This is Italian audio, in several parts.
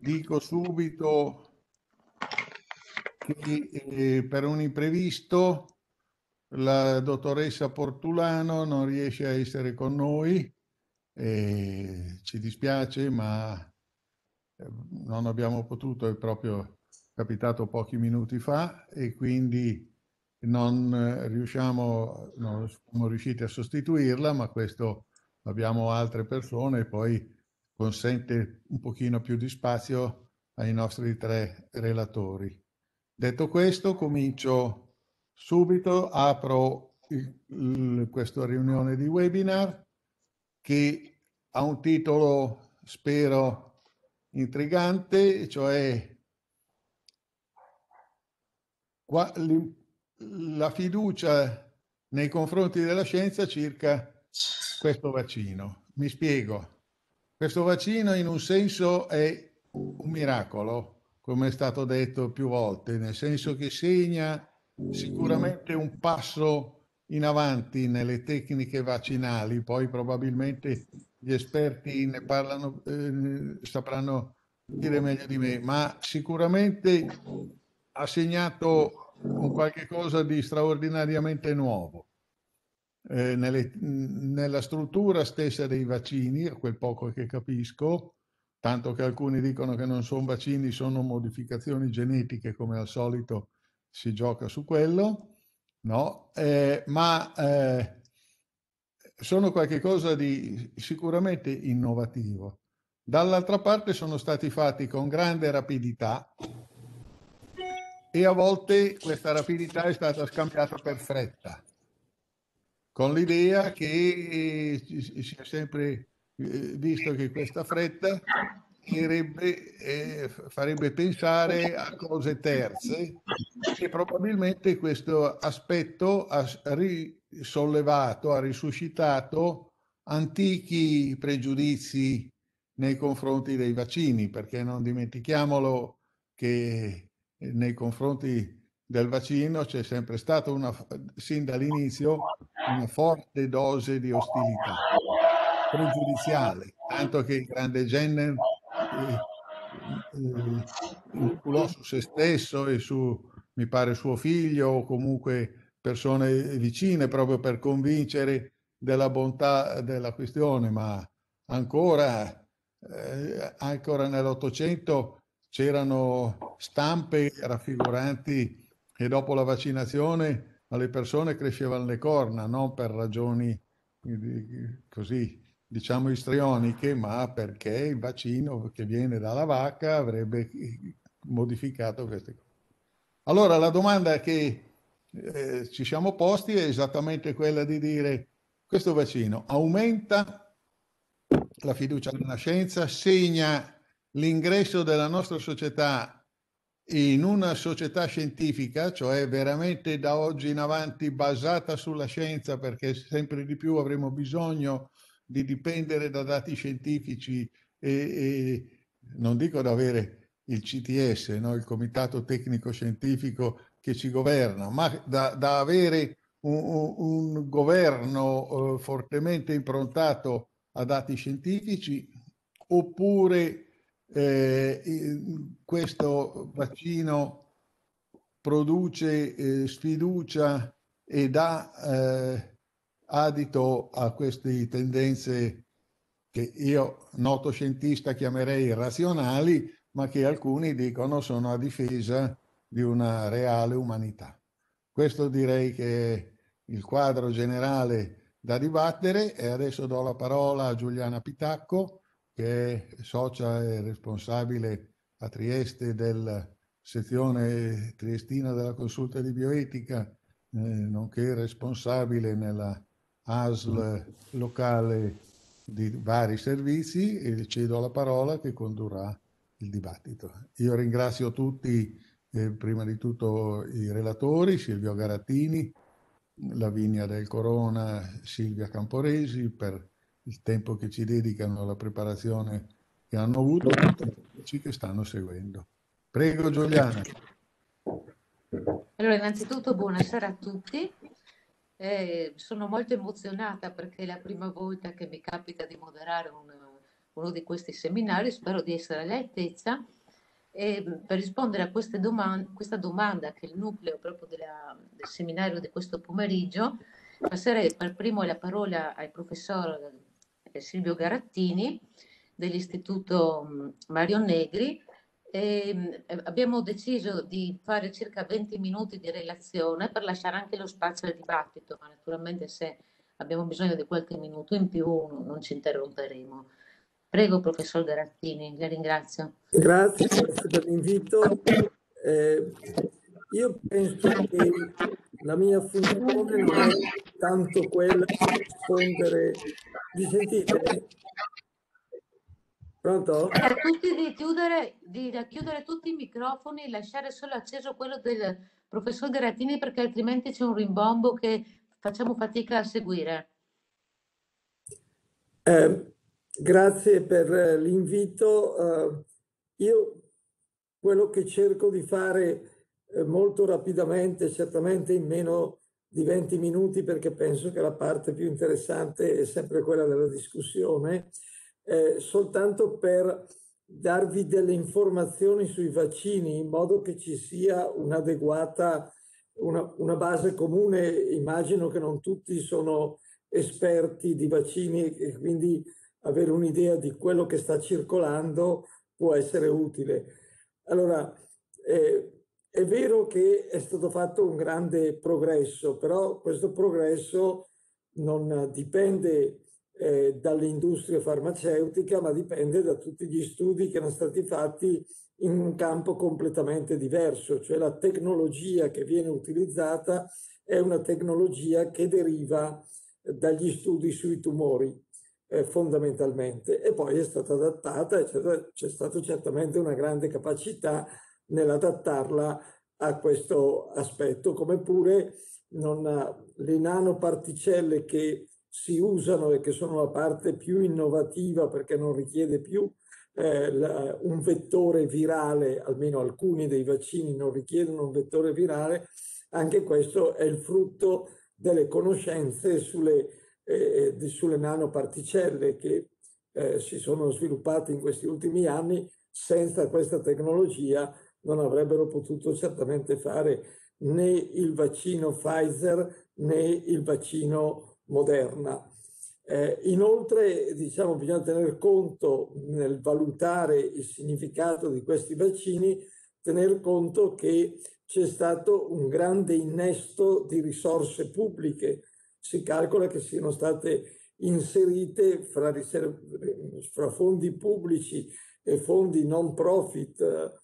dico subito che eh, per un imprevisto la dottoressa Portulano non riesce a essere con noi, eh, ci dispiace ma eh, non abbiamo potuto, è proprio capitato pochi minuti fa e quindi non riusciamo, non siamo riusciti a sostituirla, ma questo abbiamo altre persone poi consente un pochino più di spazio ai nostri tre relatori. Detto questo, comincio subito, apro il, il, questa riunione di webinar che ha un titolo, spero, intrigante, cioè la fiducia nei confronti della scienza circa questo vaccino. Mi spiego. Questo vaccino in un senso è un miracolo, come è stato detto più volte, nel senso che segna sicuramente un passo in avanti nelle tecniche vaccinali, poi probabilmente gli esperti ne parlano, eh, sapranno dire meglio di me, ma sicuramente ha segnato un qualche cosa di straordinariamente nuovo eh, nelle, nella struttura stessa dei vaccini, a quel poco che capisco, tanto che alcuni dicono che non sono vaccini, sono modificazioni genetiche, come al solito si gioca su quello, no? Eh, ma eh, sono qualcosa di sicuramente innovativo. Dall'altra parte sono stati fatti con grande rapidità e a volte questa rapidità è stata scambiata per fretta con l'idea che si è sempre eh, visto che questa fretta farebbe, eh, farebbe pensare a cose terze e probabilmente questo aspetto ha risollevato, ha risuscitato antichi pregiudizi nei confronti dei vaccini, perché non dimentichiamolo che nei confronti del vaccino c'è sempre stata una, sin dall'inizio una forte dose di ostilità pregiudiziale, tanto che il grande Jenner eh, eh, su se stesso e su, mi pare, suo figlio o comunque persone vicine proprio per convincere della bontà della questione, ma ancora, eh, ancora nell'Ottocento c'erano stampe raffiguranti che dopo la vaccinazione alle persone crescevano le corna, non per ragioni così, diciamo, istrioniche, ma perché il vaccino che viene dalla vacca avrebbe modificato queste cose. Allora la domanda che eh, ci siamo posti è esattamente quella di dire questo vaccino aumenta la fiducia nella scienza, segna l'ingresso della nostra società in una società scientifica, cioè veramente da oggi in avanti basata sulla scienza, perché sempre di più avremo bisogno di dipendere da dati scientifici e, e non dico da avere il CTS, no? il Comitato Tecnico Scientifico che ci governa, ma da, da avere un, un governo eh, fortemente improntato a dati scientifici oppure eh, questo vaccino produce eh, sfiducia e dà eh, adito a queste tendenze che io, noto scientista, chiamerei irrazionali, ma che alcuni dicono sono a difesa di una reale umanità. Questo direi che è il quadro generale da dibattere e adesso do la parola a Giuliana Pitacco che è socia e responsabile a Trieste della sezione triestina della consulta di bioetica, eh, nonché responsabile nella ASL locale di vari servizi e le cedo la parola che condurrà il dibattito. Io ringrazio tutti, eh, prima di tutto i relatori, Silvio Garattini, Lavinia del Corona, Silvia Camporesi, per il tempo che ci dedicano alla preparazione che hanno avuto e tutti che stanno seguendo. Prego Giuliana. Allora, innanzitutto buonasera a tutti. Eh, sono molto emozionata perché è la prima volta che mi capita di moderare un, uno di questi seminari, spero di essere all'altezza. E per rispondere a domande, questa domanda, che è il nucleo proprio della, del seminario di questo pomeriggio, passerei per primo la parola al professor Silvio Garattini dell'Istituto Mario Negri. E abbiamo deciso di fare circa 20 minuti di relazione per lasciare anche lo spazio al dibattito, ma naturalmente se abbiamo bisogno di qualche minuto in più non ci interromperemo. Prego, professor Garattini, la ringrazio. Grazie, per l'invito. Eh, io penso che la mia funzione non è tanto quella di rispondere. Mi sentite? Pronto? A tutti di chiudere, di chiudere tutti i microfoni e lasciare solo acceso quello del professor Garattini perché altrimenti c'è un rimbombo che facciamo fatica a seguire. Eh, grazie per l'invito. Uh, io quello che cerco di fare eh, molto rapidamente, certamente in meno di 20 minuti, perché penso che la parte più interessante è sempre quella della discussione, eh, soltanto per darvi delle informazioni sui vaccini in modo che ci sia un'adeguata, una, una base comune. Immagino che non tutti sono esperti di vaccini e quindi avere un'idea di quello che sta circolando può essere utile. Allora, eh, è vero che è stato fatto un grande progresso, però questo progresso non dipende eh, dall'industria farmaceutica, ma dipende da tutti gli studi che erano stati fatti in un campo completamente diverso, cioè la tecnologia che viene utilizzata è una tecnologia che deriva dagli studi sui tumori eh, fondamentalmente. E poi è stata adattata e c'è, stata certamente una grande capacità nell'adattarla a questo aspetto, come pure non, le nanoparticelle che si usano e che sono la parte più innovativa perché non richiede più eh, la, un vettore virale, almeno alcuni dei vaccini non richiedono un vettore virale, anche questo è il frutto delle conoscenze sulle, eh, sulle nanoparticelle che eh, si sono sviluppate in questi ultimi anni. Senza questa tecnologia non avrebbero potuto certamente fare né il vaccino Pfizer né il vaccino moderna. Eh, inoltre, diciamo, bisogna tener conto nel valutare il significato di questi vaccini, tener conto che c'è stato un grande innesto di risorse pubbliche. Si calcola che siano state inserite fra, riserve, fra fondi pubblici e fondi non profit,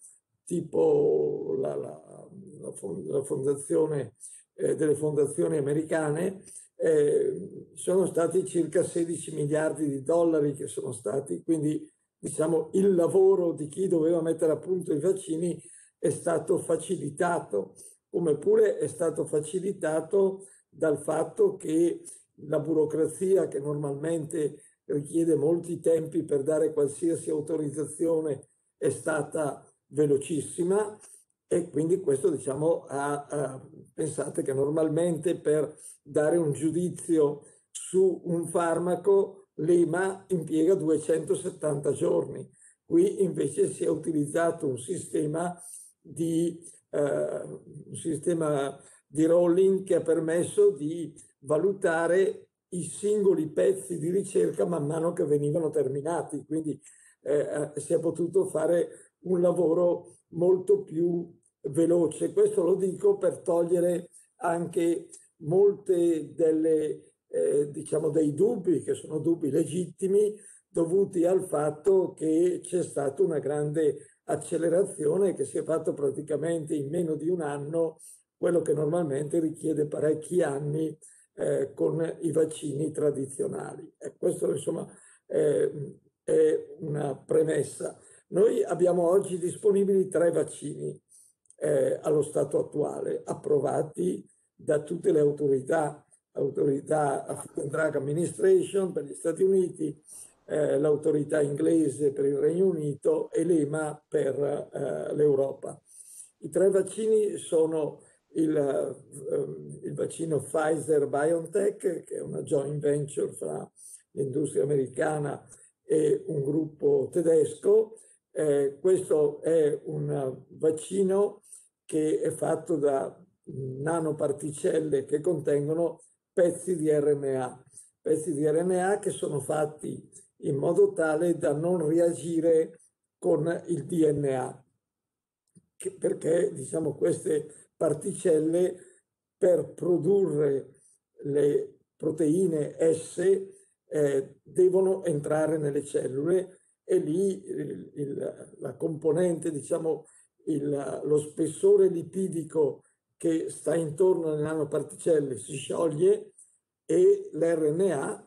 tipo la, la, la fondazione, eh, delle fondazioni americane, eh, sono stati circa 16 miliardi di dollari che sono stati, quindi diciamo il lavoro di chi doveva mettere a punto i vaccini è stato facilitato, come pure è stato facilitato dal fatto che la burocrazia che normalmente richiede molti tempi per dare qualsiasi autorizzazione è stata velocissima e quindi questo diciamo ha, ha, pensate che normalmente per dare un giudizio su un farmaco l'EMA impiega 270 giorni. Qui invece si è utilizzato un sistema di, eh, un sistema di rolling che ha permesso di valutare i singoli pezzi di ricerca man mano che venivano terminati. Quindi eh, si è potuto fare un lavoro molto più veloce. Questo lo dico per togliere anche molte delle, eh, diciamo, dei dubbi, che sono dubbi legittimi, dovuti al fatto che c'è stata una grande accelerazione che si è fatto praticamente in meno di un anno quello che normalmente richiede parecchi anni eh, con i vaccini tradizionali. E questo insomma eh, è una premessa. Noi abbiamo oggi disponibili tre vaccini eh, allo stato attuale, approvati da tutte le autorità, autorità Drug Administration per gli Stati Uniti, eh, l'autorità inglese per il Regno Unito e l'EMA per eh, l'Europa. I tre vaccini sono il, eh, il vaccino Pfizer BioNTech, che è una joint venture fra l'industria americana e un gruppo tedesco. Eh, questo è un vaccino che è fatto da nanoparticelle che contengono pezzi di RNA, pezzi di RNA che sono fatti in modo tale da non reagire con il DNA, perché diciamo queste particelle per produrre le proteine S eh, devono entrare nelle cellule e lì il, il, la componente, diciamo, il, lo spessore lipidico che sta intorno alle nanoparticelle si scioglie e l'RNA,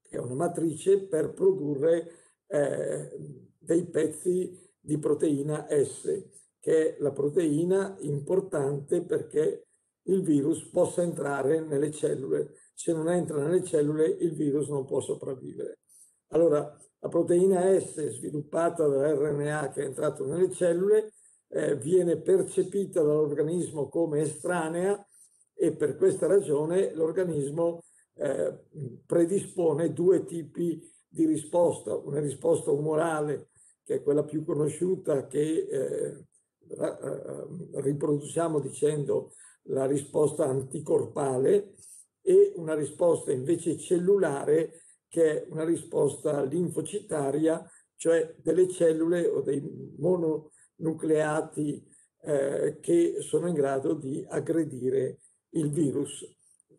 che è una matrice, per produrre eh, dei pezzi di proteina S, che è la proteina importante perché il virus possa entrare nelle cellule. Se non entra nelle cellule il virus non può sopravvivere. Allora, la proteina S sviluppata dall'RNA che è entrato nelle cellule eh, viene percepita dall'organismo come estranea e per questa ragione l'organismo eh, predispone due tipi di risposta, una risposta umorale che è quella più conosciuta che eh, eh riproduciamo dicendo la risposta anticorpale e una risposta invece cellulare che è una risposta linfocitaria, cioè delle cellule o dei mononucleati eh, che sono in grado di aggredire il virus.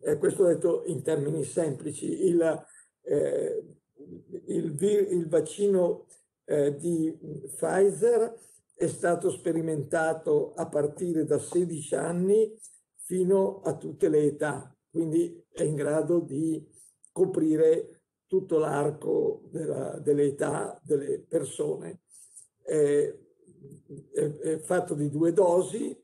Eh, questo detto in termini semplici. Il, eh, il, il vaccino eh, di Pfizer è stato sperimentato a partire da 16 anni fino a tutte le età, quindi è in grado di coprire tutto l'arco delle età delle persone. È, è, è fatto di due dosi,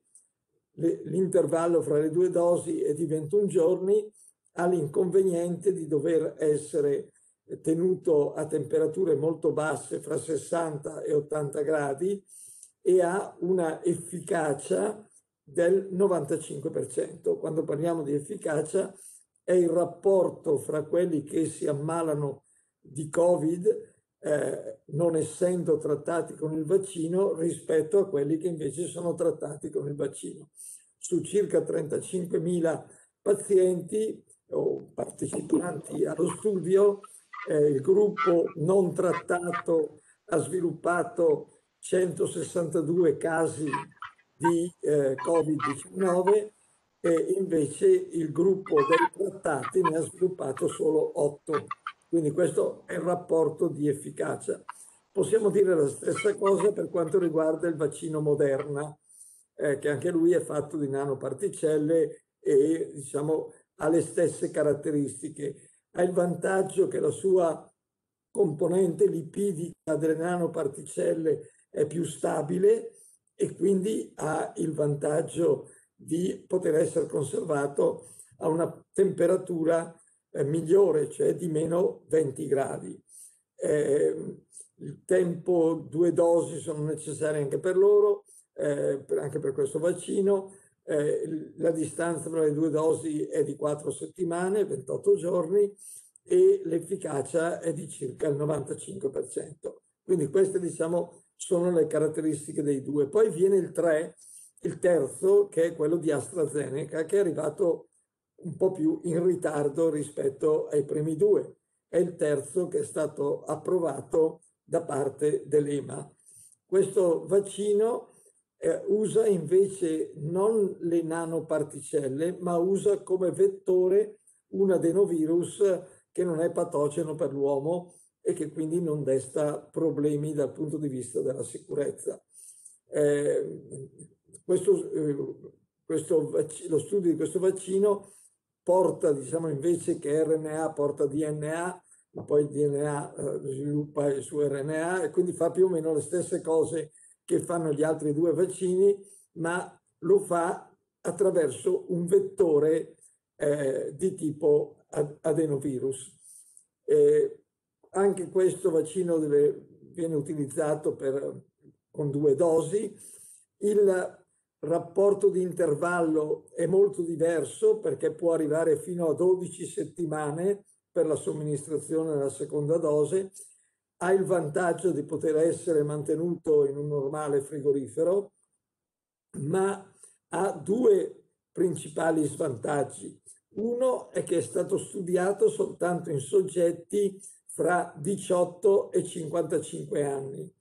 l'intervallo fra le due dosi è di 21 giorni, ha l'inconveniente di dover essere tenuto a temperature molto basse, fra 60 e 80 gradi, e ha una efficacia del 95%. Quando parliamo di efficacia è il rapporto fra quelli che si ammalano di Covid eh, non essendo trattati con il vaccino rispetto a quelli che invece sono trattati con il vaccino. Su circa 35.000 pazienti o partecipanti allo studio, eh, il gruppo non trattato ha sviluppato 162 casi di eh, Covid-19 e invece il gruppo dei trattati ne ha sviluppato solo 8. Quindi questo è il rapporto di efficacia. Possiamo dire la stessa cosa per quanto riguarda il vaccino Moderna, eh, che anche lui è fatto di nanoparticelle e diciamo, ha le stesse caratteristiche. Ha il vantaggio che la sua componente lipidica delle nanoparticelle è più stabile e quindi ha il vantaggio di poter essere conservato a una temperatura eh, migliore, cioè di meno 20 gradi. Eh, il tempo, due dosi sono necessarie anche per loro, eh, anche per questo vaccino. Eh, la distanza tra le due dosi è di 4 settimane, 28 giorni, e l'efficacia è di circa il 95%. Quindi queste, diciamo, sono le caratteristiche dei due. Poi viene il 3, il terzo, che è quello di AstraZeneca, che è arrivato un po' più in ritardo rispetto ai primi due. È il terzo che è stato approvato da parte dell'EMA. Questo vaccino eh, usa invece non le nanoparticelle, ma usa come vettore un adenovirus che non è patogeno per l'uomo e che quindi non desta problemi dal punto di vista della sicurezza. Eh, questo, eh, questo, lo studio di questo vaccino porta, diciamo invece che RNA porta DNA, ma poi il DNA eh, sviluppa il suo RNA e quindi fa più o meno le stesse cose che fanno gli altri due vaccini, ma lo fa attraverso un vettore eh, di tipo adenovirus. Eh, anche questo vaccino deve, viene utilizzato per, con due dosi. Il rapporto di intervallo è molto diverso perché può arrivare fino a 12 settimane per la somministrazione della seconda dose. ha il vantaggio di poter essere mantenuto in un normale frigorifero, ma ha due principali svantaggi. Uno è che è stato studiato soltanto in soggetti fra 18 e 55 anni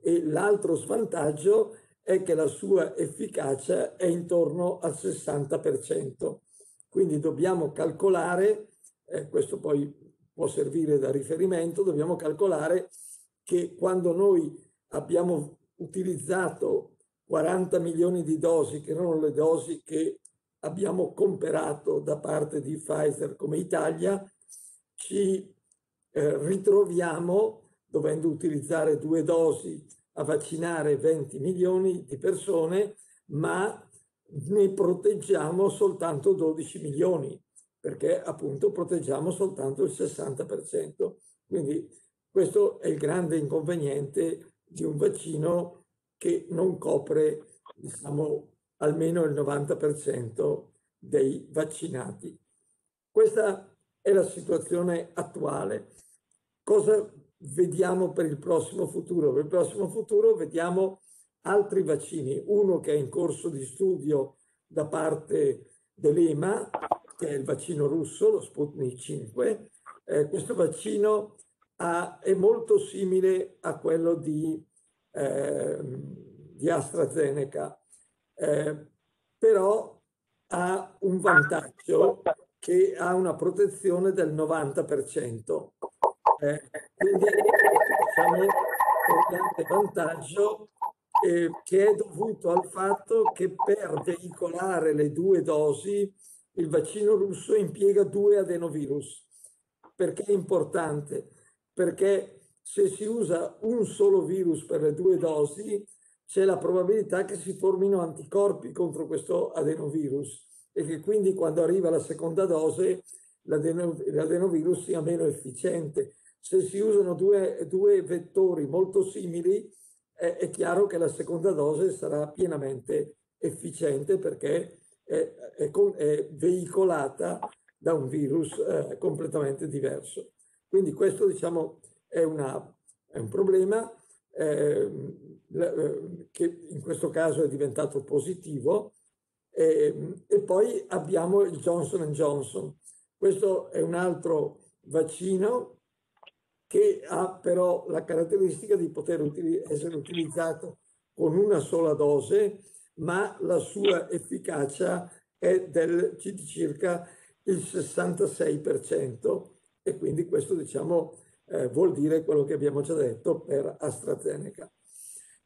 e l'altro svantaggio è che la sua efficacia è intorno al 60%. Quindi dobbiamo calcolare, eh, questo poi può servire da riferimento, dobbiamo calcolare che quando noi abbiamo utilizzato 40 milioni di dosi, che erano le dosi che abbiamo comperato da parte di Pfizer come Italia, ci eh, ritroviamo dovendo utilizzare due dosi a vaccinare 20 milioni di persone, ma ne proteggiamo soltanto 12 milioni, perché appunto proteggiamo soltanto il 60%. Quindi questo è il grande inconveniente di un vaccino che non copre, diciamo, almeno il 90% dei vaccinati. Questa è la situazione attuale. Cosa vediamo per il prossimo futuro? Per il prossimo futuro vediamo altri vaccini, uno che è in corso di studio da parte dell'EMA, che è il vaccino russo, lo Sputnik 5. Eh, questo vaccino ha, è molto simile a quello di, eh, di AstraZeneca, eh, però ha un vantaggio che ha una protezione del 90%. Eh, quindi diciamo, è un grande vantaggio eh, che è dovuto al fatto che per veicolare le due dosi il vaccino russo impiega due adenovirus. Perché è importante? Perché se si usa un solo virus per le due dosi, c'è la probabilità che si formino anticorpi contro questo adenovirus e che quindi quando arriva la seconda dose l'adenovirus sia meno efficiente. Se si usano due, due vettori molto simili, è, è, chiaro che la seconda dose sarà pienamente efficiente perché è, è, è veicolata da un virus eh, completamente diverso. Quindi questo diciamo è, una, è un problema eh, che in questo caso è diventato positivo eh, e poi abbiamo il Johnson Johnson. Questo è un altro vaccino che ha però la caratteristica di poter utili essere utilizzato con una sola dose, ma la sua efficacia è del, di circa il 66% e quindi questo diciamo eh, vuol dire quello che abbiamo già detto per AstraZeneca.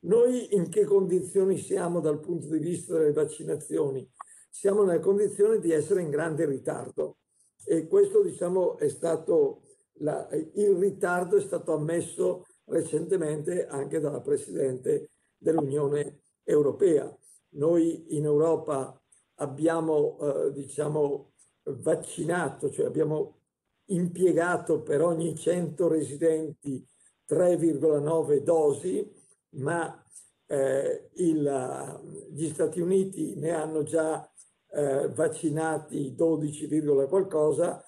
Noi in che condizioni siamo dal punto di vista delle vaccinazioni? Siamo nella condizione di essere in grande ritardo e questo diciamo è stato la, il ritardo è stato ammesso recentemente anche dalla Presidente dell'Unione Europea. Noi in Europa abbiamo, eh, diciamo, vaccinato, cioè abbiamo impiegato per ogni 100 residenti 3,9 dosi, ma eh, il, gli Stati Uniti ne hanno già eh, vaccinati 12, qualcosa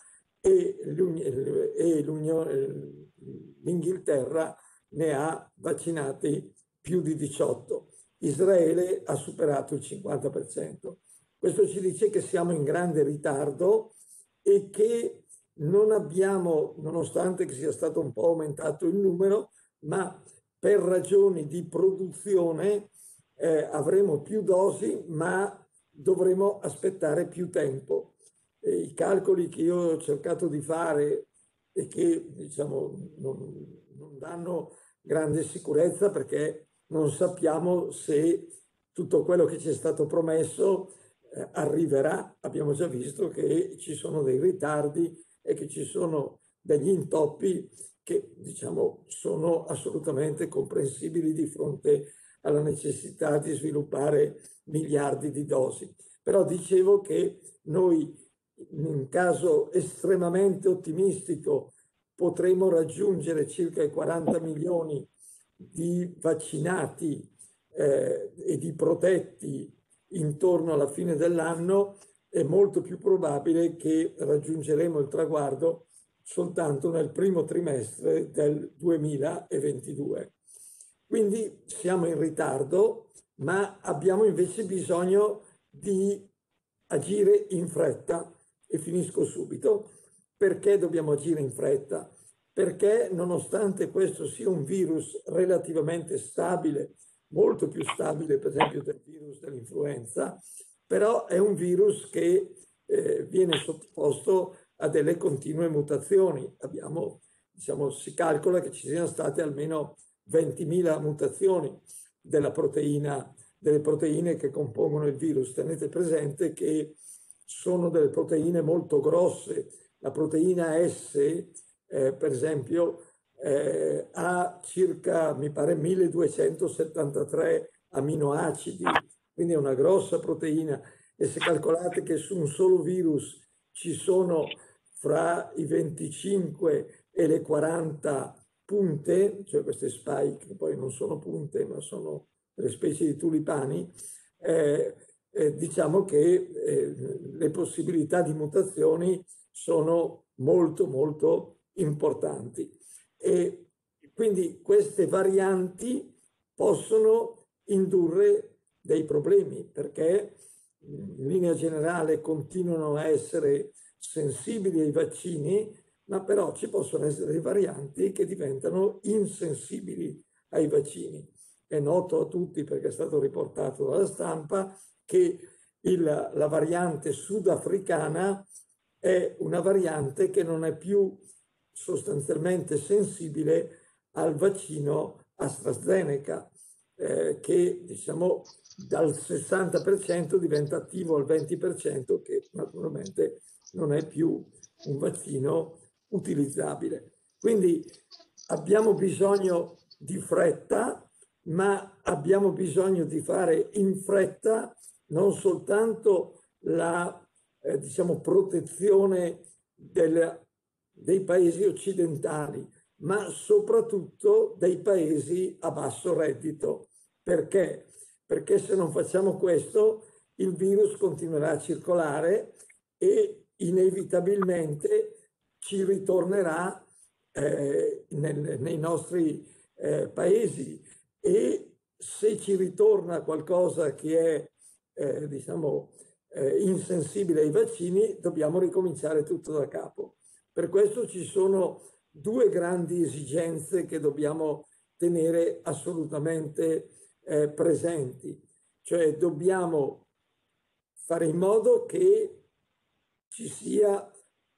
e, l'Inghilterra ne ha vaccinati più di 18. Israele ha superato il 50%. Questo ci dice che siamo in grande ritardo e che non abbiamo, nonostante sia stato un po' aumentato il numero, ma per ragioni di produzione eh, avremo più dosi, ma dovremo aspettare più tempo i calcoli che io ho cercato di fare e che diciamo non, non danno grande sicurezza perché non sappiamo se tutto quello che ci è stato promesso eh, arriverà. Abbiamo già visto che ci sono dei ritardi e che ci sono degli intoppi che diciamo sono assolutamente comprensibili di fronte alla necessità di sviluppare miliardi di dosi. Però dicevo che noi in un caso estremamente ottimistico potremo raggiungere circa i 40 milioni di vaccinati eh, e di protetti intorno alla fine dell'anno, è molto più probabile che raggiungeremo il traguardo soltanto nel primo trimestre del 2022. Quindi siamo in ritardo, ma abbiamo invece bisogno di agire in fretta e finisco subito. Perché dobbiamo agire in fretta? Perché nonostante questo sia un virus relativamente stabile, molto più stabile per esempio del virus dell'influenza, però è un virus che eh, viene sottoposto a delle continue mutazioni. Abbiamo, diciamo, si calcola che ci siano state almeno 20.000 mutazioni della proteina, delle proteine che compongono il virus. Tenete presente che sono delle proteine molto grosse. La proteina S, eh, per esempio, eh, ha circa, mi pare, 1273 aminoacidi, quindi è una grossa proteina. E se calcolate che su un solo virus ci sono fra i 25 e le 40 punte, cioè queste spike, che poi non sono punte, ma sono delle specie di tulipani, eh, eh, diciamo che eh, le possibilità di mutazioni sono molto, molto importanti. E quindi queste varianti possono indurre dei problemi perché in linea generale continuano a essere sensibili ai vaccini, ma però ci possono essere varianti che diventano insensibili ai vaccini. È noto a tutti, perché è stato riportato dalla stampa, che il, la variante sudafricana è una variante che non è più sostanzialmente sensibile al vaccino AstraZeneca, eh, che diciamo dal 60% diventa attivo al 20%, che naturalmente non è più un vaccino utilizzabile. Quindi abbiamo bisogno di fretta, ma abbiamo bisogno di fare in fretta non soltanto la eh, diciamo, protezione del, dei paesi occidentali, ma soprattutto dei paesi a basso reddito. Perché? Perché se non facciamo questo, il virus continuerà a circolare e inevitabilmente ci ritornerà eh, nel, nei nostri eh, paesi e se ci ritorna qualcosa che è eh, diciamo eh, insensibile ai vaccini dobbiamo ricominciare tutto da capo. Per questo ci sono due grandi esigenze che dobbiamo tenere assolutamente eh, presenti, cioè dobbiamo fare in modo che ci sia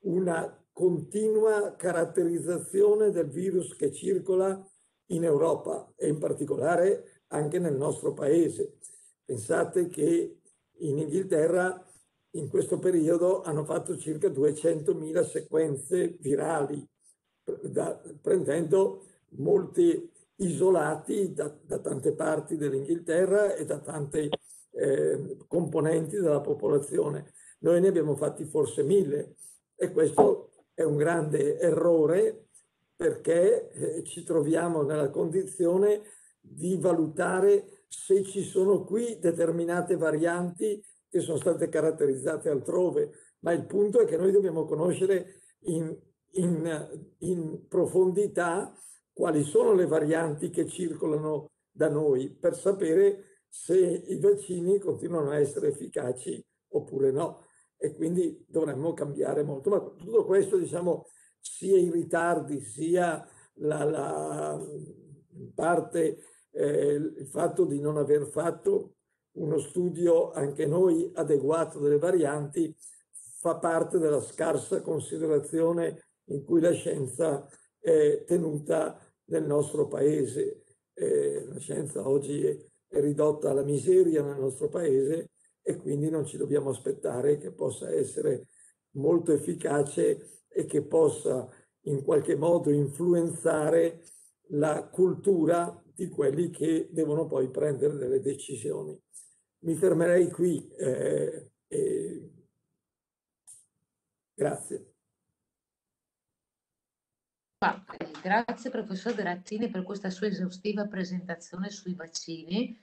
una continua caratterizzazione del virus che circola in Europa e in particolare anche nel nostro paese. Pensate che in Inghilterra in questo periodo hanno fatto circa 200.000 sequenze virali, da, prendendo molti isolati da, da, tante parti dell'Inghilterra e da tante eh, componenti della popolazione. Noi ne abbiamo fatti forse mille e questo è un grande errore perché eh, ci troviamo nella condizione di valutare se ci sono qui determinate varianti che sono state caratterizzate altrove, ma il punto è che noi dobbiamo conoscere in, in, in profondità quali sono le varianti che circolano da noi per sapere se i vaccini continuano a essere efficaci oppure no e quindi dovremmo cambiare molto. Ma tutto questo, diciamo, sia i ritardi, sia la, la parte, eh, il fatto di non aver fatto uno studio anche noi adeguato delle varianti, fa parte della scarsa considerazione in cui la scienza è tenuta nel nostro paese. Eh, la scienza oggi è, è ridotta alla miseria nel nostro paese e quindi non ci dobbiamo aspettare che possa essere molto efficace e che possa in qualche modo influenzare la cultura di quelli che devono poi prendere delle decisioni. Mi fermerei qui. Eh, e... Grazie. Grazie professor Grattini per questa sua esaustiva presentazione sui vaccini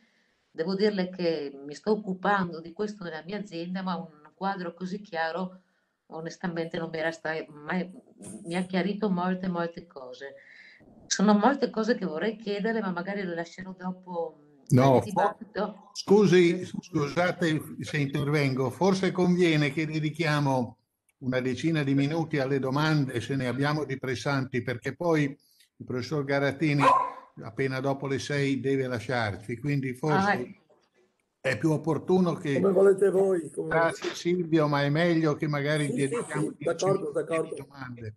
Devo dirle che mi sto occupando di questo nella mia azienda, ma un quadro così chiaro onestamente non mi era mai, mi ha chiarito molte, molte cose. Sono molte cose che vorrei chiedere, ma magari le lascerò dopo. No, scusi, scusate se intervengo, forse conviene che dedichiamo una decina di minuti alle domande, se ne abbiamo di pressanti, perché poi il professor Garattini appena dopo le sei deve lasciarci, quindi forse ah, ecco. è più opportuno che... Come volete voi. Come Grazie. Silvio, ma è meglio che magari sì, dedichiamo sì, sì, d'accordo, d'accordo. domande.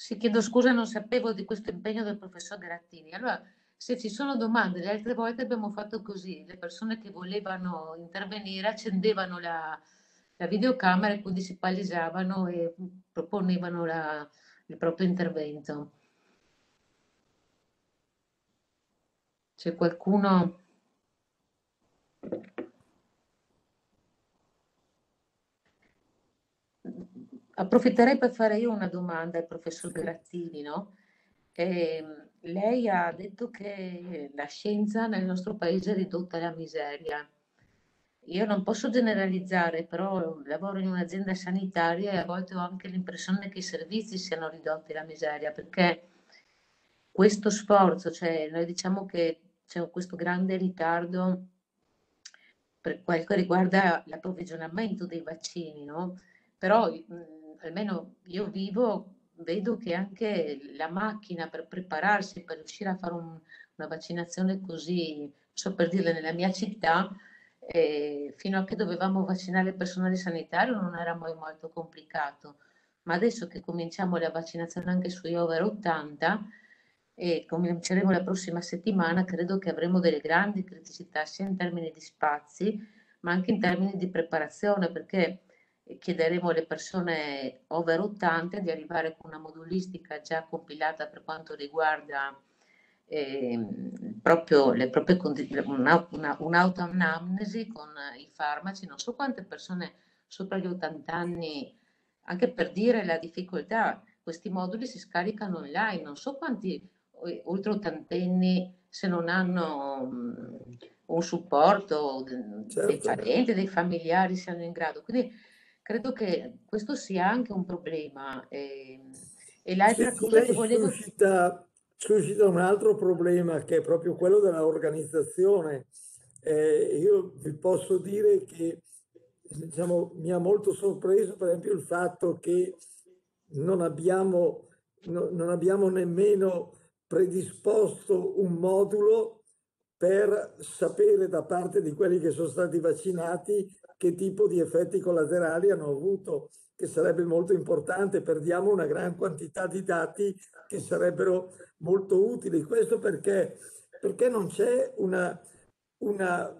Sì, chiedo scusa, non sapevo di questo impegno del professor Garattini. Allora, se ci sono domande, le altre volte abbiamo fatto così, le persone che volevano intervenire accendevano la, la videocamera e quindi si palesavano e proponevano la, il proprio intervento. C'è qualcuno? Approfitterei per fare io una domanda al professor Grattini, no? Eh, lei ha detto che la scienza nel nostro paese è ridotta alla miseria. Io non posso generalizzare, però lavoro in un'azienda sanitaria e a volte ho anche l'impressione che i servizi siano ridotti alla miseria, perché questo sforzo, cioè noi diciamo che c'è questo grande ritardo per quel che riguarda l'approvvigionamento dei vaccini, no? Però mh, almeno io vivo, vedo che anche la macchina per prepararsi, per riuscire a fare un, una vaccinazione così, so per dirle nella mia città, eh, fino a che dovevamo vaccinare il personale sanitario non era mai molto complicato, ma adesso che cominciamo la vaccinazione anche sugli over 80, e cominceremo la prossima settimana, credo che avremo delle grandi criticità sia in termini di spazi, ma anche in termini di preparazione, perché chiederemo alle persone over 80 di arrivare con una modulistica già compilata per quanto riguarda eh, proprio le proprie condizioni, una, una, un'autoanamnesi con i farmaci, non so quante persone sopra gli 80 anni, anche per dire la difficoltà, questi moduli si scaricano online, non so quanti oltre ottantenni se non hanno mm, un supporto certo. dei parenti, dei familiari siano in grado. Quindi credo che questo sia anche un problema. E, e l'altra cosa che volevo... Suscita, suscita un altro problema che è proprio quello dell'organizzazione. Eh, io vi posso dire che diciamo, mi ha molto sorpreso per esempio il fatto che non abbiamo, no, non abbiamo nemmeno predisposto un modulo per sapere da parte di quelli che sono stati vaccinati che tipo di effetti collaterali hanno avuto, che sarebbe molto importante, perdiamo una gran quantità di dati che sarebbero molto utili. Questo perché, perché non c'è una, una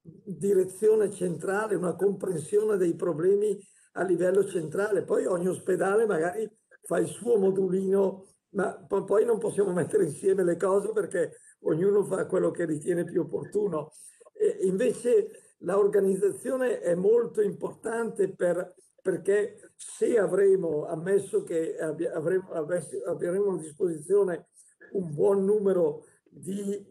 direzione centrale, una comprensione dei problemi a livello centrale. Poi ogni ospedale magari fa il suo modulino ma poi non possiamo mettere insieme le cose perché ognuno fa quello che ritiene più opportuno. E invece l'organizzazione è molto importante per, perché se avremo, ammesso che avremo, avremo a disposizione un buon numero di,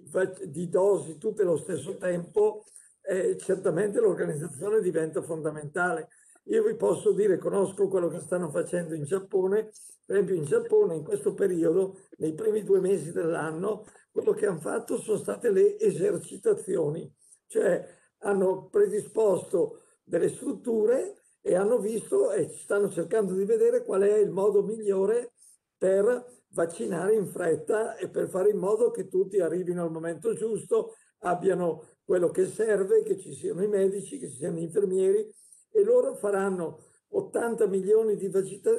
di dosi tutte allo stesso tempo, eh, certamente l'organizzazione diventa fondamentale. Io vi posso dire, conosco quello che stanno facendo in Giappone, per esempio in Giappone in questo periodo, nei primi due mesi dell'anno, quello che hanno fatto sono state le esercitazioni, cioè hanno predisposto delle strutture e hanno visto e stanno cercando di vedere qual è il modo migliore per vaccinare in fretta e per fare in modo che tutti arrivino al momento giusto, abbiano quello che serve, che ci siano i medici, che ci siano gli infermieri, e loro faranno 80 milioni di,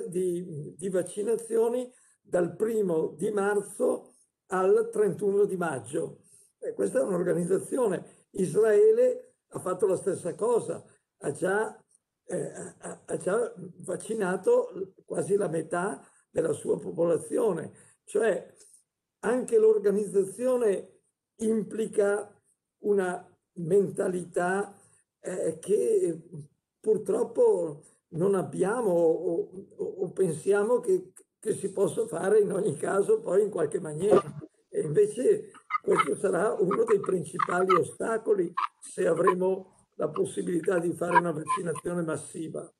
di, di vaccinazioni dal primo di marzo al 31 di maggio. E questa è un'organizzazione. Israele ha fatto la stessa cosa, ha già, eh, ha, già vaccinato quasi la metà della sua popolazione. Cioè anche l'organizzazione implica una mentalità eh, che purtroppo non abbiamo o, o, o pensiamo che, che, si possa fare in ogni caso poi in qualche maniera. E invece questo sarà uno dei principali ostacoli se avremo la possibilità di fare una vaccinazione massiva.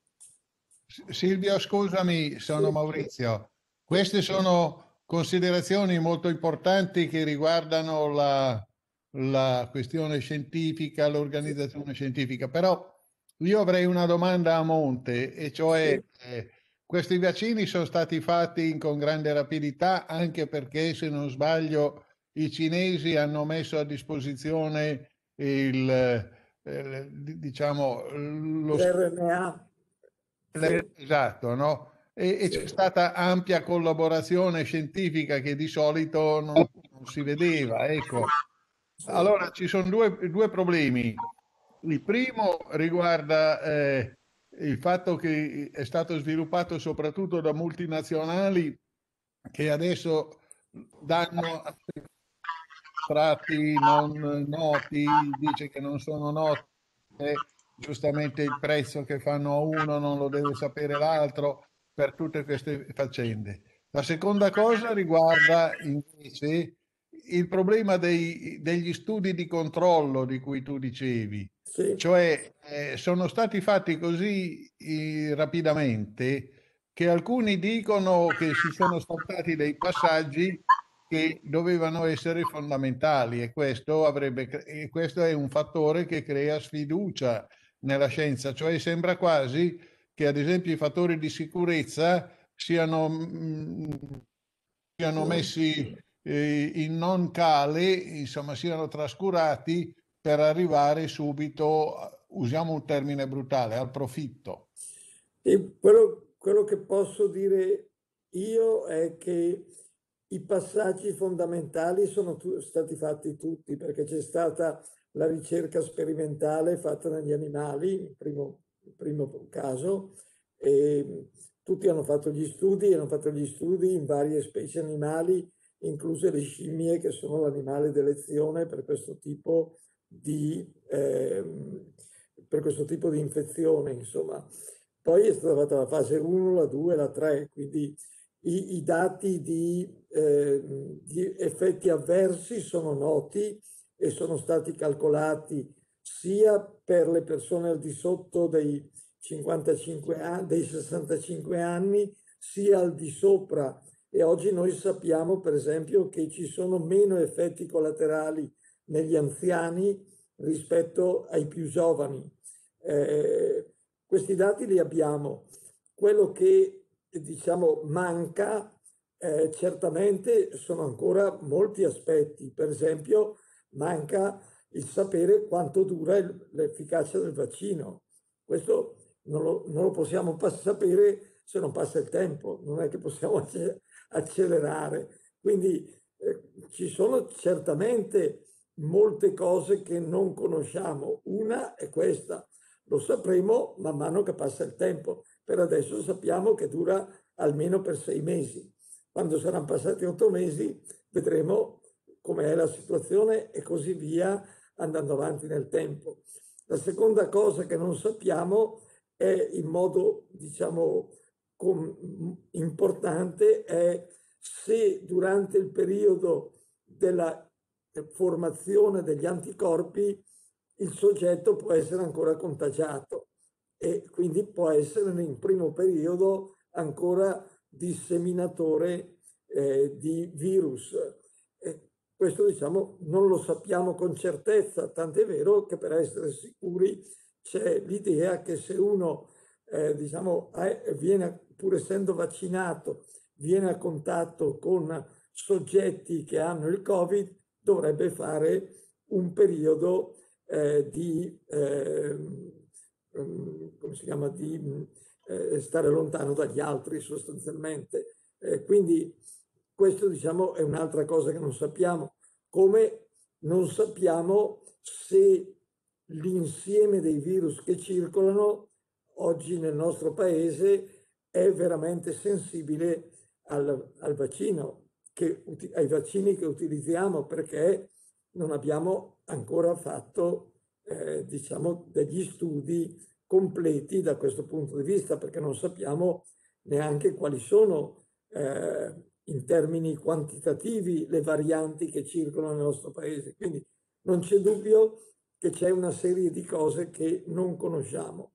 Silvio, scusami, sono sì. Maurizio. Queste sono considerazioni molto importanti che riguardano la, la questione scientifica, l'organizzazione scientifica, però io avrei una domanda a monte, e cioè eh, questi vaccini sono stati fatti con grande rapidità anche perché, se non sbaglio, i cinesi hanno messo a disposizione il, eh, diciamo, lo l'RNA. Esatto, no? E, e, c'è stata ampia collaborazione scientifica che di solito non, non si vedeva. Ecco. Allora ci sono due, due problemi. Il primo riguarda eh, il fatto che è stato sviluppato soprattutto da multinazionali che adesso danno tratti non noti, dice che non sono noti, giustamente il prezzo che fanno a uno non lo deve sapere l'altro per tutte queste faccende. La seconda cosa riguarda invece il problema dei, degli studi di controllo di cui tu dicevi, sì. cioè eh, sono stati fatti così eh, rapidamente che alcuni dicono che si sono saltati dei passaggi che dovevano essere fondamentali e questo, avrebbe, e questo è un fattore che crea sfiducia nella scienza, cioè sembra quasi che ad esempio i fattori di sicurezza siano, mh, mm, siano messi eh, in non cale, insomma, siano trascurati per arrivare subito, usiamo un termine brutale, al profitto. E quello, quello che posso dire io è che i passaggi fondamentali sono stati fatti tutti, perché c'è stata la ricerca sperimentale fatta negli animali, il primo, il primo caso, e tutti hanno fatto gli studi, hanno fatto gli studi in varie specie animali incluse le scimmie che sono l'animale d'elezione per questo tipo di, eh, per questo tipo di infezione, insomma. Poi è stata fatta la fase 1, la 2, la 3, quindi i, i dati di, eh, di effetti avversi sono noti e sono stati calcolati sia per le persone al di sotto dei 55 anni, dei 65 anni, sia al di sopra e oggi noi sappiamo per esempio che ci sono meno effetti collaterali negli anziani rispetto ai più giovani. Eh, questi dati li abbiamo. Quello che diciamo manca eh, certamente sono ancora molti aspetti. Per esempio manca il sapere quanto dura l'efficacia del vaccino. Questo non lo, non lo possiamo sapere se non passa il tempo, non è che possiamo accelerare. Quindi eh, ci sono certamente molte cose che non conosciamo. Una è questa, lo sapremo man mano che passa il tempo. Per adesso sappiamo che dura almeno per sei mesi. Quando saranno passati otto mesi vedremo com'è la situazione e così via andando avanti nel tempo. La seconda cosa che non sappiamo è in modo, diciamo, importante è se durante il periodo della formazione degli anticorpi il soggetto può essere ancora contagiato e quindi può essere in primo periodo ancora disseminatore eh, di virus. E questo diciamo non lo sappiamo con certezza, tant'è vero che per essere sicuri c'è l'idea che se uno eh, diciamo, viene pur essendo vaccinato, viene a contatto con soggetti che hanno il Covid, dovrebbe fare un periodo eh, di, eh, come si chiama, di eh, stare lontano dagli altri sostanzialmente. Eh, quindi questo diciamo è un'altra cosa che non sappiamo, come non sappiamo se l'insieme dei virus che circolano oggi nel nostro paese è veramente sensibile al, al vaccino, che, ai vaccini che utilizziamo perché non abbiamo ancora fatto eh, diciamo degli studi completi da questo punto di vista perché non sappiamo neanche quali sono eh, in termini quantitativi le varianti che circolano nel nostro paese. Quindi non c'è dubbio che c'è una serie di cose che non conosciamo.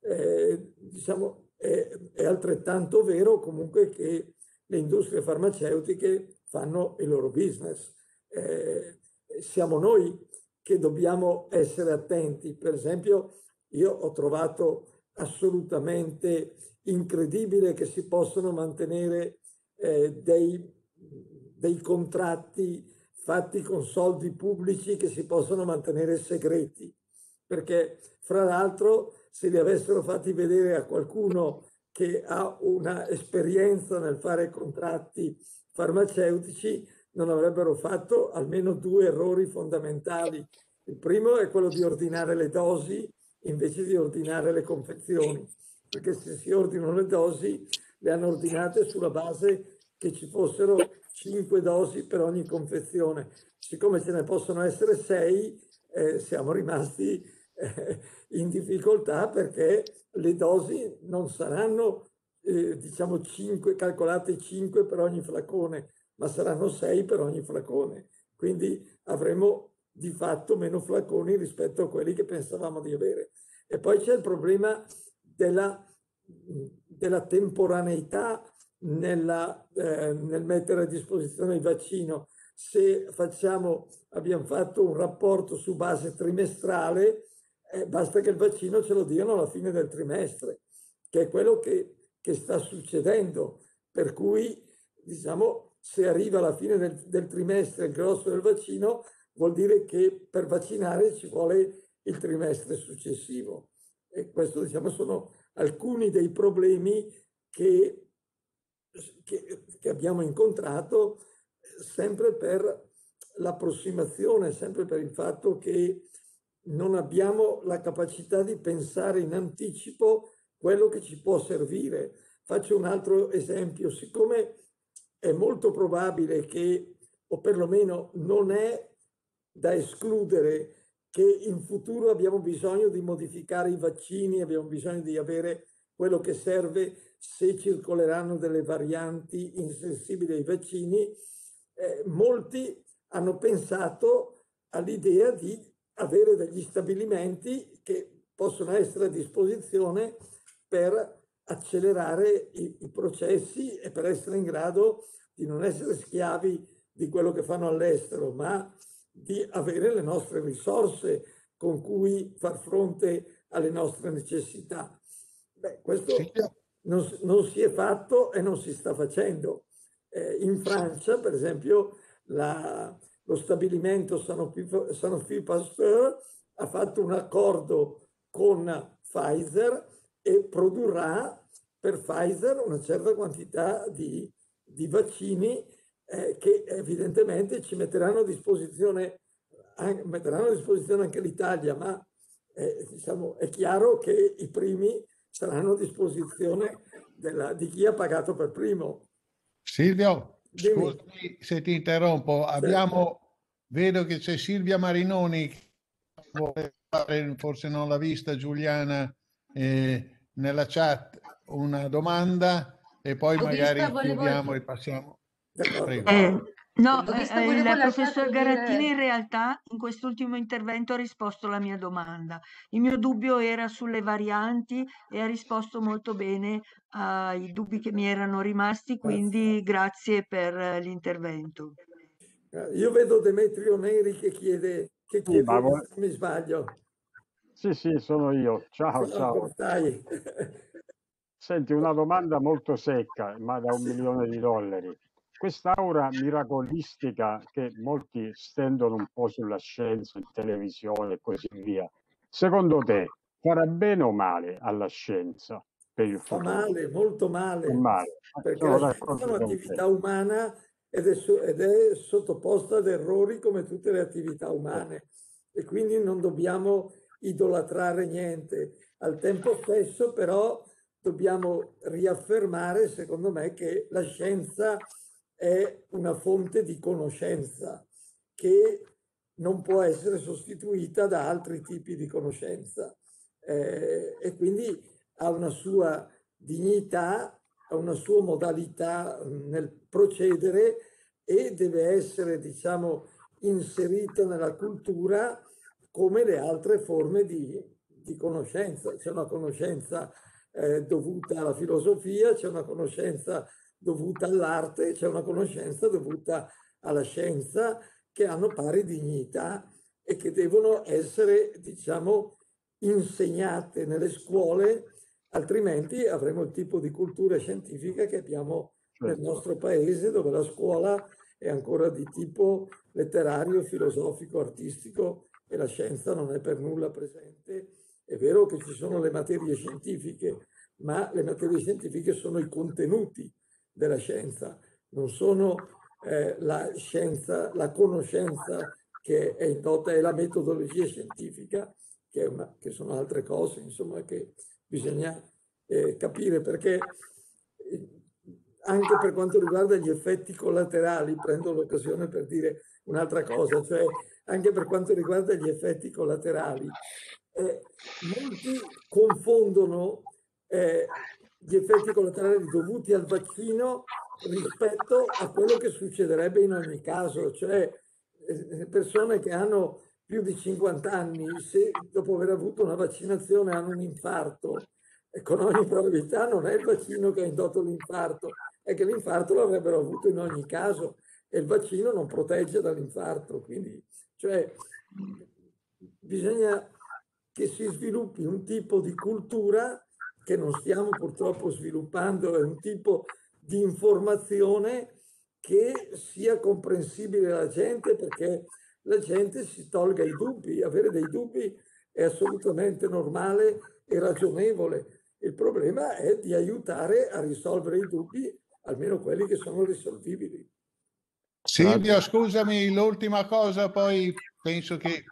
Eh, diciamo, è, è altrettanto vero comunque che le industrie farmaceutiche fanno il loro business. Eh, siamo noi che dobbiamo essere attenti. Per esempio, io ho trovato assolutamente incredibile che si possano mantenere eh, dei, dei contratti fatti con soldi pubblici che si possono mantenere segreti, perché fra l'altro se li avessero fatti vedere a qualcuno che ha una esperienza nel fare contratti farmaceutici, non avrebbero fatto almeno due errori fondamentali. Il primo è quello di ordinare le dosi invece di ordinare le confezioni, perché se si ordinano le dosi le hanno ordinate sulla base che ci fossero 5 dosi per ogni confezione. Siccome ce ne possono essere 6, eh, siamo rimasti eh, in difficoltà perché le dosi non saranno, eh, diciamo, 5, calcolate 5 per ogni flacone, ma saranno 6 per ogni flacone. Quindi avremo di fatto meno flaconi rispetto a quelli che pensavamo di avere. E poi c'è il problema della, della temporaneità nella, eh, nel mettere a disposizione il vaccino. Se facciamo, abbiamo fatto un rapporto su base trimestrale, eh, basta che il vaccino ce lo diano alla fine del trimestre, che è quello che, che sta succedendo. Per cui, diciamo, se arriva alla fine del, del trimestre il grosso del vaccino, vuol dire che per vaccinare ci vuole il trimestre successivo. E questo, diciamo, sono alcuni dei problemi che, che, che abbiamo incontrato sempre per l'approssimazione, sempre per il fatto che non abbiamo la capacità di pensare in anticipo quello che ci può servire. Faccio un altro esempio, siccome è molto probabile che, o perlomeno non è da escludere che in futuro abbiamo bisogno di modificare i vaccini, abbiamo bisogno di avere quello che serve se circoleranno delle varianti insensibili ai vaccini, eh, molti hanno pensato all'idea di avere degli stabilimenti che possono essere a disposizione per accelerare i, i processi e per essere in grado di non essere schiavi di quello che fanno all'estero, ma di avere le nostre risorse con cui far fronte alle nostre necessità. Beh, questo non, non, si è fatto e non si sta facendo. Eh, in Francia, per esempio, la, lo stabilimento Sanofi Pasteur ha fatto un accordo con Pfizer e produrrà per Pfizer una certa quantità di, di vaccini eh, che evidentemente ci metteranno a disposizione, anche, metteranno a disposizione anche l'Italia, ma eh, diciamo, è chiaro che i primi saranno a disposizione della, di chi ha pagato per primo. Silvio, Dimmi. scusi se ti interrompo, abbiamo, vedo che c'è Silvia Marinoni, forse non l'ha vista Giuliana eh, nella chat, una domanda e poi L'ho magari vista, chiudiamo e passiamo. Eh, no, eh, il professor Garattini dire... in realtà in quest'ultimo intervento ha risposto alla mia domanda. Il mio dubbio era sulle varianti e ha risposto molto bene ai dubbi che mi erano rimasti, quindi grazie per l'intervento. Eh, io vedo Demetrio Neri che chiede, che chiede sì, ma... mi sbaglio. Sì, sì, sono io. Ciao, ciao. Stai? Senti, una domanda molto secca, ma da un milione di dollari quest'aura miracolistica che molti stendono un po' sulla scienza, in televisione e così via, secondo te farà bene o male alla scienza per il futuro? Fa male, molto male, male. perché Sono la scienza è un'attività umana ed è, ed è sottoposta ad errori come tutte le attività umane e quindi non dobbiamo idolatrare niente. Al tempo stesso però dobbiamo riaffermare, secondo me, che la scienza è una fonte di conoscenza che non può essere sostituita da altri tipi di conoscenza eh, e quindi ha una sua dignità, ha una sua modalità nel procedere e deve essere, diciamo, inserita nella cultura come le altre forme di, di conoscenza. C'è una conoscenza eh, dovuta alla filosofia, c'è una conoscenza dovuta all'arte, c'è una conoscenza dovuta alla scienza che hanno pari dignità e che devono essere, diciamo, insegnate nelle scuole, altrimenti avremo il tipo di cultura scientifica che abbiamo nel certo. nostro paese, dove la scuola è ancora di tipo letterario, filosofico, artistico e la scienza non è per nulla presente. È vero che ci sono le materie scientifiche, ma le materie scientifiche sono i contenuti della scienza, non sono eh, la scienza, la conoscenza che è indotta è la metodologia scientifica, che, una, che, sono altre cose, insomma, che bisogna eh, capire perché eh, anche per quanto riguarda gli effetti collaterali, prendo l'occasione per dire un'altra cosa, cioè anche per quanto riguarda gli effetti collaterali, eh, molti confondono eh, gli effetti collaterali dovuti al vaccino rispetto a quello che succederebbe in ogni caso, cioè eh, persone che hanno più di 50 anni, se dopo aver avuto una vaccinazione hanno un infarto, e con ogni probabilità non è il vaccino che ha indotto l'infarto, è che l'infarto l'avrebbero avuto in ogni caso e il vaccino non protegge dall'infarto. Quindi, cioè, bisogna che si sviluppi un tipo di cultura che non stiamo purtroppo sviluppando, è un tipo di informazione che sia comprensibile alla gente perché la gente si tolga i dubbi. Avere dei dubbi è assolutamente normale e ragionevole. Il problema è di aiutare a risolvere i dubbi, almeno quelli che sono risolvibili. Silvio, scusami, l'ultima cosa, poi penso che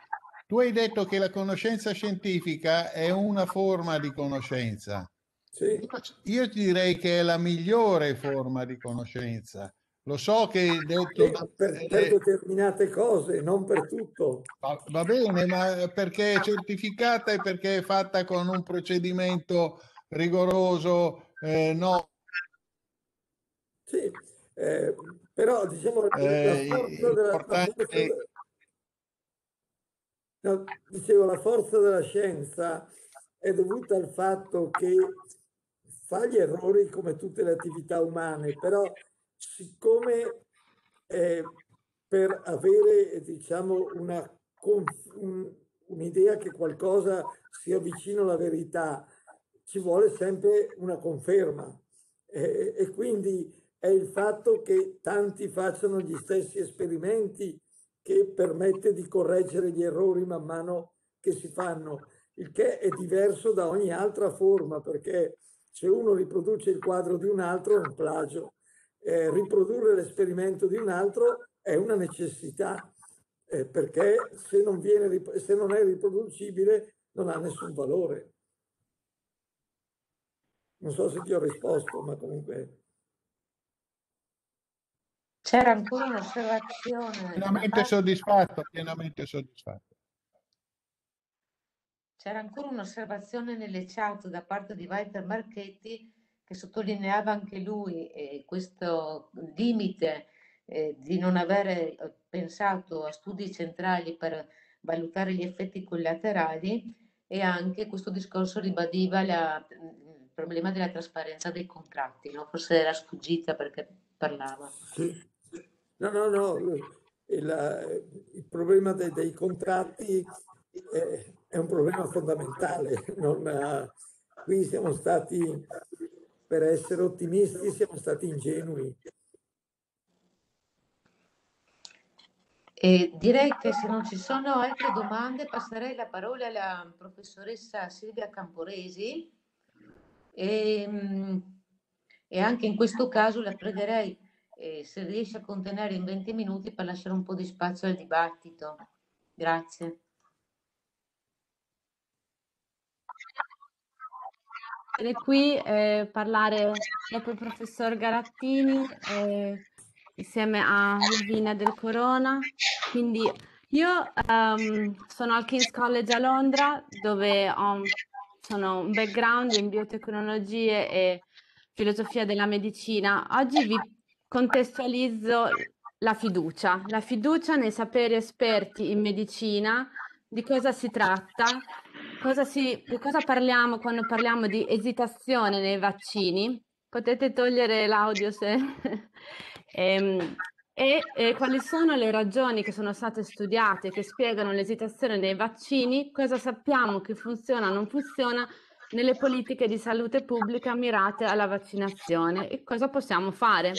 tu hai detto che la conoscenza scientifica è una forma di conoscenza. Sì. Io ti direi che è la migliore forma di conoscenza. Lo so che hai detto... Da... Per, per, determinate cose, non per tutto. Va, va, bene, ma perché è certificata e perché è fatta con un procedimento rigoroso, eh, no? Sì, eh, però diciamo la eh, della... La forza, no, dicevo, la forza della scienza è dovuta al fatto che fa gli errori come tutte le attività umane, però siccome eh, per avere diciamo una, un, un'idea che qualcosa sia vicino alla verità ci vuole sempre una conferma. Eh, e quindi è il fatto che tanti facciano gli stessi esperimenti che permette di correggere gli errori man mano che si fanno, il che è diverso da ogni altra forma perché se uno riproduce il quadro di un altro è un plagio eh, riprodurre l'esperimento di un altro è una necessità, eh, perché se non, viene, se non è riproducibile non ha nessun valore. Non so se ti ho risposto, ma comunque... C'era ancora un'osservazione. Pienamente soddisfatto, pienamente soddisfatto. C'era ancora un'osservazione nelle chat da parte di Walter Marchetti che sottolineava anche lui eh, questo limite eh, di non avere eh, pensato a studi centrali per valutare gli effetti collaterali e anche questo discorso ribadiva la, il problema della trasparenza dei contratti, no? forse era sfuggita perché parlava. Sì. No, no, no, il, il problema dei, dei contratti è, è, un problema fondamentale. Non, qui siamo stati per essere ottimisti siamo stati ingenui. E direi che se non ci sono altre domande passerei la parola alla professoressa Silvia Camporesi e, mm, e anche in questo caso la pregherei eh, se riesce a contenere in 20 minuti per lasciare un po' di spazio al dibattito. Grazie. qui eh, parlare dopo il professor Garattini eh, insieme a Lavina del Corona. Quindi io um, sono al King's College a Londra dove ho sono un background in biotecnologie e filosofia della medicina. Oggi vi contestualizzo la fiducia, la fiducia nei saperi esperti in medicina, di cosa si tratta, cosa, si, di cosa parliamo quando parliamo di esitazione nei vaccini? Potete togliere l'audio se... ehm, e, e, quali sono le ragioni che sono state studiate che spiegano l'esitazione dei vaccini, cosa sappiamo che funziona o non funziona nelle politiche di salute pubblica mirate alla vaccinazione e cosa possiamo fare.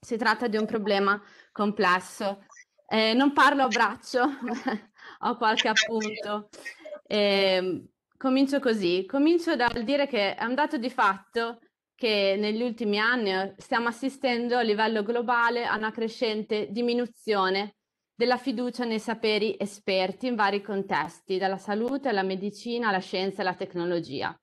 Si tratta di un problema complesso. Eh, non parlo a braccio, ho qualche appunto. Eh, comincio così. Comincio dal dire che è un dato di fatto che negli ultimi anni stiamo assistendo a livello globale a una crescente diminuzione della fiducia nei saperi esperti in vari contesti, dalla salute alla medicina, alla scienza e alla tecnologia.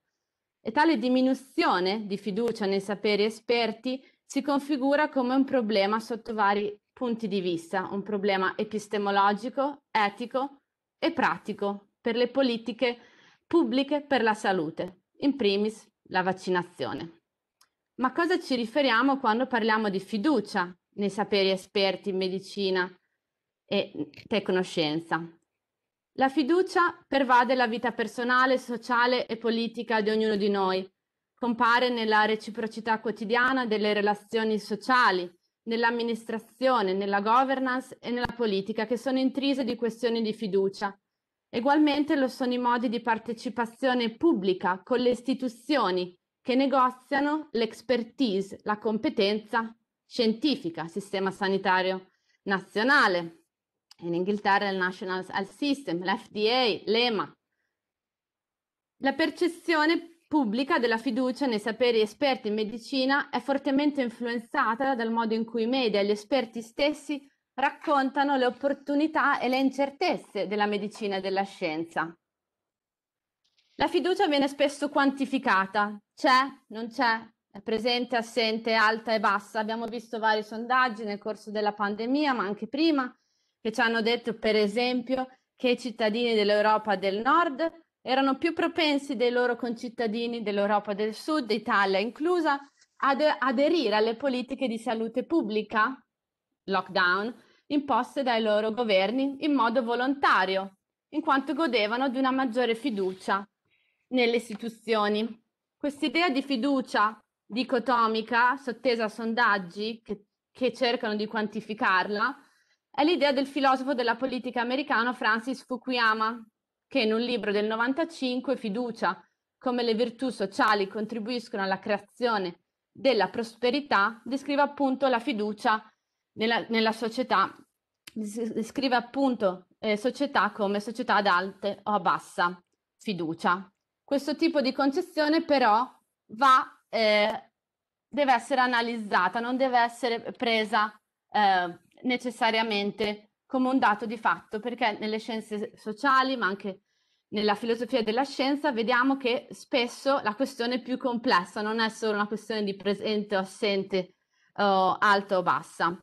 E tale diminuzione di fiducia nei saperi esperti si configura come un problema sotto vari punti di vista, un problema epistemologico, etico e pratico per le politiche pubbliche per la salute, in primis la vaccinazione. Ma cosa ci riferiamo quando parliamo di fiducia nei saperi esperti in medicina e tecnoscienza. La fiducia pervade la vita personale, sociale e politica di ognuno di noi. Compare nella reciprocità quotidiana delle relazioni sociali, nell'amministrazione, nella governance e nella politica, che sono intrise di questioni di fiducia. Egualmente lo sono i modi di partecipazione pubblica con le istituzioni che negoziano l'expertise, la competenza scientifica, sistema sanitario nazionale, in Inghilterra il National Health System, l'FDA, l'EMA. La percezione pubblica della fiducia nei saperi esperti in medicina è fortemente influenzata dal modo in cui i media e gli esperti stessi raccontano le opportunità e le incertezze della medicina e della scienza. La fiducia viene spesso quantificata, c'è, non c'è, è presente, assente, alta e bassa. Abbiamo visto vari sondaggi nel corso della pandemia, ma anche prima, che ci hanno detto, per esempio, che i cittadini dell'Europa del Nord erano più propensi dei loro concittadini dell'Europa del Sud, Italia inclusa, ad aderire alle politiche di salute pubblica, lockdown, imposte dai loro governi in modo volontario, in quanto godevano di una maggiore fiducia nelle istituzioni. Quest'idea di fiducia dicotomica, sottesa a sondaggi che, che cercano di quantificarla, è l'idea del filosofo della politica americano Francis Fukuyama, che in un libro del 95, Fiducia, come le virtù sociali contribuiscono alla creazione della prosperità, descrive appunto la fiducia nella, nella società, descrive appunto eh, società come società ad alte o a bassa fiducia. Questo tipo di concezione però va, eh, deve essere analizzata, non deve essere presa eh, necessariamente come un dato di fatto, perché nelle scienze sociali, ma anche nella filosofia della scienza, vediamo che spesso la questione è più complessa, non è solo una questione di presente o assente, o alta o bassa.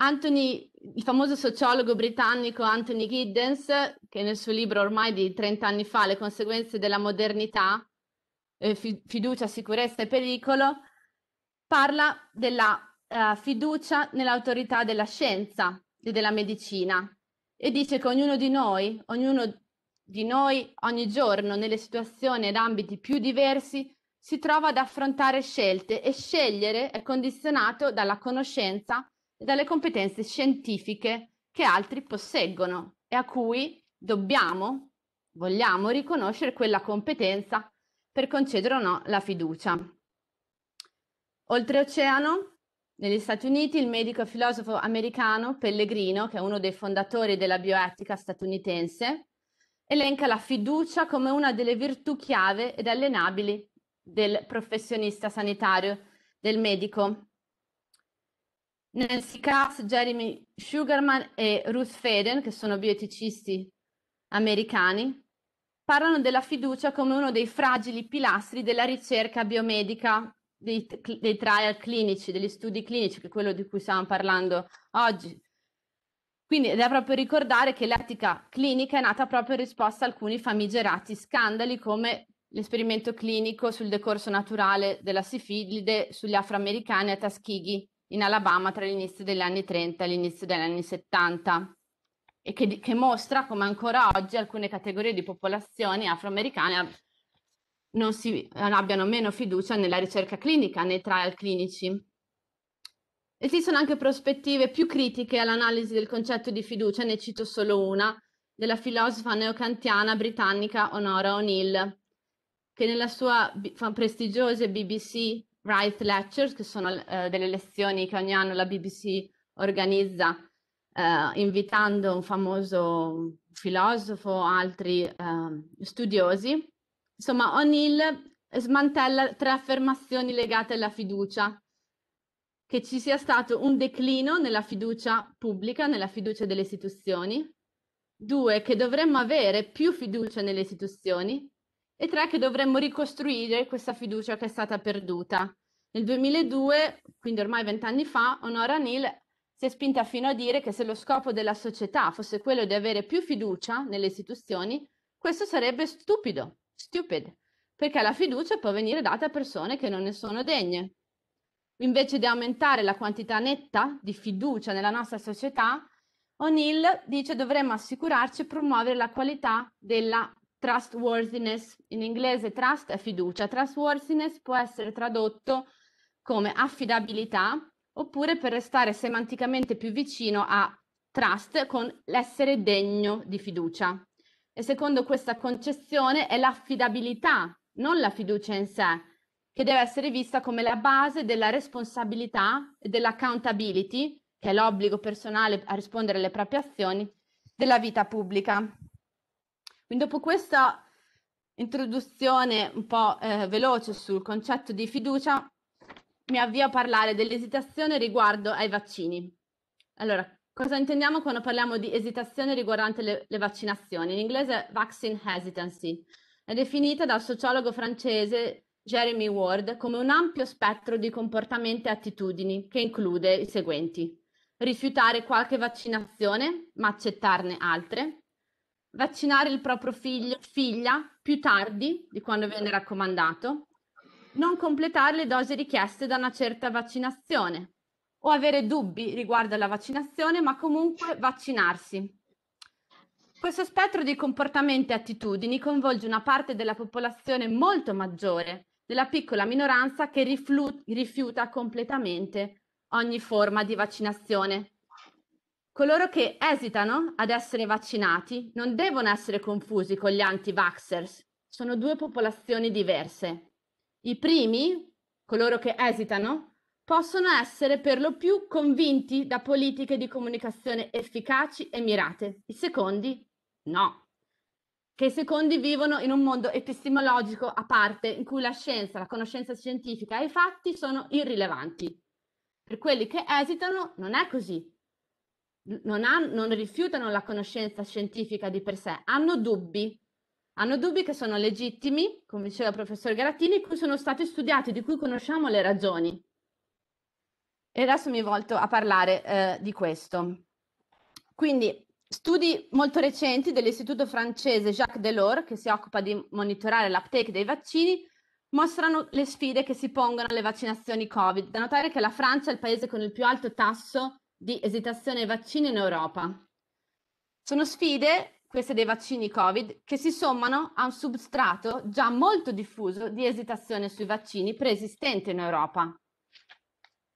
Anthony, il famoso sociologo britannico Anthony Giddens, che nel suo libro ormai di 30 anni fa, Le conseguenze della modernità, eh, fiducia, sicurezza e pericolo, parla della uh, fiducia nell'autorità della scienza e della medicina e dice che ognuno di noi, ognuno di noi ogni giorno nelle situazioni ed ambiti più diversi si trova ad affrontare scelte e scegliere è condizionato dalla conoscenza e dalle competenze scientifiche che altri posseggono e a cui dobbiamo, vogliamo riconoscere quella competenza per concedere o no la fiducia. Oltreoceano, negli Stati Uniti il medico e filosofo americano Pellegrino, che è uno dei fondatori della bioetica statunitense, elenca la fiducia come una delle virtù chiave ed allenabili del professionista sanitario, del medico. Nancy Cass, Jeremy Sugarman e Ruth Faden, che sono bioeticisti americani, parlano della fiducia come uno dei fragili pilastri della ricerca biomedica dei, dei trial clinici, degli studi clinici, che è quello di cui stiamo parlando oggi. Quindi è proprio ricordare che l'etica clinica è nata proprio in risposta a alcuni famigerati scandali come l'esperimento clinico sul decorso naturale della sifilide sugli afroamericani a Tuskegee in Alabama tra l'inizio degli anni 30 e l'inizio degli anni 70. e che, che mostra come ancora oggi alcune categorie di popolazioni afroamericane non, si, abbiano meno fiducia nella ricerca clinica, nei trial clinici. Esistono anche prospettive più critiche all'analisi del concetto di fiducia, ne cito solo una, della filosofa neocantiana britannica Honora O'Neill, che nella sua prestigiosa BBC Right Lectures, che sono eh, delle lezioni che ogni anno la BBC organizza, eh, invitando un famoso filosofo, altri eh, studiosi, insomma O'Neill smantella tre affermazioni legate alla fiducia, che ci sia stato un declino nella fiducia pubblica, nella fiducia delle istituzioni, Due, che dovremmo avere più fiducia nelle istituzioni. E tre, che dovremmo ricostruire questa fiducia che è stata perduta. Nel 2002, quindi ormai vent'anni fa, Honora Neal si è spinta fino a dire che se lo scopo della società fosse quello di avere più fiducia nelle istituzioni, questo sarebbe stupido, stupid, perché la fiducia può venire data a persone che non ne sono degne. Invece di aumentare la quantità netta di fiducia nella nostra società, O'Neill dice dovremmo assicurarci e promuovere la qualità della trustworthiness. In inglese trust è fiducia, trustworthiness può essere tradotto come affidabilità oppure per restare semanticamente più vicino a trust con l'essere degno di fiducia. E secondo questa concezione è l'affidabilità, non la fiducia in sé, che deve essere vista come la base della responsabilità e dell'accountability che è l'obbligo personale a rispondere alle proprie azioni, della vita pubblica. Quindi dopo questa introduzione un po' eh, veloce sul concetto di fiducia, mi avvio a parlare dell'esitazione riguardo ai vaccini. Allora, cosa intendiamo quando parliamo di esitazione riguardante le, le vaccinazioni? In inglese vaccine hesitancy. È definita dal sociologo francese Jeremy Ward come un ampio spettro di comportamenti e attitudini che include i seguenti rifiutare qualche vaccinazione, ma accettarne altre, vaccinare il proprio figlio, figlia più tardi di quando viene raccomandato, non completare le dosi richieste da una certa vaccinazione o avere dubbi riguardo alla vaccinazione, ma comunque vaccinarsi. Questo spettro di comportamenti e attitudini coinvolge una parte della popolazione molto maggiore della piccola minoranza che riflu- rifiuta completamente ogni forma di vaccinazione. Coloro che esitano ad essere vaccinati non devono essere confusi con gli anti-vaxxers, sono due popolazioni diverse. I primi, coloro che esitano, possono essere per lo più convinti da politiche di comunicazione efficaci e mirate. I secondi, no. Che i secondi vivono in un mondo epistemologico a parte in cui la scienza, la conoscenza scientifica e i fatti sono irrilevanti. Per quelli che esitano non è così. Non, ha, non rifiutano la conoscenza scientifica di per sé, hanno dubbi. Hanno dubbi che sono legittimi, come diceva il professor Garattini, cui sono stati studiati, di cui conosciamo le ragioni. E adesso mi volto a parlare eh, di questo. Quindi, studi molto recenti dell'istituto francese Jacques Delors, che si occupa di monitorare l'uptake dei vaccini, mostrano le sfide che si pongono alle vaccinazioni Covid. Da notare che la Francia è il paese con il più alto tasso di esitazione ai vaccini in Europa. Sono sfide, queste dei vaccini Covid, che si sommano a un substrato già molto diffuso di esitazione sui vaccini preesistente in Europa.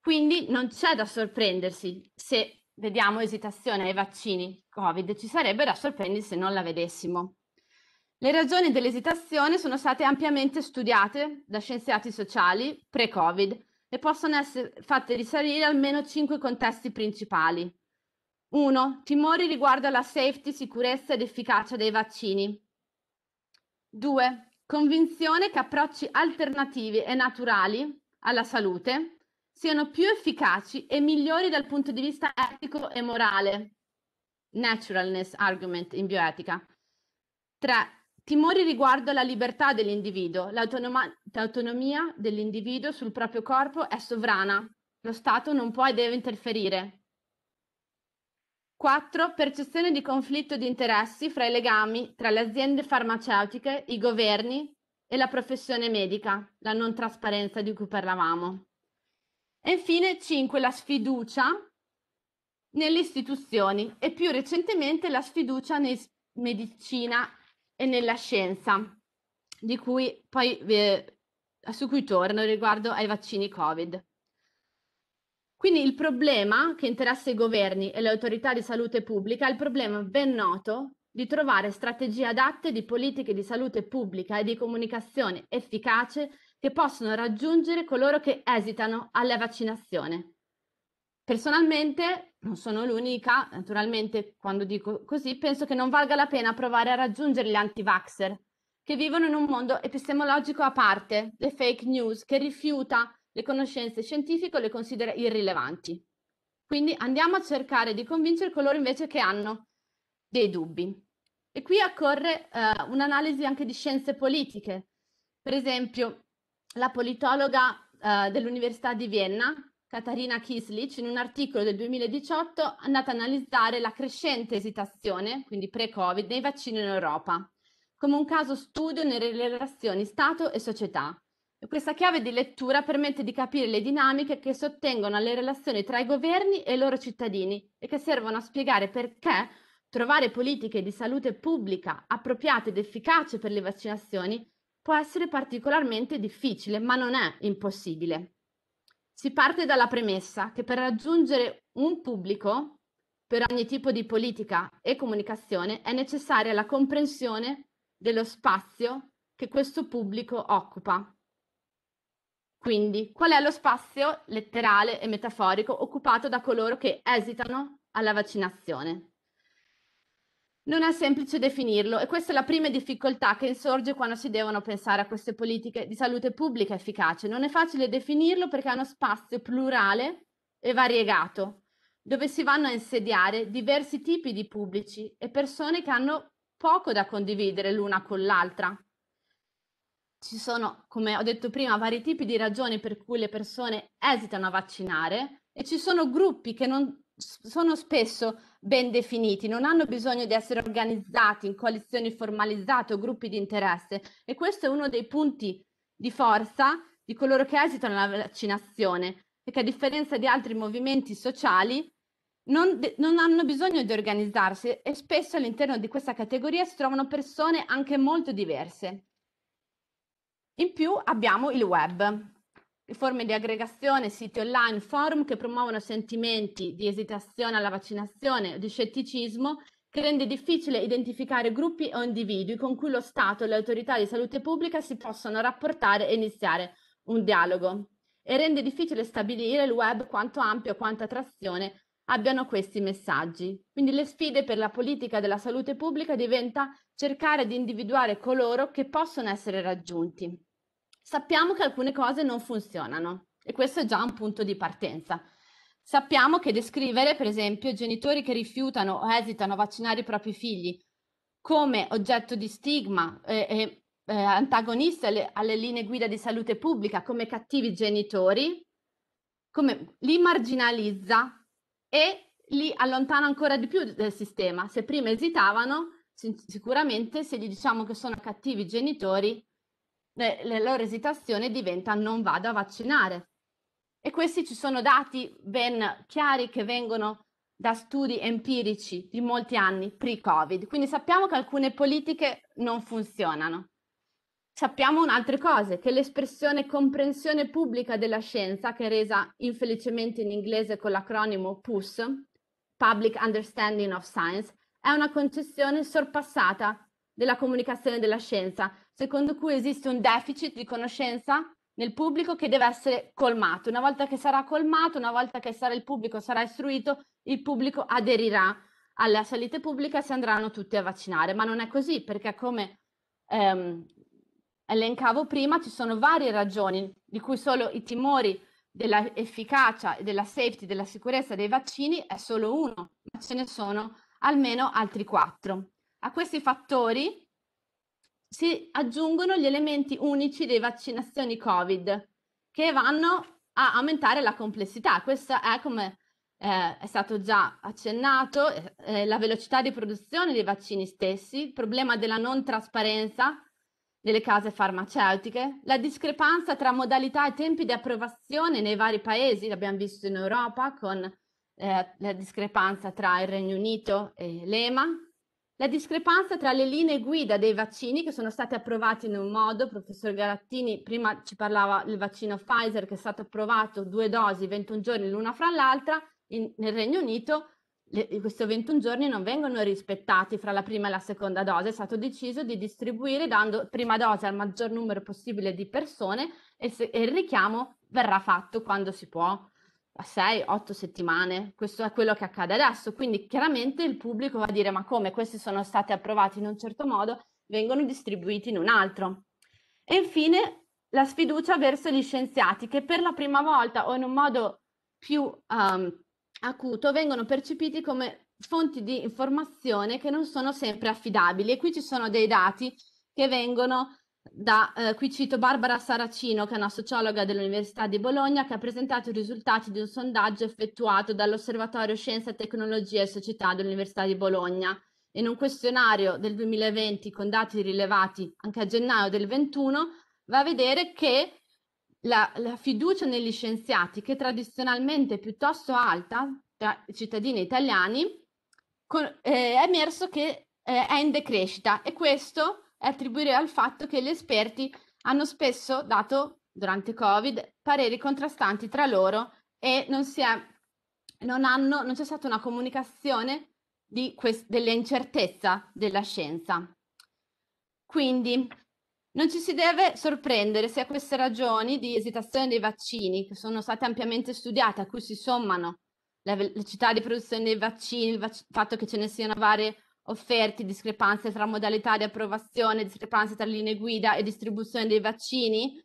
Quindi non c'è da sorprendersi se vediamo esitazione ai vaccini Covid, ci sarebbe da sorprendersi se non la vedessimo. Le ragioni dell'esitazione sono state ampiamente studiate da scienziati sociali pre-Covid e possono essere fatte risalire almeno cinque contesti principali. 1. Timori riguardo alla safety, sicurezza ed efficacia dei vaccini. 2. Convinzione che approcci alternativi e naturali alla salute siano più efficaci e migliori dal punto di vista etico e morale. Naturalness argument in bioetica. 3 Timori riguardo alla libertà dell'individuo. L'autonomia dell'individuo sul proprio corpo è sovrana. Lo Stato non può e deve interferire. 4. Percezione di conflitto di interessi fra i legami tra le aziende farmaceutiche, i governi e la professione medica, la non trasparenza di cui parlavamo. E infine 5. La sfiducia nelle istituzioni e più recentemente la sfiducia nella medicina e nella scienza, di cui poi, eh, su cui torno riguardo ai vaccini Covid. Quindi il problema che interessa i governi e le autorità di salute pubblica è il problema ben noto di trovare strategie adatte di politiche di salute pubblica e di comunicazione efficace che possono raggiungere coloro che esitano alla vaccinazione. Personalmente, non sono l'unica, naturalmente quando dico così, penso che non valga la pena provare a raggiungere gli anti-vaxxer, che vivono in un mondo epistemologico a parte, le fake news, che rifiuta le conoscenze scientifiche o le considera irrilevanti. Quindi andiamo a cercare di convincere coloro invece che hanno dei dubbi. E qui occorre eh, un'analisi anche di scienze politiche. Per esempio, la politologa eh, dell'Università di Vienna, Katarina Kislich, in un articolo del 2018 è andata a analizzare la crescente esitazione, quindi pre-Covid, nei vaccini in Europa, come un caso studio nelle relazioni Stato e società. E questa chiave di lettura permette di capire le dinamiche che sottengono alle relazioni tra i governi e i loro cittadini e che servono a spiegare perché trovare politiche di salute pubblica appropriate ed efficaci per le vaccinazioni può essere particolarmente difficile, ma non è impossibile. Si parte dalla premessa che per raggiungere un pubblico per ogni tipo di politica e comunicazione è necessaria la comprensione dello spazio che questo pubblico occupa. Quindi, qual è lo spazio letterale e metaforico occupato da coloro che esitano alla vaccinazione? Non è semplice definirlo e questa è la prima difficoltà che insorge quando si devono pensare a queste politiche di salute pubblica efficace. Non è facile definirlo perché è uno spazio plurale e variegato, dove si vanno a insediare diversi tipi di pubblici e persone che hanno poco da condividere l'una con l'altra. Ci sono, come ho detto prima, vari tipi di ragioni per cui le persone esitano a vaccinare e ci sono gruppi che non sono spesso ben definiti, non hanno bisogno di essere organizzati in coalizioni formalizzate o gruppi di interesse e questo è uno dei punti di forza di coloro che esitano alla vaccinazione, perché a differenza di altri movimenti sociali non, non, hanno bisogno di organizzarsi e spesso all'interno di questa categoria si trovano persone anche molto diverse. In più abbiamo il web, forme di aggregazione, siti online, forum che promuovono sentimenti di esitazione alla vaccinazione di scetticismo che rende difficile identificare gruppi o individui con cui lo Stato e le autorità di salute pubblica si possono rapportare e iniziare un dialogo e rende difficile stabilire il web quanto ampio e quanta attrazione abbiano questi messaggi. Quindi le sfide per la politica della salute pubblica diventa cercare di individuare coloro che possono essere raggiunti sappiamo che alcune cose non funzionano e questo è già un punto di partenza. Sappiamo che descrivere, per esempio, genitori che rifiutano o esitano a vaccinare i propri figli come oggetto di stigma e, e eh, antagonisti alle, alle linee guida di salute pubblica, come cattivi genitori, come li marginalizza e li allontana ancora di più dal sistema. Se prima esitavano, sicuramente se gli diciamo che sono cattivi genitori, le loro esitazioni diventa non vado a vaccinare. E questi ci sono dati ben chiari che vengono da studi empirici di molti anni pre-Covid. Quindi sappiamo che alcune politiche non funzionano. Sappiamo un'altra cosa, che l'espressione comprensione pubblica della scienza, che è resa infelicemente in inglese con l'acronimo PUS, Public Understanding of Science, è una concessione sorpassata della comunicazione della scienza, secondo cui esiste un deficit di conoscenza nel pubblico che deve essere colmato. Una volta che sarà colmato, una volta che sarà il pubblico sarà istruito, il pubblico aderirà alla salute pubblica e si andranno tutti a vaccinare. Ma non è così, perché come ehm, elencavo prima, ci sono varie ragioni, di cui solo i timori dell'efficacia e della safety, della sicurezza dei vaccini è solo uno, ma ce ne sono almeno altri quattro. A questi fattori si aggiungono gli elementi unici delle vaccinazioni Covid che vanno a aumentare la complessità. Questa è come eh, è stato già accennato, eh, la velocità di produzione dei vaccini stessi, il problema della non trasparenza delle case farmaceutiche, la discrepanza tra modalità e tempi di approvazione nei vari paesi, l'abbiamo visto in Europa con eh, la discrepanza tra il Regno Unito e l'EMA, la discrepanza tra le linee guida dei vaccini che sono stati approvati in un modo, professor Garattini prima ci parlava del vaccino Pfizer che è stato approvato due dosi 21 giorni l'una fra l'altra, in, nel Regno Unito le, questi 21 giorni non vengono rispettati fra la prima e la seconda dose, è stato deciso di distribuire dando prima dose al maggior numero possibile di persone e, se, e il richiamo verrà fatto quando si può, a 6-8 settimane. Questo è quello che accade adesso, quindi chiaramente il pubblico va a dire ma come questi sono stati approvati in un certo modo, vengono distribuiti in un altro. E infine la sfiducia verso gli scienziati che per la prima volta o in un modo più um, acuto vengono percepiti come fonti di informazione che non sono sempre affidabili. E qui ci sono dei dati che vengono da, eh, qui cito Barbara Saracino, che è una sociologa dell'Università di Bologna, che ha presentato i risultati di un sondaggio effettuato dall'Osservatorio Scienza, Tecnologia e Società dell'Università di Bologna. In un questionario del 2020 con dati rilevati anche a gennaio del 2021, va a vedere che la, la fiducia negli scienziati, che tradizionalmente è piuttosto alta tra i cittadini italiani, con, eh, è emerso che eh, è in decrescita e questo è attribuire al fatto che gli esperti hanno spesso dato durante Covid pareri contrastanti tra loro e non, è, non, hanno, non c'è stata una comunicazione quest- dell'incertezza della scienza. Quindi non ci si deve sorprendere se a queste ragioni di esitazione dei vaccini, che sono state ampiamente studiate, a cui si sommano la velocità di produzione dei vaccini, il vac- fatto che ce ne siano varie offerte, discrepanze tra modalità di approvazione, discrepanze tra linee guida e distribuzione dei vaccini,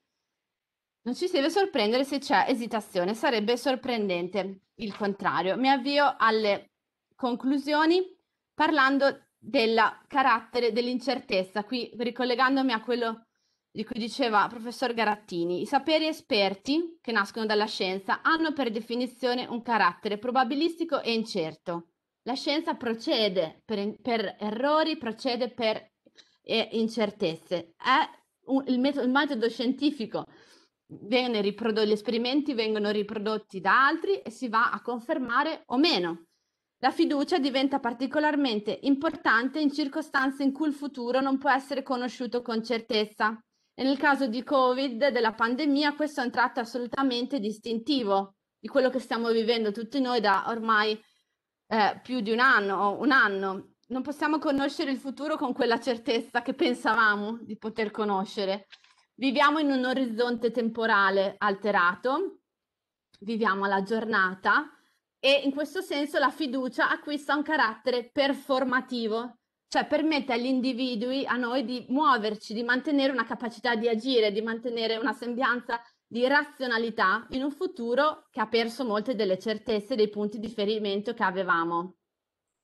non ci si deve sorprendere se c'è esitazione, sarebbe sorprendente il contrario. Mi avvio alle conclusioni parlando del carattere dell'incertezza, qui ricollegandomi a quello di cui diceva il professor Garattini, i saperi esperti che nascono dalla scienza hanno per definizione un carattere probabilistico e incerto. La scienza procede per, per errori, procede per eh, incertezze. Un, il, metodo, il, metodo, scientifico gli esperimenti vengono riprodotti da altri e si va a confermare o meno. La fiducia diventa particolarmente importante in circostanze in cui il futuro non può essere conosciuto con certezza. E nel caso di Covid, della pandemia, questo è un tratto assolutamente distintivo di quello che stiamo vivendo tutti noi da ormai eh, più di un anno o un anno. Non possiamo conoscere il futuro con quella certezza che pensavamo di poter conoscere. Viviamo in un orizzonte temporale alterato, viviamo la giornata e in questo senso la fiducia acquista un carattere performativo, cioè permette agli individui, a noi di muoverci, di mantenere una capacità di agire, di mantenere una sembianza di razionalità in un futuro che ha perso molte delle certezze dei punti di riferimento che avevamo.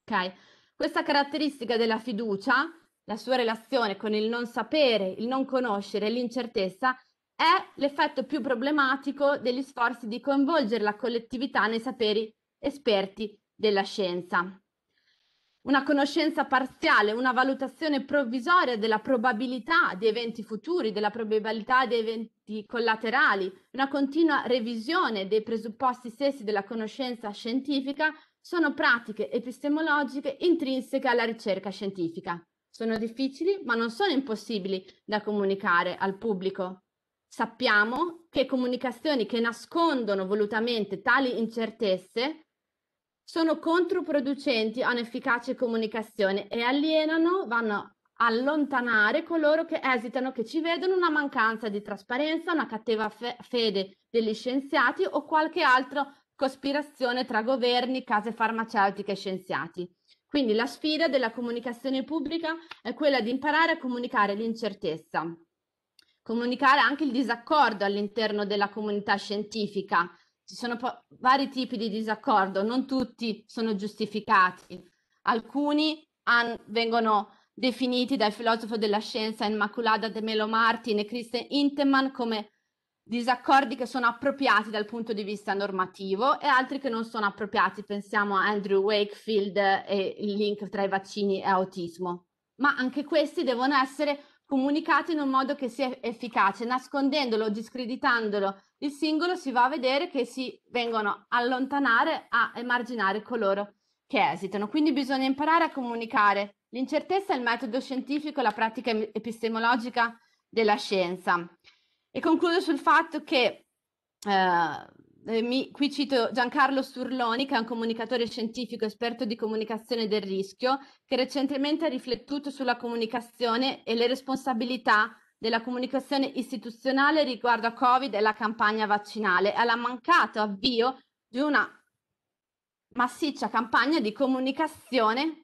Ok? Questa caratteristica della fiducia, la sua relazione con il non sapere, il non conoscere, l'incertezza, è l'effetto più problematico degli sforzi di coinvolgere la collettività nei saperi esperti della scienza. Una conoscenza parziale, una valutazione provvisoria della probabilità di eventi futuri, della probabilità di eventi collaterali, una continua revisione dei presupposti stessi della conoscenza scientifica sono pratiche epistemologiche intrinseche alla ricerca scientifica. Sono difficili, ma non sono impossibili da comunicare al pubblico. Sappiamo che comunicazioni che nascondono volutamente tali incertezze sono controproducenti a un'efficace comunicazione e alienano, vanno allontanare coloro che esitano, che ci vedono una mancanza di trasparenza, una cattiva fe- fede degli scienziati o qualche altra cospirazione tra governi, case farmaceutiche e scienziati. Quindi la sfida della comunicazione pubblica è quella di imparare a comunicare l'incertezza, comunicare anche il disaccordo all'interno della comunità scientifica, ci sono po- vari tipi di disaccordo, non tutti sono giustificati. Alcuni han, vengono definiti dal filosofo della scienza Immaculada de Melo Martin e Christian Inteman come disaccordi che sono appropriati dal punto di vista normativo e altri che non sono appropriati. Pensiamo a Andrew Wakefield e il link tra i vaccini e autismo. Ma anche questi devono essere comunicato in un modo che sia efficace, nascondendolo, discreditandolo il singolo, si va a vedere che si vengono a allontanare, a emarginare coloro che esitano. Quindi bisogna imparare a comunicare. L'incertezza è il metodo scientifico, la pratica epistemologica della scienza. E concludo sul fatto che eh, mi, qui cito Giancarlo Sturloni, che è un comunicatore scientifico esperto di comunicazione del rischio, che recentemente ha riflettuto sulla comunicazione e le responsabilità della comunicazione istituzionale riguardo a Covid e la campagna vaccinale e alla mancato avvio di una massiccia campagna di comunicazione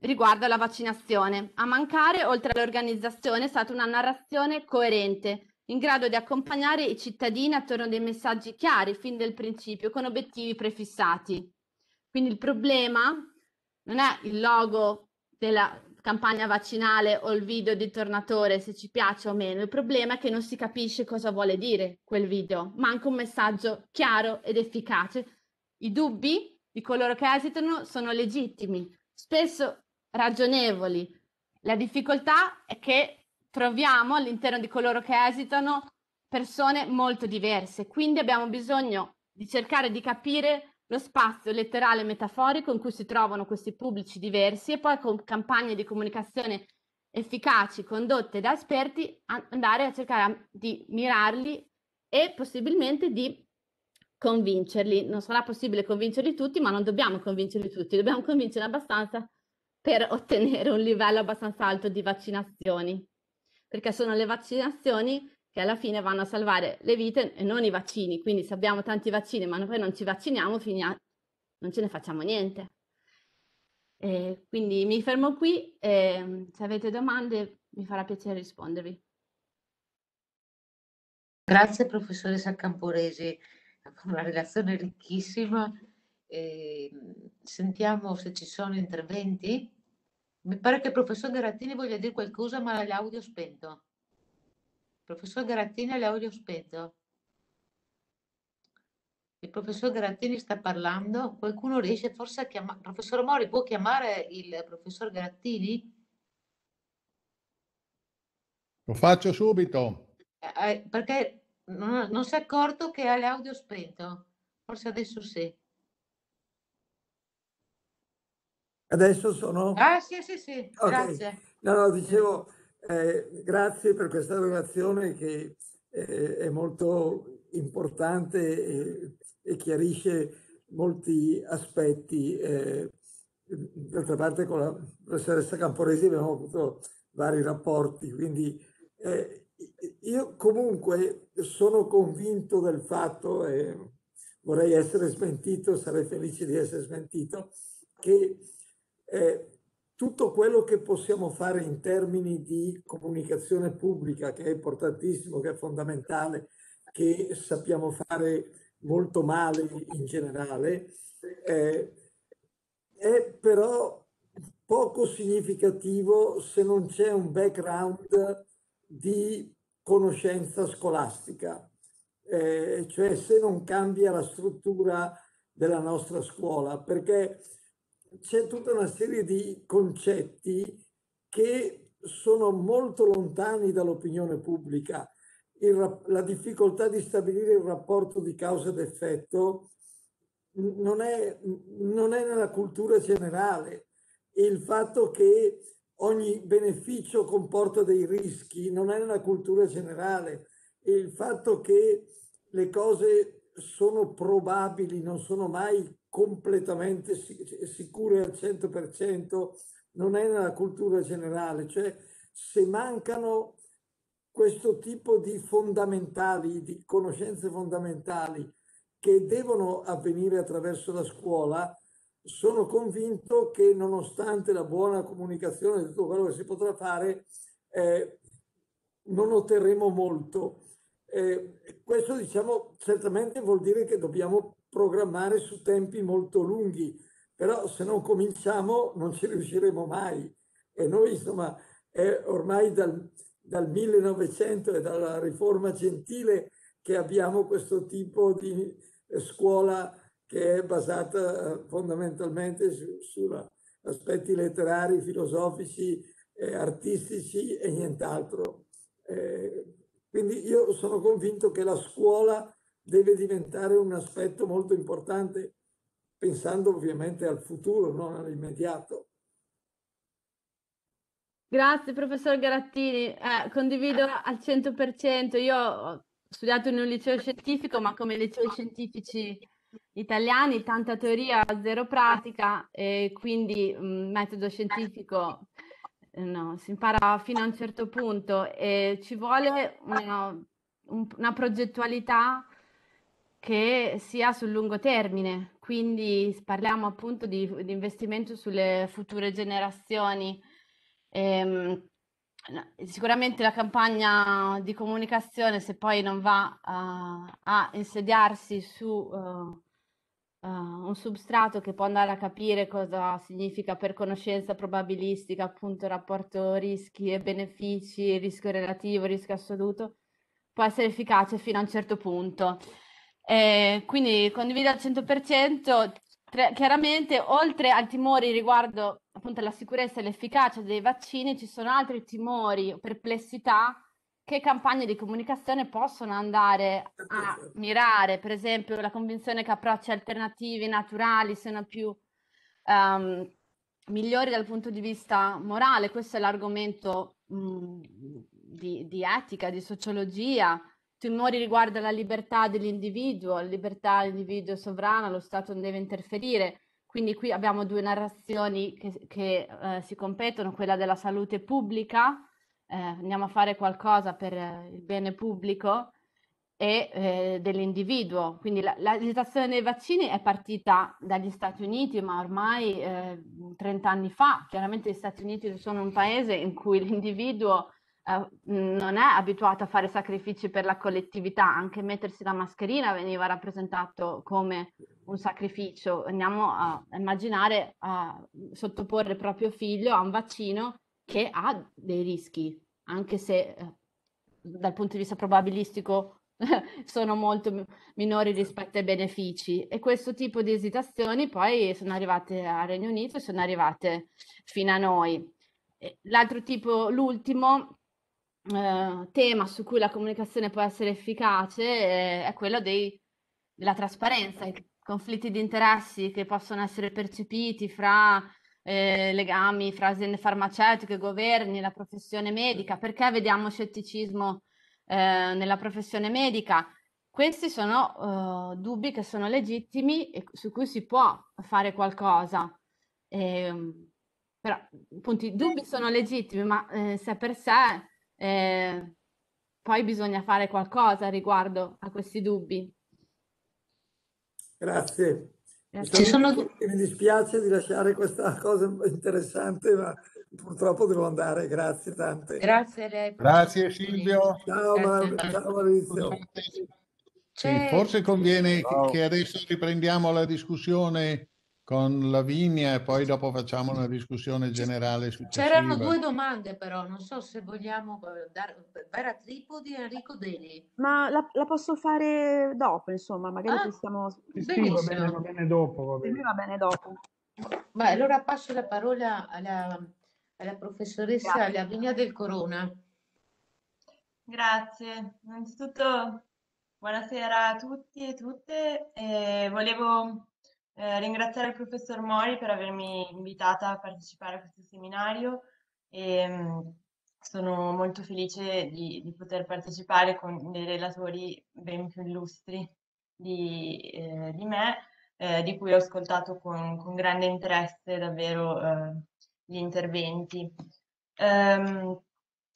riguardo alla vaccinazione. A mancare, oltre all'organizzazione, è stata una narrazione coerente in grado di accompagnare i cittadini attorno a dei messaggi chiari fin dal principio, con obiettivi prefissati. Quindi il problema non è il logo della campagna vaccinale o il video di tornatore, se ci piace o meno, il problema è che non si capisce cosa vuole dire quel video, manca un messaggio chiaro ed efficace. I dubbi di coloro che esitano sono legittimi, spesso ragionevoli. La difficoltà è che troviamo all'interno di coloro che esitano persone molto diverse, quindi abbiamo bisogno di cercare di capire lo spazio letterale e metaforico in cui si trovano questi pubblici diversi e poi con campagne di comunicazione efficaci condotte da esperti andare a cercare di mirarli e possibilmente di convincerli. Non sarà possibile convincerli tutti, ma non dobbiamo convincerli tutti, dobbiamo convincere abbastanza per ottenere un livello abbastanza alto di vaccinazioni perché sono le vaccinazioni che alla fine vanno a salvare le vite e non i vaccini. Quindi se abbiamo tanti vaccini ma poi non ci vacciniamo, non ce ne facciamo niente. E quindi mi fermo qui e se avete domande mi farà piacere rispondervi. Grazie professoressa Camporesi, una relazione ricchissima. E sentiamo se ci sono interventi. Mi pare che il professor Garattini voglia dire qualcosa, ma l'audio spento. professor Garattini ha l'audio spento. Il professor Garattini sta parlando. Qualcuno riesce forse a chiamare... Professor Mori, può chiamare il professor Garattini? Lo faccio subito. Eh, eh perché non, non si è accorto che ha l'audio spento. Forse adesso sì. Adesso sono... Ah sì, sì, sì, okay. grazie. No, no, dicevo, eh, grazie per questa relazione che eh, è molto importante e, e, chiarisce molti aspetti. Eh, d'altra parte con la professoressa Camporesi abbiamo avuto vari rapporti, quindi eh, io comunque sono convinto del fatto, e vorrei essere smentito, sarei felice di essere smentito, che eh, tutto quello che possiamo fare in termini di comunicazione pubblica, che è importantissimo, che è fondamentale, che sappiamo fare molto male in generale, eh, è però poco significativo se non c'è un background di conoscenza scolastica, eh, cioè se non cambia la struttura della nostra scuola, perché c'è tutta una serie di concetti che sono molto lontani dall'opinione pubblica. Il, la difficoltà di stabilire il rapporto di causa ed effetto non è, non è nella cultura generale. Il fatto che ogni beneficio comporta dei rischi non è nella cultura generale. Il fatto che le cose sono probabili, non sono mai completamente sicure al 100%, non è nella cultura generale, cioè se mancano questo tipo di fondamentali, di conoscenze fondamentali che devono avvenire attraverso la scuola, sono convinto che nonostante la buona comunicazione di tutto quello che si potrà fare, eh, non otterremo molto. Eh, questo diciamo certamente vuol dire che dobbiamo programmare su tempi molto lunghi, però se non cominciamo non ci riusciremo mai. E noi insomma è ormai dal, dal 1900 e dalla riforma gentile che abbiamo questo tipo di scuola che è basata fondamentalmente su, su aspetti letterari, filosofici eh, artistici e nient'altro. Eh, quindi io sono convinto che la scuola deve diventare un aspetto molto importante, pensando ovviamente al futuro, non all'immediato. Grazie professor Garattini, eh, condivido al 100%. Io ho studiato in un liceo scientifico, ma come licei scientifici italiani, tanta teoria, zero pratica, e quindi un metodo scientifico no, si impara fino a un certo punto e ci vuole una, una progettualità che sia sul lungo termine, quindi parliamo appunto di, di investimento sulle future generazioni. Ehm, sicuramente la campagna di comunicazione, se poi non va uh, a insediarsi su uh, uh, un substrato che può andare a capire cosa significa per conoscenza probabilistica, appunto rapporto rischi e benefici, rischio relativo, rischio assoluto, può essere efficace fino a un certo punto. Eh, quindi condivido al 100%, chiaramente oltre al timori riguardo appunto alla sicurezza e l'efficacia dei vaccini, ci sono altri timori o perplessità che campagne di comunicazione possono andare a mirare, per esempio la convinzione che approcci alternativi naturali siano più um, migliori dal punto di vista morale, questo è l'argomento mh, di, di, etica, di sociologia, timori riguardo alla libertà dell'individuo, la libertà dell'individuo sovrano, lo Stato non deve interferire, quindi qui abbiamo due narrazioni che, che eh, si competono, quella della salute pubblica, eh, andiamo a fare qualcosa per eh, il bene pubblico e eh, dell'individuo. Quindi la, la legislazione dei vaccini è partita dagli Stati Uniti, ma ormai eh, 30 anni fa. Chiaramente gli Stati Uniti sono un paese in cui l'individuo eh, non è abituato a fare sacrifici per la collettività, anche mettersi la mascherina veniva rappresentato come un sacrificio. Andiamo a immaginare a sottoporre proprio figlio a un vaccino che ha dei rischi, anche se eh, dal punto di vista probabilistico sono molto minori rispetto ai benefici e questo tipo di esitazioni poi sono arrivate al Regno Unito e sono arrivate fino a noi. L'altro tipo, l'ultimo eh, tema su cui la comunicazione può essere efficace è, è quello dei, della trasparenza, i conflitti di interessi che possono essere percepiti fra eh, legami fra aziende farmaceutiche, governi, la professione medica, perché vediamo scetticismo eh, nella professione medica? Questi sono uh, dubbi che sono legittimi e su cui si può fare qualcosa. Ehm, però appunto i dubbi sono legittimi, ma eh, se per sé eh, poi bisogna fare qualcosa riguardo a questi dubbi. Grazie. Ci sono... Mi dispiace di lasciare questa cosa interessante, ma purtroppo devo andare. Grazie tante. Grazie. Grazie Silvio. Ciao, Grazie. ciao Maurizio. Sì, forse conviene che adesso riprendiamo la discussione con Lavinia e poi dopo facciamo una discussione generale successiva. C'erano due domande però, non so se vogliamo dare Vera Tripodi e Enrico Deli. Ma la, la, posso fare dopo, insomma, magari ah, ci stiamo... Sì, sì, va bene, va bene dopo. Va bene. va bene dopo. Beh, allora passo la parola alla, alla professoressa Grazie. Lavinia del Corona. Grazie, innanzitutto buonasera a tutti e tutte. Eh, volevo eh, ringraziare il professor Mori per avermi invitata a partecipare a questo seminario e mm, sono molto felice di, di, poter partecipare con dei relatori ben più illustri di, eh, di me, eh, di cui ho ascoltato con, con grande interesse davvero eh, gli interventi. Um,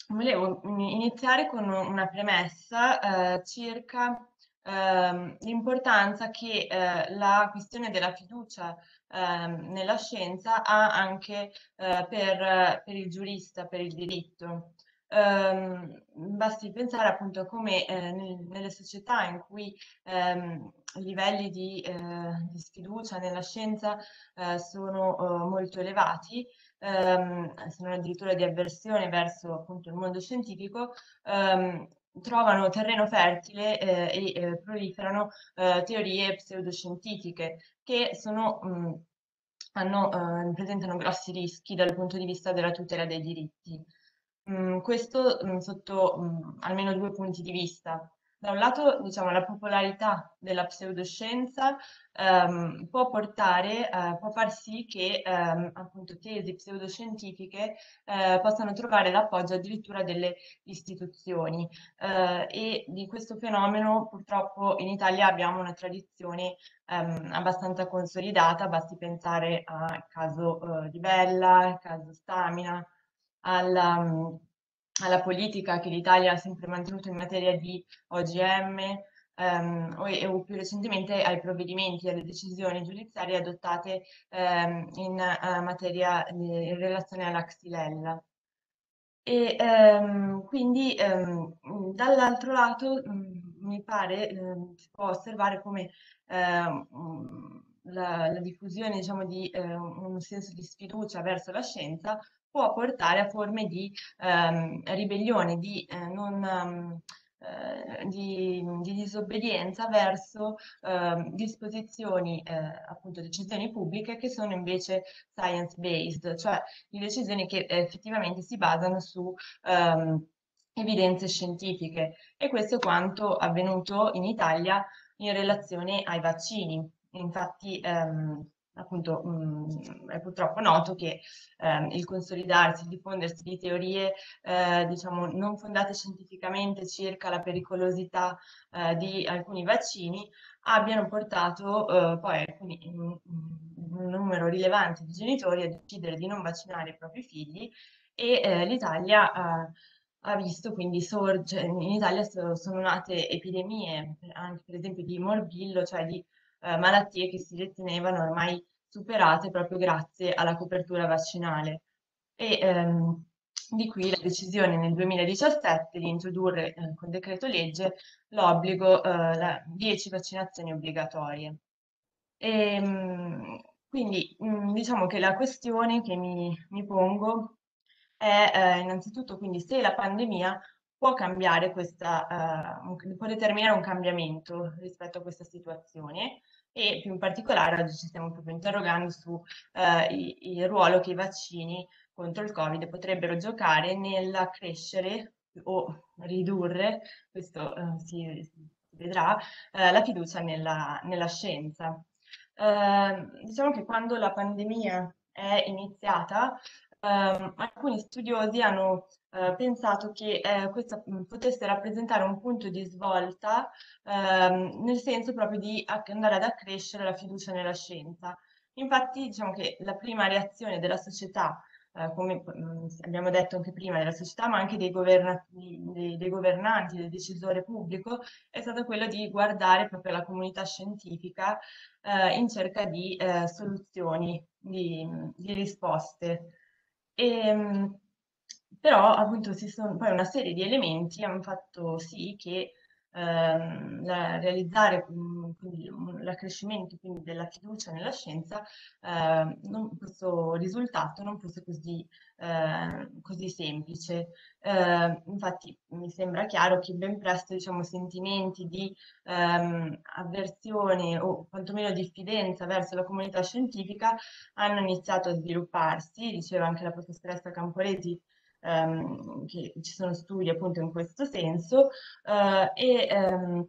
volevo iniziare con una premessa eh, circa ehm, l'importanza che eh, la questione della fiducia ehm, nella scienza ha anche eh, per, per, il giurista, per il diritto. Um, basti pensare appunto come eh, nel, nelle società in cui um, i livelli di, eh, di, sfiducia nella scienza eh, sono uh, molto elevati, um, se non addirittura di avversione verso appunto il mondo scientifico, trovano terreno fertile eh, e eh, proliferano eh, teorie pseudoscientifiche che sono mh, hanno, eh, presentano grossi rischi dal punto di vista della tutela dei diritti. Mm, questo mm, sotto mm, almeno due punti di vista. Da un lato, diciamo, la popolarità della pseudoscienza ehm, può portare, eh, può far sì che ehm, appunto tesi pseudoscientifiche eh, possano trovare l'appoggio addirittura delle istituzioni. Eh, e di questo fenomeno purtroppo in Italia abbiamo una tradizione ehm, abbastanza consolidata, basti pensare al caso eh, di Bella, al caso Stamina, alla alla politica che l'Italia ha sempre mantenuto in materia di OGM ehm, o, più recentemente ai provvedimenti e alle decisioni giudiziarie adottate ehm, in uh, materia in relazione alla Xylella. E ehm, quindi ehm, dall'altro lato mm, mi pare ehm, si può osservare come ehm, la, la, diffusione diciamo, di eh, un senso di sfiducia verso la scienza può portare a forme di ehm, ribellione, di, eh, non, ehm, eh, di, di, disobbedienza verso eh, disposizioni, appunto decisioni pubbliche che sono invece science-based, cioè di decisioni che effettivamente si basano su ehm, evidenze scientifiche. E questo è quanto avvenuto in Italia in relazione ai vaccini. Infatti, ehm, appunto mh, è purtroppo noto che eh, il consolidarsi, il diffondersi di teorie eh, diciamo non fondate scientificamente circa la pericolosità eh, di alcuni vaccini abbiano portato eh, poi alcuni, un, un, numero rilevante di genitori a decidere di non vaccinare i propri figli e eh, l'Italia eh, ha visto quindi sorgere, in Italia sono nate epidemie, anche per esempio di morbillo, cioè di eh, malattie che si ritenevano ormai superate proprio grazie alla copertura vaccinale. E ehm, di qui la decisione nel 2017 di introdurre eh, con decreto legge l'obbligo eh, 10 vaccinazioni obbligatorie. E, ehm, quindi mh, mm, diciamo che la questione che mi, mi pongo è eh, innanzitutto quindi se la pandemia può cambiare questa, uh, può determinare un cambiamento rispetto a questa situazione e più in particolare oggi ci stiamo proprio interrogando su uh, il ruolo che i vaccini contro il Covid potrebbero giocare nella crescere o ridurre, questo uh, si, si, vedrà, la fiducia nella, nella scienza. Ehm, diciamo che quando la pandemia è iniziata, alcuni studiosi hanno eh, pensato che eh, questa mm, potesse rappresentare un punto di svolta ehm, nel senso proprio di andare ad accrescere la fiducia nella scienza. Infatti, diciamo che la prima reazione della società Uh, come mm, abbiamo detto anche prima, della società, ma anche dei, governa dei, dei, governanti, del decisore pubblico, è stata quella di guardare proprio la comunità scientifica uh, in cerca di uh, soluzioni, di, di risposte. E, mh, però appunto si sono, poi una serie di elementi hanno fatto sì che ehm, la, realizzare l'accrescimento quindi della fiducia nella scienza, eh, non, questo risultato non fosse così, eh, così semplice. Eh, infatti mi sembra chiaro che ben presto diciamo, sentimenti di ehm, avversione o quantomeno diffidenza verso la comunità scientifica hanno iniziato a svilupparsi, diceva anche la professoressa Camporesi ehm, che ci sono studi appunto in questo senso eh, e, ehm,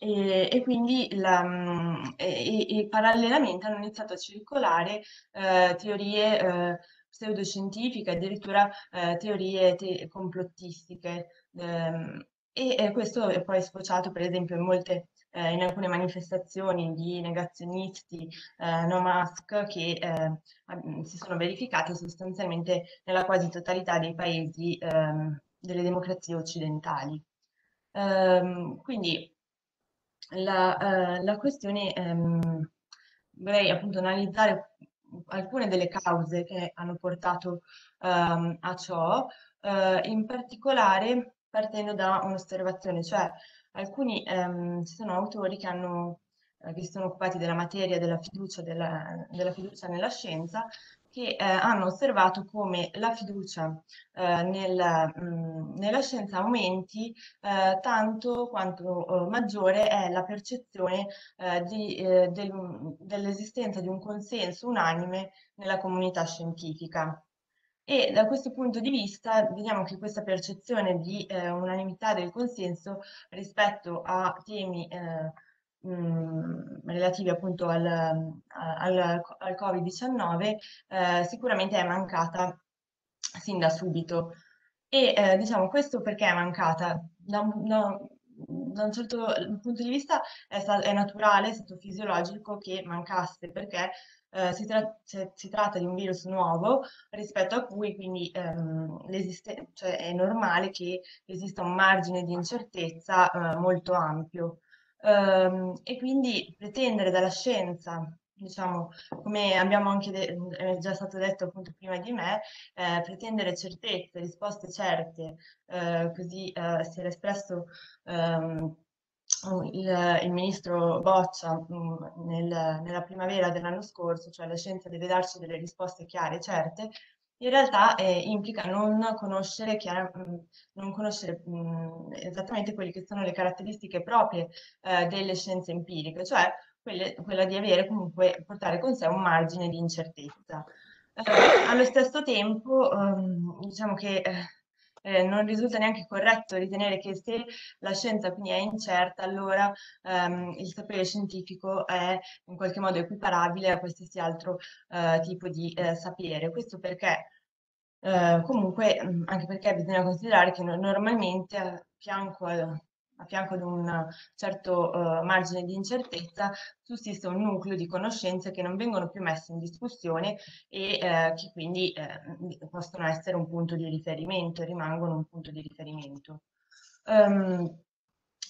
e, e, quindi la, mm, e, e, parallelamente hanno iniziato a circolare eh, teorie eh, pseudoscientifiche, addirittura eh, teorie te complottistiche. Ehm, e, questo è poi sfociato per esempio in molte eh, in alcune manifestazioni di negazionisti eh, no mask che eh, si sono verificate sostanzialmente nella quasi totalità dei paesi ehm, delle democrazie occidentali. Ehm, quindi la, eh, la questione, ehm, vorrei appunto analizzare alcune delle cause che hanno portato ehm, a ciò, eh, in particolare partendo da un'osservazione, cioè alcuni ehm, ci sono autori che, hanno, eh, che si sono occupati della materia della fiducia, della, della fiducia nella scienza che eh, hanno osservato come la fiducia eh, nel, mh, mm, nella scienza aumenti eh, tanto quanto eh, maggiore è la percezione eh, del, dell'esistenza di un consenso unanime nella comunità scientifica. E da questo punto di vista vediamo che questa percezione di unanimità del consenso rispetto a temi mh, relativi appunto al, al, al Covid-19 eh, sicuramente è mancata sin da subito. E eh, diciamo questo perché è mancata? Da, da, da un certo punto di vista è, è naturale, è stato fisiologico che mancasse perché eh, si, tra si, tratta di un virus nuovo rispetto a cui quindi ehm, cioè è normale che esista un margine di incertezza eh, molto ampio. Um, e quindi pretendere dalla scienza, diciamo, come abbiamo anche è già stato detto appunto prima di me, eh, pretendere certezze, risposte certe, eh, così eh, si era espresso um, il, il, ministro Boccia mh, nel, nella primavera dell'anno scorso, cioè la scienza deve darci delle risposte chiare e certe, in realtà eh, implica non conoscere, chiara, mm, non conoscere mh, esattamente quelle che sono le caratteristiche proprie eh, delle scienze empiriche, cioè quelle, quella di avere comunque, portare con sé un margine di incertezza. Eh, allo stesso tempo, ehm, diciamo che eh, non risulta neanche corretto ritenere che se la scienza quindi è incerta, allora ehm, il sapere scientifico è in qualche modo equiparabile a qualsiasi altro eh, tipo di eh, sapere. Questo perché eh, comunque, anche perché bisogna considerare che normalmente a fianco al a fianco di un certo uh, margine di incertezza, sussiste un nucleo di conoscenze che non vengono più messe in discussione e uh, che quindi uh, possono essere un punto di riferimento, rimangono un punto di riferimento. Um,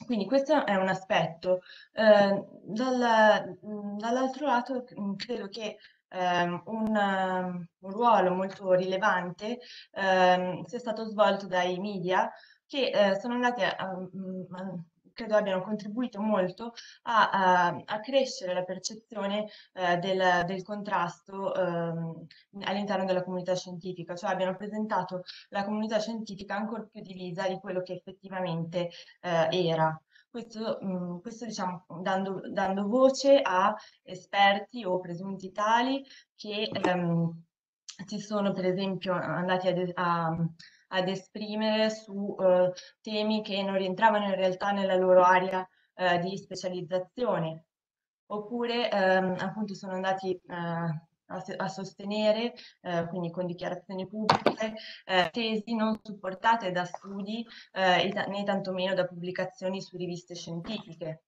quindi questo è un aspetto. Dal, dall'altro lato credo che Um, un, um, un, ruolo molto rilevante um, sia stato svolto dai media che eh, sono andate a, a, a credo abbiano contribuito molto a, a, a crescere la percezione eh, del, del, contrasto eh, all'interno della comunità scientifica, cioè abbiano presentato la comunità scientifica ancora più divisa di quello che effettivamente eh, era. Questo, mh, questo diciamo, dando, dando, voce a esperti o presunti tali che ehm, si sono per esempio andati a, a ad esprimere su eh, temi che non rientravano in realtà nella loro area eh, di specializzazione, oppure ehm, appunto sono andati eh, a, sostenere, eh, quindi con dichiarazioni pubbliche, eh, tesi non supportate da studi eh, né tantomeno da pubblicazioni su riviste scientifiche.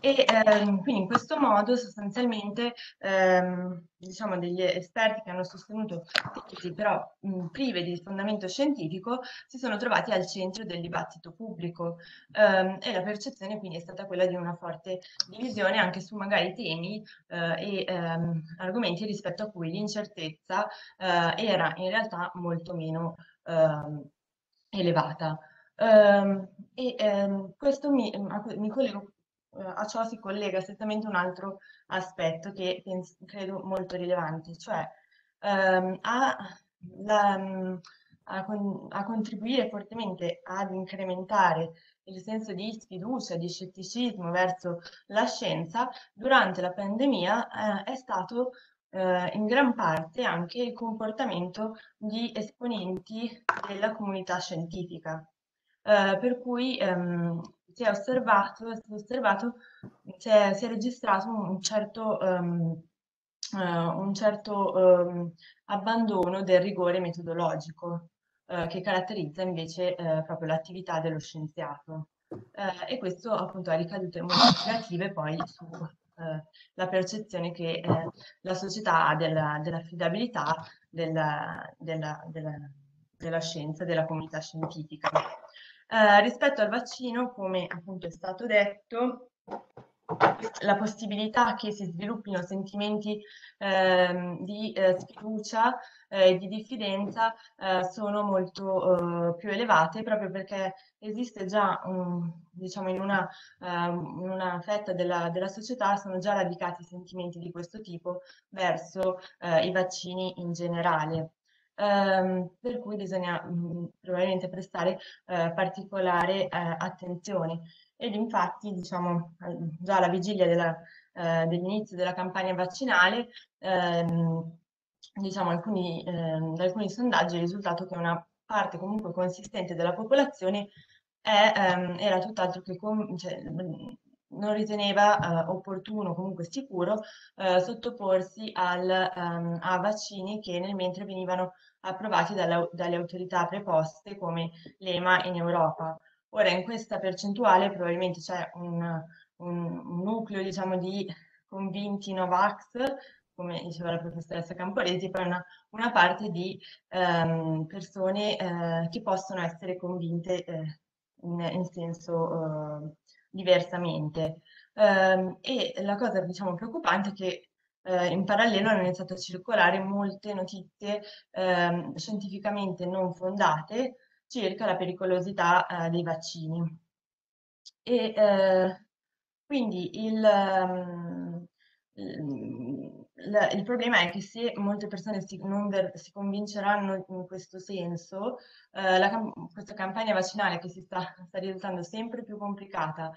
E ehm, quindi in questo modo sostanzialmente ehm, diciamo degli esperti che hanno sostenuto tesi però mh, prive di fondamento scientifico si sono trovati al centro del dibattito pubblico ehm, e la percezione quindi è stata quella di una forte divisione anche su magari temi eh, e ehm, argomenti rispetto a cui l'incertezza eh, era in realtà molto meno ehm, elevata. Um, e um, questo mi, mi collego a ciò si collega strettamente un altro aspetto che penso, credo molto rilevante, cioè ehm, a, la, a, con, a, contribuire fortemente ad incrementare il senso di sfiducia, di scetticismo verso la scienza, durante la pandemia eh, è stato eh, in gran parte anche il comportamento di esponenti della comunità scientifica. Eh, per cui ehm, si è osservato, è stato osservato, si è, si è registrato un certo, um, uh, un certo um, abbandono del rigore metodologico uh, che caratterizza invece uh, proprio l'attività dello scienziato. e questo appunto ha ricadute molto negative poi sulla percezione che la società ha dell'affidabilità della, della, della, della scienza, della comunità scientifica. Eh, rispetto al vaccino, come appunto è stato detto, la possibilità che si sviluppino sentimenti eh, di eh, sfiducia e eh, di diffidenza eh, sono molto eh, più elevate proprio perché esiste già, un, diciamo, in una, ehm, in una fetta della, della, società sono già radicati sentimenti di questo tipo verso i vaccini in generale. Um, per cui bisogna mh, probabilmente prestare uh, particolare uh, attenzione. Ed infatti diciamo già alla vigilia della, eh, dell'inizio della campagna vaccinale ehm, diciamo alcuni, ehm, da alcuni sondaggi è risultato che una parte comunque consistente della popolazione è, ehm, era tutt'altro che com- cioè, non riteneva eh, opportuno, comunque sicuro, eh, sottoporsi al, um, a vaccini che nel mentre venivano approvati dalle, dalle autorità preposte come l'EMA in Europa. Ora, in questa percentuale probabilmente c'è un, un, un nucleo, diciamo, di convinti Novax, come diceva la professoressa Camporesi, poi una, una parte di um, persone uh, che possono essere convinte uh, in, in, senso uh, diversamente. Um, e la cosa, diciamo, preoccupante è che in parallelo hanno iniziato a circolare molte notizie ehm, scientificamente non fondate circa la pericolosità eh, dei vaccini. E eh, quindi il, um, il, problema è che se molte persone si, si convinceranno in questo senso, eh, la, questa campagna vaccinale che si sta, sta risultando sempre più complicata.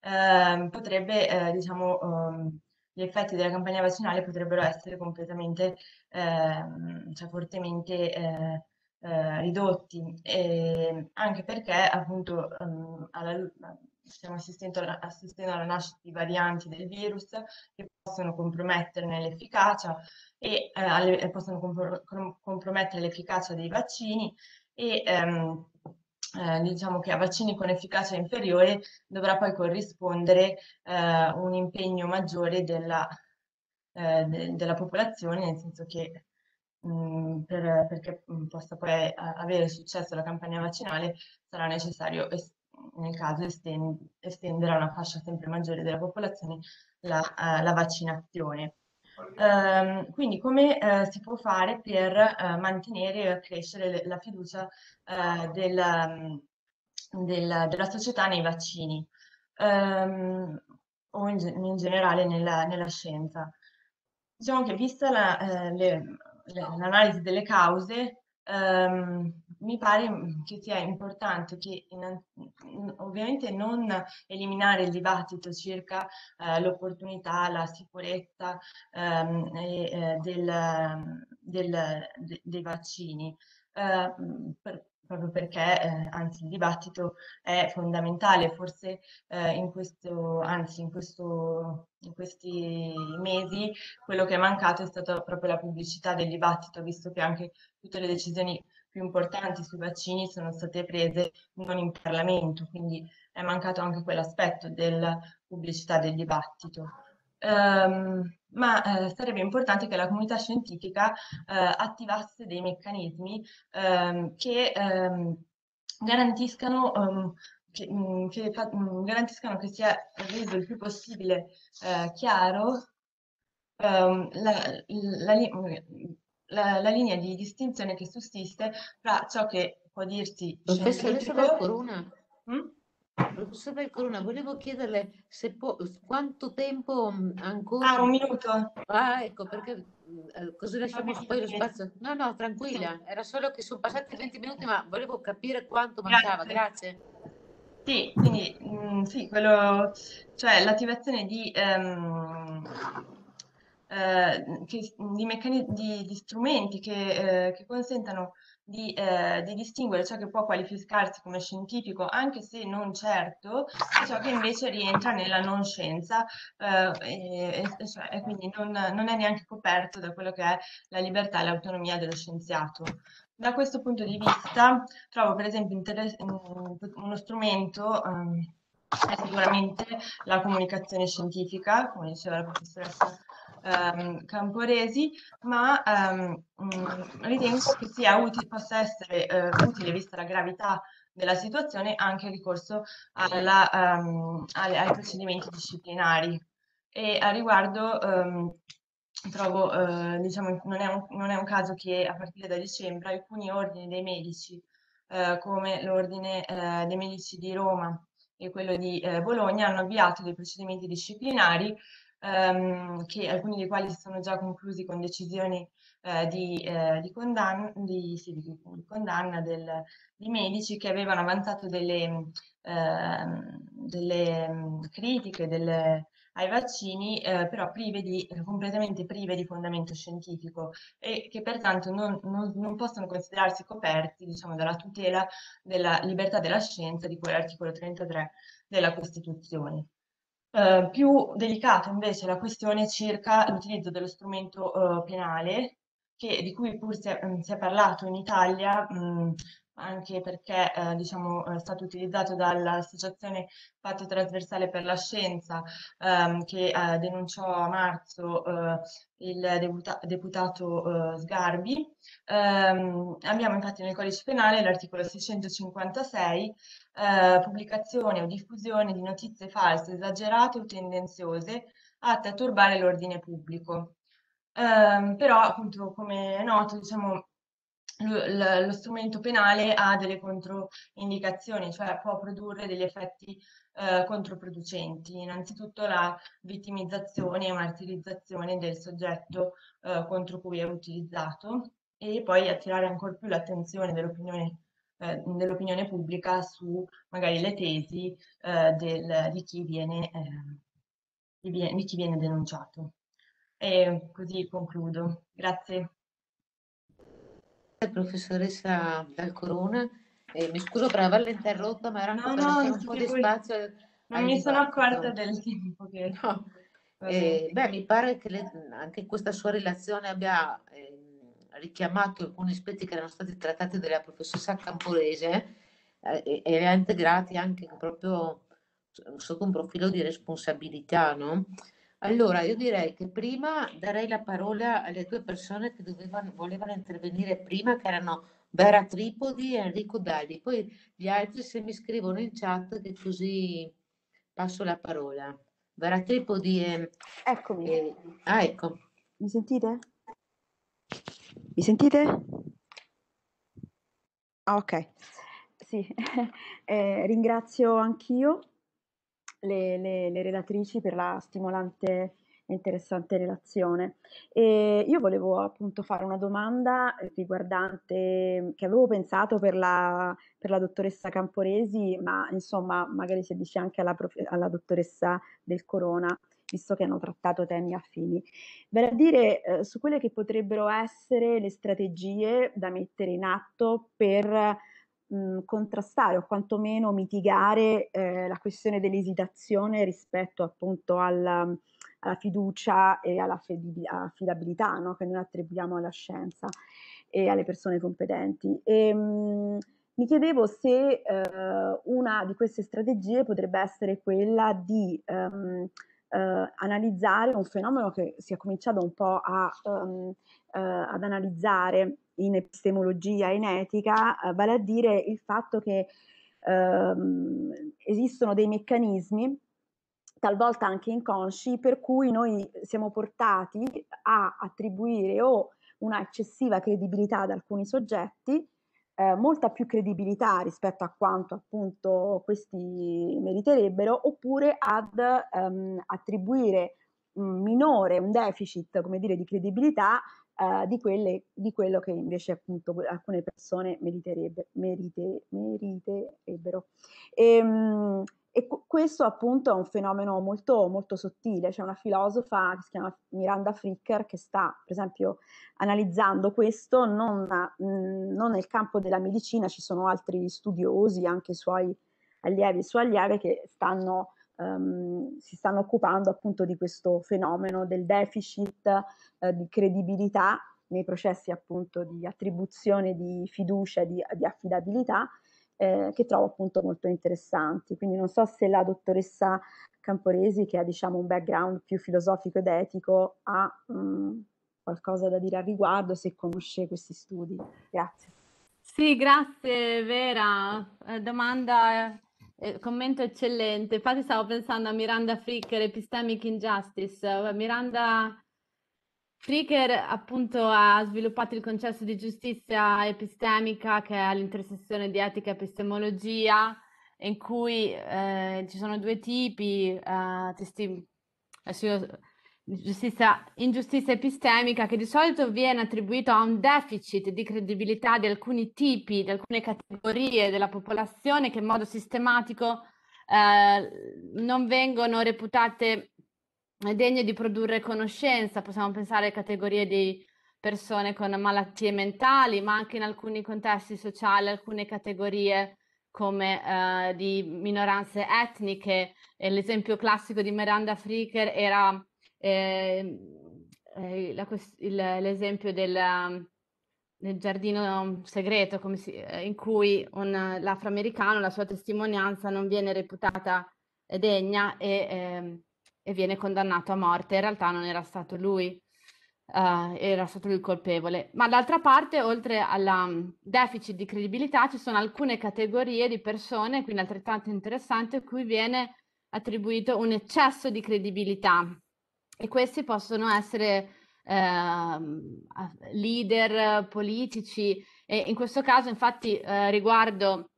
Ehm, potrebbe, eh, diciamo, um, gli effetti della campagna vaccinale potrebbero essere completamente, ehm, cioè fortemente eh, eh, ridotti, e anche perché appunto um, alla, stiamo assistendo, assistendo, alla nascita di varianti del virus che possono compromettere l'efficacia e eh, alle, possono compro compromettere l'efficacia dei vaccini e ehm, eh, diciamo che a vaccini con efficacia inferiore dovrà poi corrispondere eh, un impegno maggiore della, eh, de della popolazione, nel senso che mh, per, perché possa poi avere successo la campagna vaccinale sarà necessario nel caso estend estendere a una fascia sempre maggiore della popolazione la, uh, la vaccinazione. Um, quindi come uh, si può fare per uh, mantenere e crescere la fiducia del, um, del, della società nei vaccini um, o in, in generale nella, nella, scienza? Diciamo che vista la, l'analisi delle cause, ehm, mi pare che sia importante che in, ovviamente non eliminare il dibattito circa eh, l'opportunità, la sicurezza ehm, eh, del, del, de, dei vaccini. Eh, per, proprio perché eh, anzi il dibattito è fondamentale, forse eh, in questo, anzi in, questo, in questi mesi quello che è mancato è stata proprio la pubblicità del dibattito, visto che anche tutte le decisioni più importanti sui vaccini sono state prese non in Parlamento, quindi è mancato anche quell'aspetto della pubblicità del dibattito. Um, ma eh, sarebbe importante che la comunità scientifica eh, attivasse dei meccanismi ehm, che ehm, garantiscano, um, che, mh, mm, che fa, mh, mm, garantiscano che sia reso il più possibile eh, chiaro um, la, la, la, la, linea di distinzione che sussiste tra ciò che può dirsi Professoressa Corona. Mm? Professor Belcorona, volevo chiederle se può, quanto tempo ancora... Ah, un minuto. Ah, ecco, perché eh, così lasciamo poi lo spazio. No, no, tranquilla, era solo che sono passati 20 minuti, ma volevo capire quanto mancava, grazie. grazie. Sì, quindi mh, sì, quello, cioè l'attivazione di, um, eh, che, di, meccanismi, di, di strumenti che, eh, che consentano di, eh, di, distinguere ciò che può qualificarsi come scientifico, anche se non certo, e ciò che invece rientra nella non scienza eh, e, e, cioè, e, quindi non, non, è neanche coperto da quello che è la libertà e l'autonomia dello scienziato. Da questo punto di vista trovo per esempio uno strumento um, è sicuramente la comunicazione scientifica, come diceva la professoressa um, Camporesi, ma um, ritengo che sia utile, possa essere uh, utile, vista la gravità della situazione anche il ricorso alla, um, ai, ai, procedimenti disciplinari. E a riguardo um, trovo, uh, diciamo, non è, un, non è, un, caso che a partire da dicembre alcuni ordini dei medici, uh, come l'ordine uh, dei medici di Roma e quello di Bologna, hanno avviato dei procedimenti disciplinari um, che alcuni dei quali si sono già conclusi con decisioni eh, di, eh, di, condanna, di, sì, di, condanna del, di, medici che avevano avanzato delle, eh, delle mm, critiche delle, ai vaccini, eh, però prive di, completamente prive di fondamento scientifico e che pertanto non, non, non possono considerarsi coperti diciamo, dalla tutela della libertà della scienza di cui l'articolo 33 della Costituzione. Uh, più delicata invece la questione circa l'utilizzo dello strumento uh, penale che, di cui pur si è, mm, si è parlato in Italia, mh, mm, anche perché eh, diciamo, è stato utilizzato dall'Associazione Patto Trasversale per la Scienza, ehm, che eh, denunciò a marzo eh, il deputa deputato eh, Sgarbi. Ehm, abbiamo infatti nel codice penale l'articolo 656, eh, pubblicazione o diffusione di notizie false, esagerate o tendenziose atte a turbare l'ordine pubblico. Um, però appunto come è noto diciamo lo, strumento penale ha delle controindicazioni, cioè può produrre degli effetti eh, controproducenti. Innanzitutto la vittimizzazione e martirizzazione del soggetto eh, contro cui è utilizzato e poi attirare ancora più l'attenzione dell'opinione eh, dell'opinione pubblica su magari le tesi eh, del, di, chi viene, eh, di chi viene denunciato. E così concludo. Grazie. Professoressa Dal Corona, eh, mi scuso per averla interrotta, ma era no, no, un po' di spazio. Non mi sono accorta del tempo che... No. Eh, beh, mi pare che le, anche questa sua relazione abbia eh, richiamato alcuni aspetti che erano stati trattati dalla professoressa Camporese eh, e li ha integrati anche proprio sotto un profilo di responsabilità, no? Allora, io direi che prima darei la parola alle due persone che dovevano, volevano intervenire prima, che erano Vera Tripodi e Enrico Dalli. Poi gli altri se mi scrivono in chat che così passo la parola. Vera Tripodi e... Eccomi. E, ah, ecco. Mi sentite? Mi sentite? Ah, ok. Sì, eh, ringrazio anch'io le, le, le relatrici per la stimolante e interessante relazione. E io volevo appunto fare una domanda riguardante, che avevo pensato per la, per la dottoressa Camporesi, ma insomma magari si dice anche alla, alla dottoressa del Corona, visto che hanno trattato temi affini. Vale a dire eh, su quelle che potrebbero essere le strategie da mettere in atto per mh, contrastare o quantomeno mitigare eh, la questione dell'esitazione rispetto appunto alla, alla fiducia e alla affidabilità no? che noi attribuiamo alla scienza e alle persone competenti. E, mh, mi chiedevo se eh, una di queste strategie potrebbe essere quella di um, eh, analizzare un fenomeno che si è cominciato un po' a, um, eh, ad analizzare in epistemologia in etica, eh, vale a dire il fatto che ehm, esistono dei meccanismi talvolta anche inconsci, per cui noi siamo portati a attribuire o una eccessiva credibilità ad alcuni soggetti, eh, molta più credibilità rispetto a quanto appunto questi meriterebbero, oppure ad ehm, attribuire un minore, un deficit, come dire, di credibilità uh, di, quelle, di, quello che invece appunto alcune persone meriterebbe, merite, meriterebbero. E, um, e questo appunto è un fenomeno molto, molto sottile, c'è una filosofa che si chiama Miranda Fricker che sta per esempio analizzando questo non, mh, non nel campo della medicina, ci sono altri studiosi, anche i suoi allievi e sue allieve che stanno um, si stanno occupando appunto di questo fenomeno del deficit eh, di credibilità nei processi appunto di attribuzione di fiducia, di, di affidabilità, eh, che trovo appunto molto interessanti. Quindi non so se la dottoressa Camporesi, che ha diciamo un background più filosofico ed etico, ha mh, qualcosa da dire al riguardo, se conosce questi studi. Grazie. Sì, grazie Vera, eh, domanda, eh, commento eccellente. Infatti stavo pensando a Miranda Fricker, Epistemic Injustice. Miranda Fricker appunto ha sviluppato il concetto di giustizia epistemica che è all'intersezione di etica e epistemologia, in cui eh, ci sono due tipi, eh, testi- giustizia, ingiustizia epistemica che di solito viene attribuito a un deficit di credibilità di alcuni tipi, di alcune categorie della popolazione che in modo sistematico eh, non vengono reputate degne di produrre conoscenza. Possiamo pensare a categorie di persone con malattie mentali, ma anche in alcuni contesti sociali, alcune categorie come eh, di minoranze etniche. L'esempio classico di Miranda Fricker era eh, eh, la, il, l'esempio del, del, giardino segreto si, eh, in cui un, l'afroamericano, la sua testimonianza non viene reputata degna e, ehm, e, viene condannato a morte. In realtà non era stato lui. Uh, era stato lui colpevole. Ma d'altra parte, oltre al um, deficit di credibilità, ci sono alcune categorie di persone, quindi altrettanto interessanti, a cui viene attribuito un eccesso di credibilità e questi possono essere eh, leader politici e in questo caso infatti eh, riguardo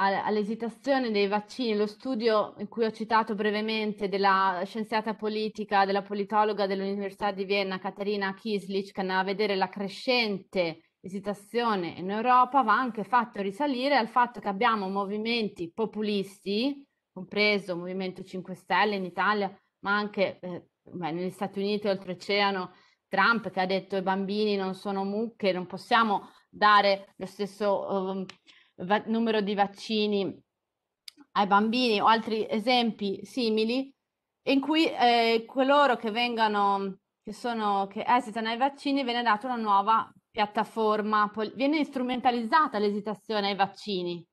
all'esitazione dei vaccini, lo studio in cui ho citato brevemente della scienziata politica, della politologa dell'Università di Vienna, Katarina Kislich, che andava a vedere la crescente esitazione in Europa, va anche fatto risalire al fatto che abbiamo movimenti populisti, compreso il Movimento 5 Stelle in Italia, ma anche eh, beh, negli Stati Uniti oltreoceano Trump che ha detto i bambini non sono mucche, non possiamo dare lo stesso um, va- numero di vaccini ai bambini o altri esempi simili in cui eh, coloro che vengono che, sono, che esitano ai vaccini viene data una nuova piattaforma, pol- viene strumentalizzata l'esitazione ai vaccini.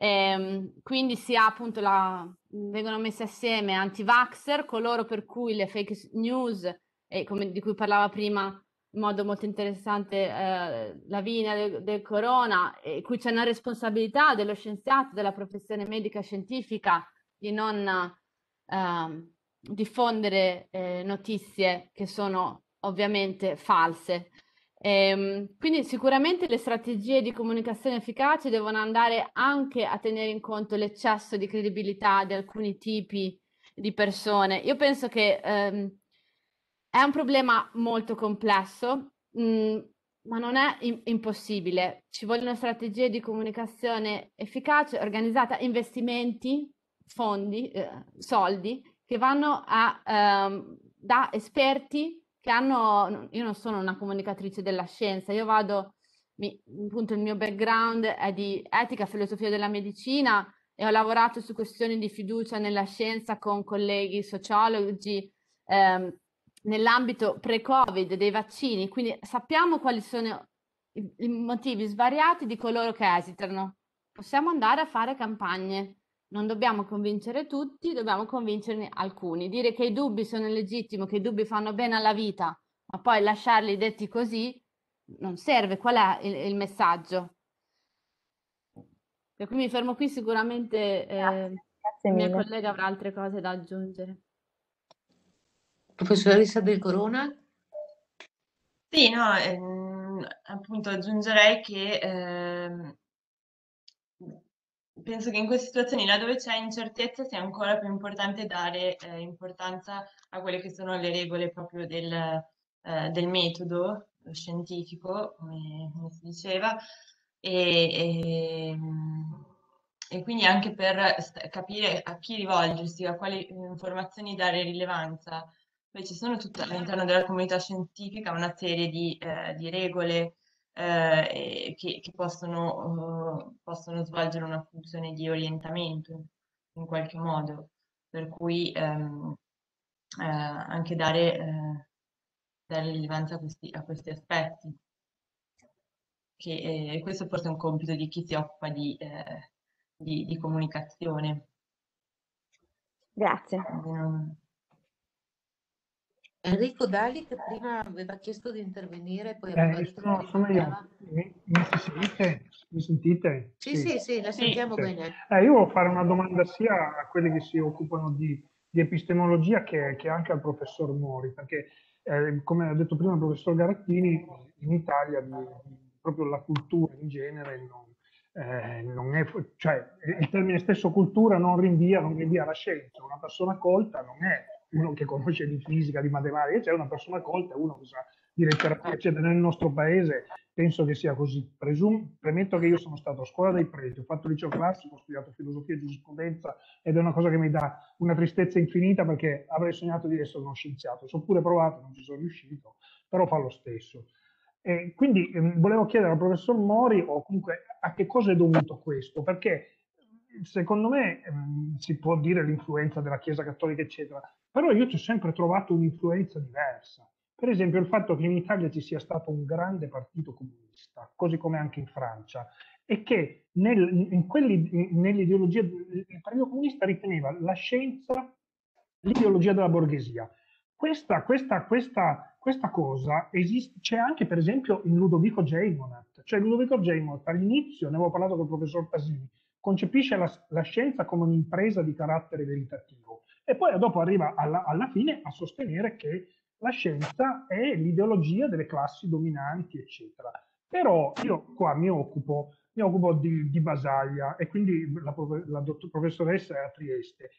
Ehm, quindi si ha appunto la, vengono messe assieme anti-vaxxer, coloro per cui le fake news, e come, di cui parlava prima in modo molto interessante eh, Lavinia del, del Corona, e cui c'è una responsabilità dello scienziato, della professione medica scientifica di non eh, diffondere eh, notizie che sono ovviamente false. Ehm, quindi sicuramente le strategie di comunicazione efficace devono andare anche a tenere in conto l'eccesso di credibilità di alcuni tipi di persone. Io penso che ehm, è un problema molto complesso, mh, mm, ma non è in- impossibile. Ci vogliono strategie di comunicazione efficace, organizzata, investimenti, fondi, eh, soldi che vanno a, ehm, da esperti che hanno, io non sono una comunicatrice della scienza, io vado, mi, appunto il mio background è di etica, filosofia della medicina e ho lavorato su questioni di fiducia nella scienza con colleghi sociologi ehm, nell'ambito pre-Covid dei vaccini, quindi sappiamo quali sono i, i motivi svariati di coloro che esitano. Possiamo andare a fare campagne non dobbiamo convincere tutti, dobbiamo convincerne alcuni. Dire che i dubbi sono legittimi, che i dubbi fanno bene alla vita, ma poi lasciarli detti così non serve. Qual è il, il messaggio? Per cui mi fermo qui, sicuramente eh, la mia collega avrà altre cose da aggiungere. Professoressa del Corona? Sì, no, ehm, appunto aggiungerei che ehm, penso che in queste situazioni, là dove c'è incertezza, sia ancora più importante dare eh, importanza a quelle che sono le regole proprio del, eh, del metodo scientifico, come, come si diceva, e, e, e, quindi anche per capire a chi rivolgersi, a quali informazioni dare rilevanza. Poi ci sono tutte all'interno della comunità scientifica una serie di, eh, di regole eh, che, che possono, uh, possono, svolgere una funzione di orientamento in qualche modo, per cui ehm, eh, anche dare, eh, dare rilevanza a questi, a questi aspetti. Che, eh, questo forse è un compito di chi si occupa di, eh, di, di comunicazione. Grazie. Enrico Dali che prima aveva chiesto di intervenire, poi eh, sono, sono io. Mi, mi, sentite? Mi sentite? Sì, sì, sì, sì la sentiamo sì. bene. Eh, io volevo fare una domanda sia a quelli che si occupano di, di epistemologia che, che, anche al professor Mori, perché eh, come ha detto prima il professor Garattini, in Italia di, di, proprio la cultura in genere non, eh, non è, cioè, il termine stesso cultura non rinvia, non rinvia alla scienza. Una persona colta non è uno che conosce di fisica, di matematica, c'è una persona colta, uno che sa di letteratura, eccetera. Nel nostro paese penso che sia così. Presum, premetto che io sono stato a scuola dei preti, ho fatto liceo classico, ho studiato filosofia e giurisprudenza ed è una cosa che mi dà una tristezza infinita perché avrei sognato di essere uno scienziato. Ci ho pure provato, non ci sono riuscito, però fa lo stesso. E quindi ehm, volevo chiedere al professor Mori o comunque a che cosa è dovuto questo, perché secondo me ehm, si può dire l'influenza della Chiesa Cattolica, eccetera, però io ci ho sempre trovato un'influenza diversa. Per esempio il fatto che in Italia ci sia stato un grande partito comunista, così come anche in Francia, e che nel, in quelli, nell'ideologia, il partito comunista riteneva la scienza l'ideologia della borghesia. Questa, questa, questa, questa cosa esiste, c'è anche per esempio in Ludovico Geimonat, cioè Ludovico Geimonat all'inizio, ne avevo parlato con il professor Pasini, concepisce la, la scienza come un'impresa di carattere veritativo e poi dopo arriva alla, alla fine a sostenere che la scienza è l'ideologia delle classi dominanti, eccetera. Però io qua mi occupo, mi occupo di, di Basaglia e quindi la, la professoressa è a Trieste.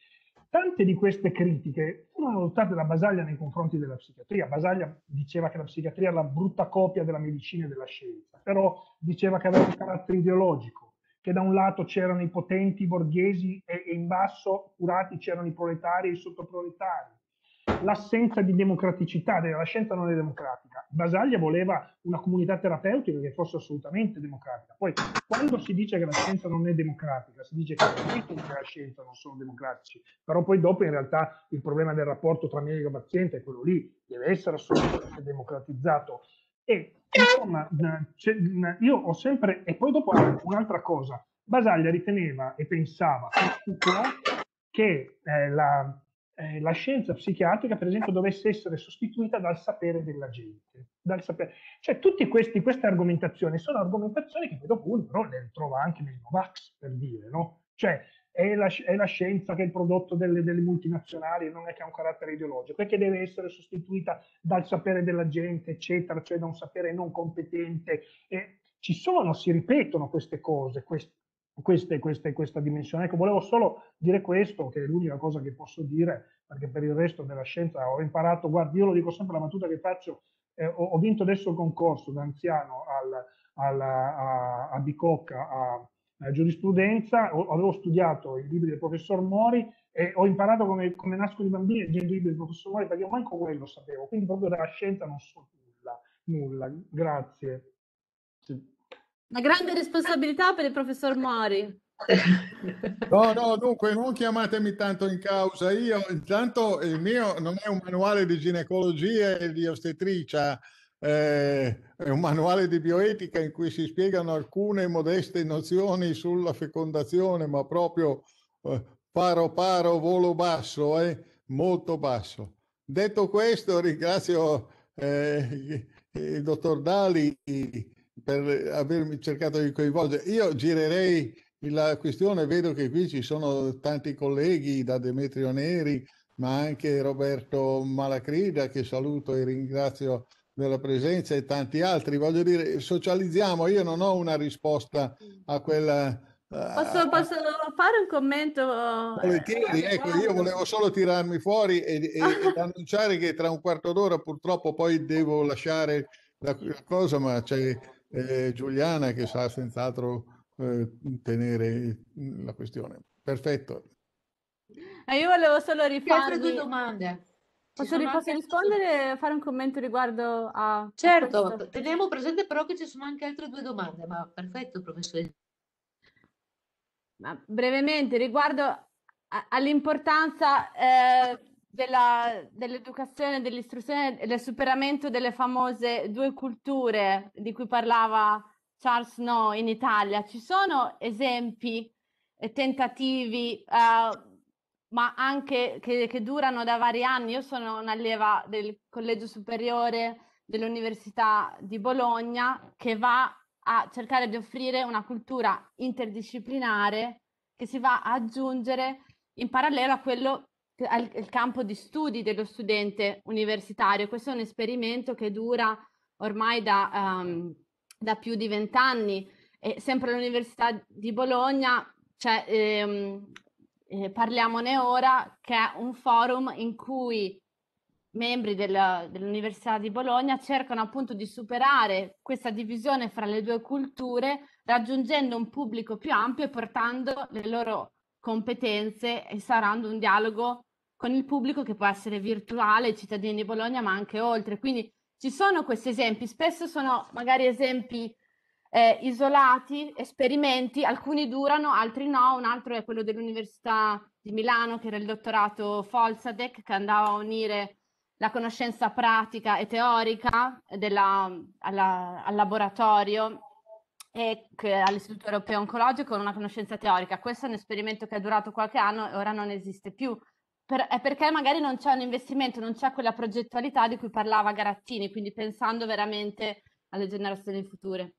Tante di queste critiche furono adottate da Basaglia nei confronti della psichiatria. Basaglia diceva che la psichiatria era la brutta copia della medicina e della scienza, però diceva che aveva un carattere ideologico, che da un lato c'erano i potenti borghesi e, e in basso curati c'erano i proletari e i sottoproletari l'assenza di democraticità della scienza non è democratica. Basaglia voleva una comunità terapeutica che fosse assolutamente democratica. Poi, quando si dice che la scienza non è democratica, si dice che i metodi della scienza non sono democratici, però poi dopo in realtà il problema del rapporto tra medico e paziente è quello lì, deve essere assolutamente democratizzato. E insomma, io ho sempre, e poi dopo un'altra cosa, Basaglia riteneva e pensava che eh, la, eh, la scienza psichiatrica, per esempio, dovesse essere sostituita dal sapere della gente. Dal sapere. Cioè, tutte queste argomentazioni sono argomentazioni che vedo uno però le ritrova anche nei Novax, per dire, no? Cioè, è la, è la, scienza che è il prodotto delle, delle, multinazionali, non è che ha un carattere ideologico, perché deve essere sostituita dal sapere della gente, eccetera, cioè da un sapere non competente. E ci sono, si ripetono queste cose, queste, queste, queste, questa dimensione. Ecco, volevo solo dire questo, che è l'unica cosa che posso dire, perché per il resto della scienza ho imparato, guardi, io lo dico sempre, la battuta che faccio, eh, ho, ho, vinto adesso il concorso da anziano al, al, a, a, Bicocca a, a giurisprudenza, ho, avevo studiato i libri del professor Mori e ho imparato come, come nascono i bambini leggendo i libri del professor Mori, perché io manco quello sapevo, quindi proprio della scienza non so nulla, nulla. Grazie. Sì. Una grande responsabilità per il professor Mori. No, no, dunque non chiamatemi tanto in causa. Io intanto il mio non è un manuale di ginecologia e di ostetricia, eh, è un manuale di bioetica in cui si spiegano alcune modeste nozioni sulla fecondazione, ma proprio eh, paro paro, volo basso, eh, molto basso. Detto questo, ringrazio eh, il dottor Dali per avermi cercato di coinvolgere. Io girerei la questione, vedo che qui ci sono tanti colleghi da Demetrio Neri, ma anche Roberto Malacrida che saluto e ringrazio della presenza e tanti altri. Voglio dire, socializziamo, io non ho una risposta a quella... Posso, posso fare un commento? Volentieri, ecco, io volevo solo tirarmi fuori e, e, ed annunciare che tra un quarto d'ora purtroppo poi devo lasciare la, cosa, ma c'è eh, Giuliana che sa senz'altro eh, tenere la questione. Perfetto. Eh, io volevo solo rifarvi... due domande. Posso, posso rispondere e fare un commento riguardo a... Certo, a teniamo presente però che ci sono anche altre due domande, ma perfetto professore. Ma brevemente, riguardo all'importanza eh, della, dell'educazione, dell'istruzione e del superamento delle famose due culture di cui parlava Charles No in Italia. Ci sono esempi e tentativi uh, ma anche che, che durano da vari anni. Io sono un'allieva del Collegio Superiore dell'Università di Bologna che va a cercare di offrire una cultura interdisciplinare che si va ad aggiungere in parallelo a quello al, al campo di studi dello studente universitario. Questo è un esperimento che dura ormai da, um, da più di vent'anni. E sempre all'Università di Bologna c'è ehm, eh, Parliamone Ora, che è un forum in cui membri del, dell'Università di Bologna cercano appunto di superare questa divisione fra le due culture, raggiungendo un pubblico più ampio e portando le loro competenze e sarando un dialogo con il pubblico che può essere virtuale, cittadini di Bologna, ma anche oltre. Quindi ci sono questi esempi, spesso sono magari esempi eh, isolati, esperimenti, alcuni durano, altri no, un altro è quello dell'Università di Milano, che era il dottorato Folsadec, che andava a unire la conoscenza pratica e teorica della, alla, al laboratorio e all'Istituto Europeo Oncologico con una conoscenza teorica. Questo è un esperimento che è durato qualche anno e ora non esiste più. Per, è perché magari non c'è un investimento, non c'è quella progettualità di cui parlava Garattini, quindi pensando veramente alle generazioni future.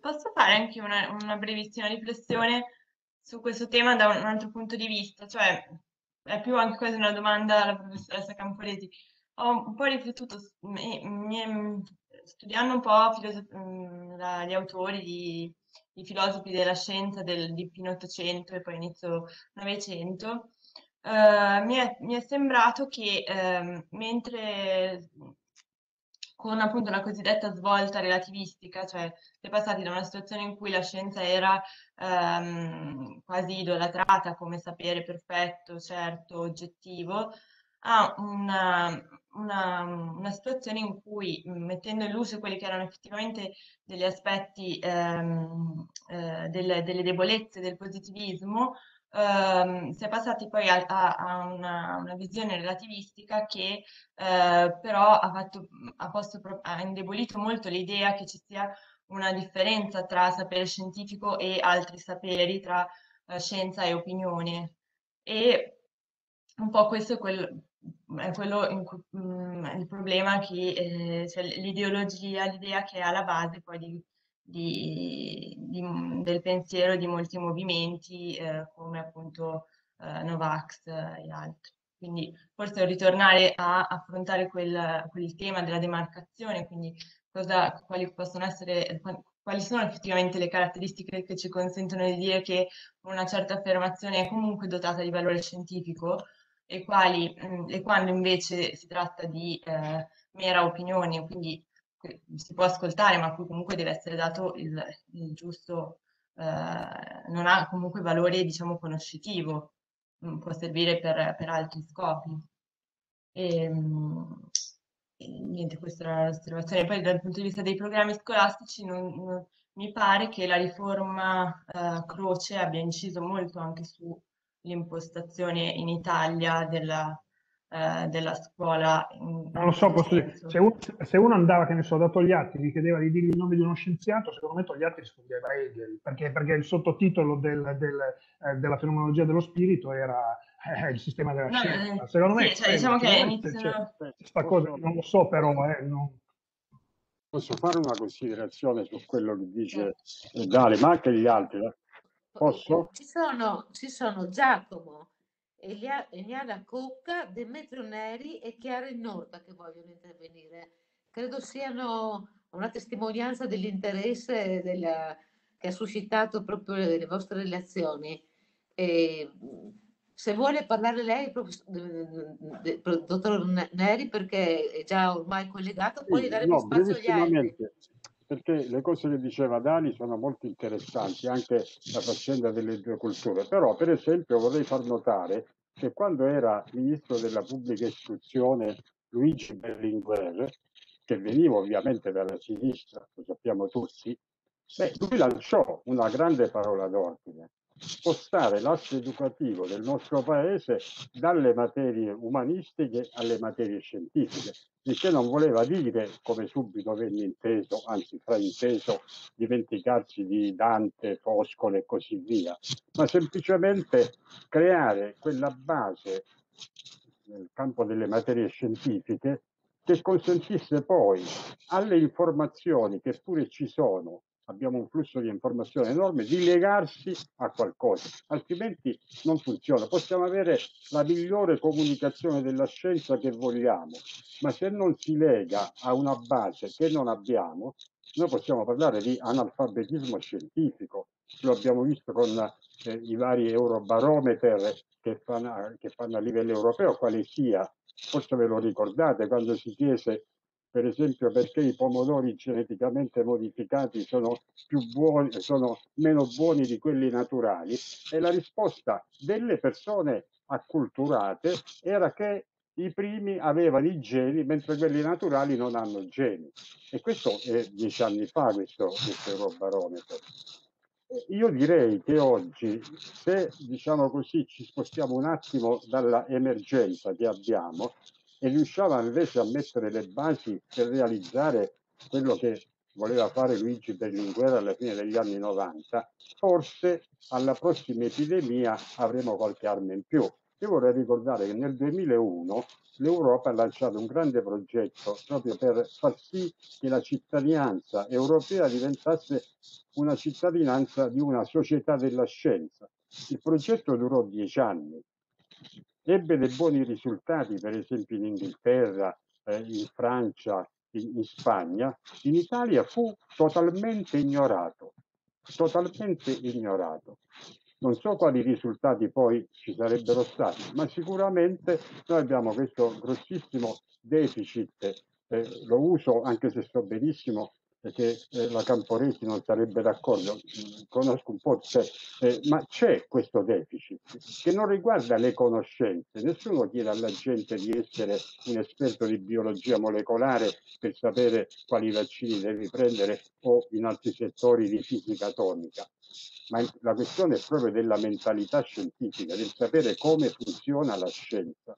Posso fare anche una, una brevissima riflessione su questo tema da un altro punto di vista, cioè è più anche quasi una domanda alla professoressa Camporesi. Ho un po' riflettuto, studiando un po' filosof- mm, gli autori di, di, filosofi della scienza del, di fine Ottocento e poi inizio Novecento, eh, mi, è, mi, è, sembrato che eh, mentre con appunto la cosiddetta svolta relativistica, cioè si è passati da una situazione in cui la scienza era ehm, quasi idolatrata come sapere perfetto, certo, oggettivo, a una, una, una situazione in cui mettendo in luce quelli che erano effettivamente degli aspetti ehm, eh, delle, delle debolezze del positivismo, ehm, si è passati poi a, a, a una, una, visione relativistica che eh, però ha, fatto, ha, posto, ha indebolito molto l'idea che ci sia una differenza tra sapere scientifico e altri saperi, tra eh, scienza e opinione. E un po' questo è quello, è quello in cui, mh, mm, il problema che eh, cioè l'ideologia, l'idea che è alla base poi di, di, di, del pensiero di molti movimenti eh, come appunto eh, Novax e altri. Quindi forse ritornare a affrontare quel, quel tema della demarcazione, quindi cosa, quali possono essere, quali sono effettivamente le caratteristiche che ci consentono di dire che una certa affermazione è comunque dotata di valore scientifico e, quali, mh, e quando invece si tratta di eh, mera opinione, quindi si può ascoltare, ma a cui comunque deve essere dato il, il giusto, eh, non ha comunque valore, diciamo, conoscitivo, può servire per, per altri scopi. E, ehm, e, niente, questa era l'osservazione. Poi dal punto di vista dei programmi scolastici non, non, mi pare che la riforma eh, Croce abbia inciso molto anche sull'impostazione in Italia della, eh, della scuola. non lo so, posso dire, se, uno, se, uno, andava, che ne so, da Togliatti, gli chiedeva di dire il nome di uno scienziato, secondo me Togliatti rispondeva Hegel, perché, perché il sottotitolo del, del, eh, della fenomenologia dello spirito era eh, il sistema della no, scienza. Eh, secondo me, cioè, diciamo che iniziano... questa cosa non lo so, però eh, non... Posso fare una considerazione su quello che dice Dale, ma anche gli altri? Posso? Ci sono, ci sono Giacomo, Eliana Cocca, Demetrio Neri e Chiara Innorta che vogliono intervenire. Credo siano una testimonianza dell'interesse della, che ha suscitato proprio le, le vostre relazioni. E, se vuole parlare lei, dottor Neri, perché è già ormai collegato, può sì, dare no, spazio agli altri. Perché le cose che diceva Dani sono molto interessanti, anche la faccenda delle due culture. Però, per esempio, vorrei far notare che quando era ministro della pubblica istruzione Luigi Berlinguer, che veniva ovviamente dalla sinistra, lo sappiamo tutti, Beh, lui lanciò una grande parola d'ordine, spostare l'asse educativo del nostro paese dalle materie umanistiche alle materie scientifiche, il che non voleva dire, come subito venne inteso, anzi frainteso, dimenticarsi di Dante, Foscolo e così via, ma semplicemente creare quella base nel campo delle materie scientifiche che consentisse poi alle informazioni che pure ci sono abbiamo un flusso di informazione enorme, di legarsi a qualcosa, altrimenti non funziona. Possiamo avere la migliore comunicazione della scienza che vogliamo, ma se non si lega a una base che non abbiamo, noi possiamo parlare di analfabetismo scientifico. Lo abbiamo visto con eh, i vari eurobarometer che fanno, che fanno a livello europeo, quale sia. Forse ve lo ricordate quando si chiese per esempio perché i pomodori geneticamente modificati sono, buoni, sono meno buoni di quelli naturali? E la risposta delle persone acculturate era che i primi avevano i geni mentre quelli naturali non hanno geni. E questo è dieci anni fa questo, questo Eurobarometro io direi che oggi se diciamo così ci spostiamo un attimo dalla emergenza che abbiamo e riusciva invece a mettere le basi per realizzare quello che voleva fare Luigi Berlinguer alla fine degli anni 90, forse alla prossima epidemia avremo qualche arma in più. Io vorrei ricordare che nel 2001 l'Europa ha lanciato un grande progetto proprio per far sì che la cittadinanza europea diventasse una cittadinanza di una società della scienza. Il progetto durò dieci anni, ebbe dei buoni risultati, per esempio in Inghilterra, eh, in Francia, in, in Spagna, in Italia fu totalmente ignorato, totalmente ignorato. Non so quali risultati poi ci sarebbero stati, ma sicuramente noi abbiamo questo grossissimo deficit, eh, lo uso anche se so benissimo perché eh, la Camporesi non sarebbe d'accordo, conosco un po', c'è, eh, ma c'è questo deficit che non riguarda le conoscenze. Nessuno chiede alla gente di essere un esperto di biologia molecolare per sapere quali vaccini devi prendere o in altri settori di fisica atomica ma la questione è proprio della mentalità scientifica, del sapere come funziona la scienza.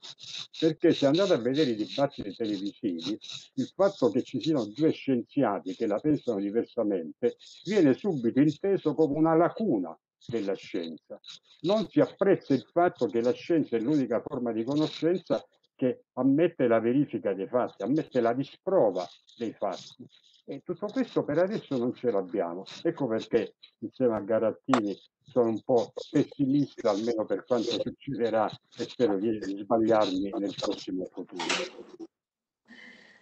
Perché se andate a vedere i dibattiti televisivi, il fatto che ci siano due scienziati che la pensano diversamente viene subito inteso come una lacuna della scienza. Non si apprezza il fatto che la scienza è l'unica forma di conoscenza che ammette la verifica dei fatti, ammette la disprova dei fatti. E tutto questo per adesso non ce l'abbiamo. Ecco perché insieme a Garattini sono un po' pessimista, almeno per quanto succederà, e spero di sbagliarmi nel prossimo futuro.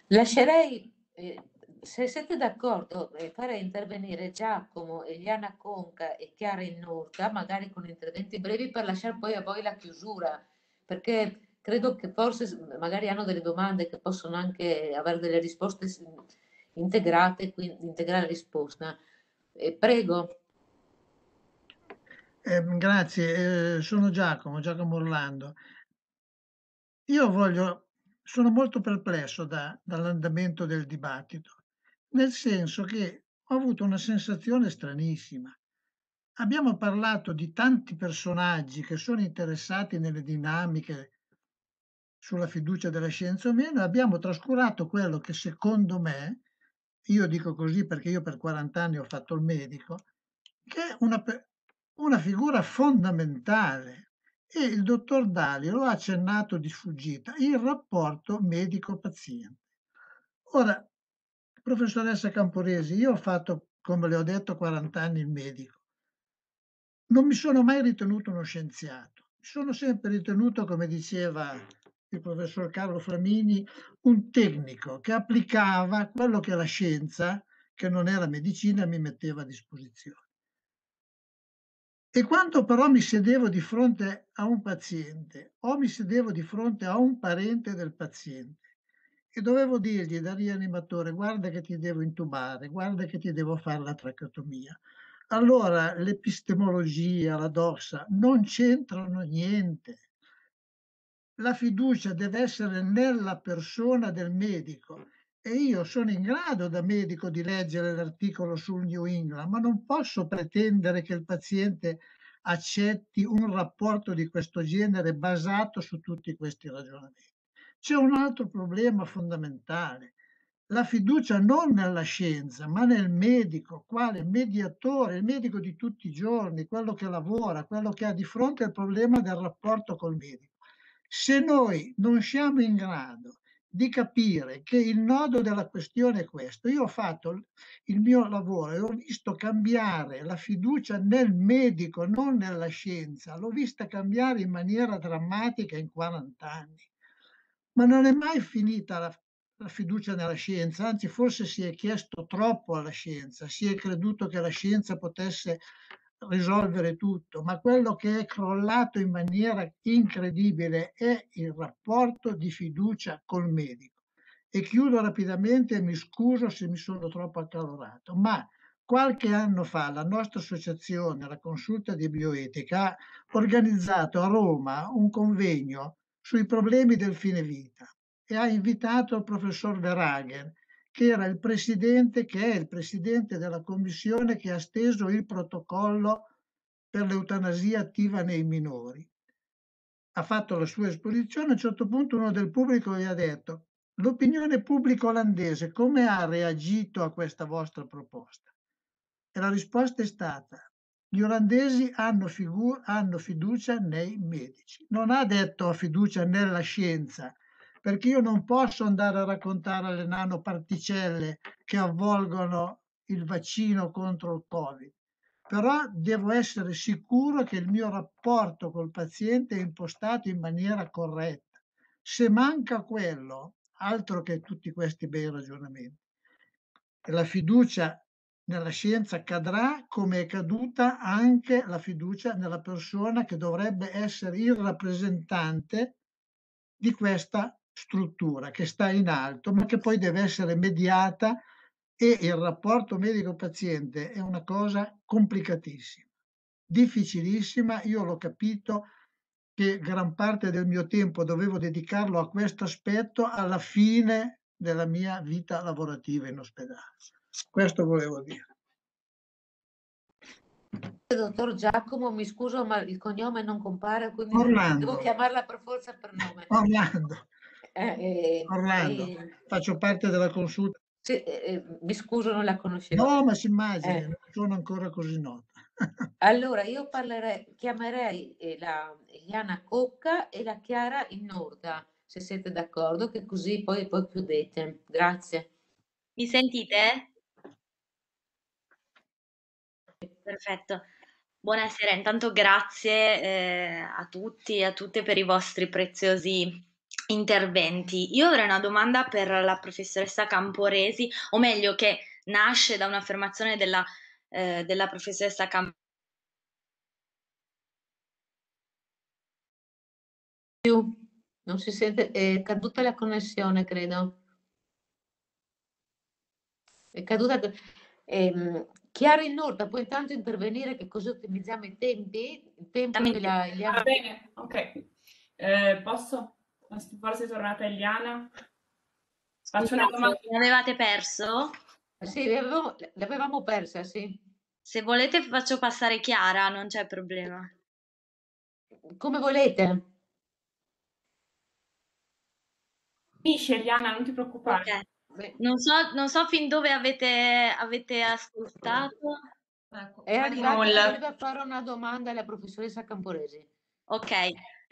Lascerei, eh, se siete d'accordo, eh, fare intervenire Giacomo, Eliana Conca e Chiara Innurca, magari con interventi brevi per lasciare poi a voi la chiusura, perché credo che forse magari hanno delle domande che possono anche avere delle risposte integrate, quindi integrare risposta. Eh, prego. Eh, grazie, sono Giacomo, Giacomo Orlando. Io voglio, sono molto perplesso da, dall'andamento del dibattito, nel senso che ho avuto una sensazione stranissima. Abbiamo parlato di tanti personaggi che sono interessati nelle dinamiche sulla fiducia della scienza o meno, abbiamo trascurato quello che secondo me io dico così perché io per 40 anni ho fatto il medico, che è una, una figura fondamentale e il dottor Dali lo ha accennato di sfuggita, il rapporto medico-paziente. Ora, professoressa Camporesi, io ho fatto, come le ho detto, 40 anni il medico. Non mi sono mai ritenuto uno scienziato, mi sono sempre ritenuto, come diceva il professor Carlo Flamini, un tecnico che applicava quello che la scienza, che non era medicina, mi metteva a disposizione. E quando però mi sedevo di fronte a un paziente o mi sedevo di fronte a un parente del paziente e dovevo dirgli da rianimatore guarda che ti devo intubare, guarda che ti devo fare la tracheotomia, allora l'epistemologia, la doxa non c'entrano niente la fiducia deve essere nella persona del medico e io sono in grado da medico di leggere l'articolo sul New England, ma non posso pretendere che il paziente accetti un rapporto di questo genere basato su tutti questi ragionamenti. C'è un altro problema fondamentale, la fiducia non nella scienza, ma nel medico, quale mediatore, il medico di tutti i giorni, quello che lavora, quello che ha di fronte il problema del rapporto col medico. Se noi non siamo in grado di capire che il nodo della questione è questo, io ho fatto il mio lavoro e ho visto cambiare la fiducia nel medico, non nella scienza, l'ho vista cambiare in maniera drammatica in 40 anni. Ma non è mai finita la la fiducia nella scienza, anzi forse si è chiesto troppo alla scienza, si è creduto che la scienza potesse risolvere tutto, ma quello che è crollato in maniera incredibile è il rapporto di fiducia col medico. E chiudo rapidamente mi scuso se mi sono troppo accalorato, ma qualche anno fa la nostra associazione, la Consulta di Bioetica, ha organizzato a Roma un convegno sui problemi del fine vita e ha invitato il professor Verhagen, che era il presidente, che è il presidente della commissione che ha steso il protocollo per l'eutanasia attiva nei minori. Ha fatto la sua esposizione, a un certo punto uno del pubblico gli ha detto l'opinione pubblica olandese come ha reagito a questa vostra proposta? E la risposta è stata gli olandesi hanno, figu- hanno fiducia nei medici. Non ha detto fiducia nella scienza, perché io non posso andare a raccontare alle nanoparticelle che avvolgono il vaccino contro il Covid, però devo essere sicuro che il mio rapporto col paziente è impostato in maniera corretta. Se manca quello, altro che tutti questi bei ragionamenti, la fiducia nella scienza cadrà come è caduta anche la fiducia nella persona che dovrebbe essere il rappresentante di questa struttura che sta in alto, ma che poi deve essere mediata e il rapporto medico-paziente è una cosa complicatissima, difficilissima. Io l'ho capito che gran parte del mio tempo dovevo dedicarlo a questo aspetto alla fine della mia vita lavorativa in ospedale. Questo volevo dire. Dottor Giacomo, mi scuso ma il cognome non compare, quindi Orlando. devo chiamarla per forza per nome. Orlando. Eh, eh, Orlando, eh, faccio parte della consulta. sì, eh, mi scuso, non la conoscevo. No, ma si immagina, Eh. non sono ancora così nota. Allora, io parlerei, chiamerei eh, la Eliana Cocca e la Chiara Innorda, se siete d'accordo, che così poi, poi chiudete. Grazie. Mi sentite? Perfetto. Buonasera, intanto grazie eh, a tutti e a tutte per i vostri preziosi interventi. Io avrei una domanda per la professoressa Camporesi, o meglio, che nasce da un'affermazione della, eh, della professoressa Camporesi. Non si sente, è caduta la connessione, credo. È caduta. Ehm, Chiara Innorda, puoi intanto intervenire che così ottimizziamo i tempi? Il tempo della Eliana. Va bene, ok. Eh, posso? Forse è tornata Eliana? Faccio una domanda. Mi avevate perso? Sì, l'avevamo, l'avevamo persa, sì. Se volete faccio passare Chiara, non c'è problema. Come volete. Finisce Eliana, non ti preoccupare. Ok. Non so, non so fin dove avete, avete ascoltato. Ecco, È arrivata, voleva fare una domanda alla professoressa Camporesi. Ok,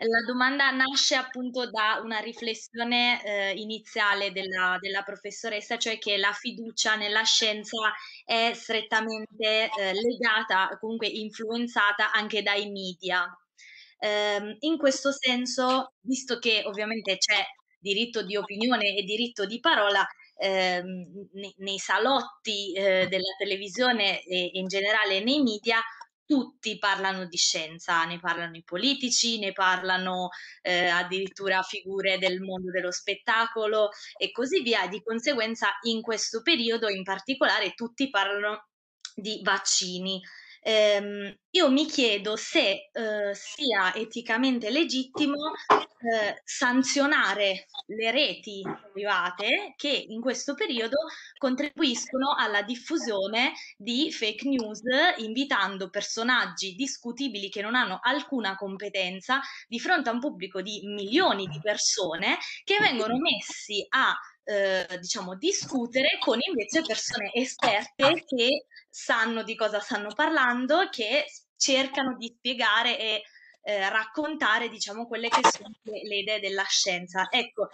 la domanda nasce appunto da una riflessione eh, iniziale della, della professoressa, cioè che la fiducia nella scienza è strettamente eh, legata, comunque influenzata anche dai media. Ehm, in questo senso, visto che ovviamente c'è diritto di opinione e diritto di parola, ehm, nei, nei salotti eh, della televisione e in generale nei media, tutti parlano di scienza, ne parlano i politici, ne parlano eh, addirittura figure del mondo dello spettacolo e così via. Di conseguenza, in questo periodo in particolare, tutti parlano di vaccini. Ehm, io mi chiedo se eh, sia eticamente legittimo eh, sanzionare le reti private che in questo periodo contribuiscono alla diffusione di fake news, invitando personaggi discutibili che non hanno alcuna competenza di fronte a un pubblico di milioni di persone che vengono messi a eh, diciamo, discutere con invece persone esperte che sanno di cosa stanno parlando, che cercano di spiegare e eh, raccontare, diciamo, quelle che sono le, le idee della scienza. Ecco,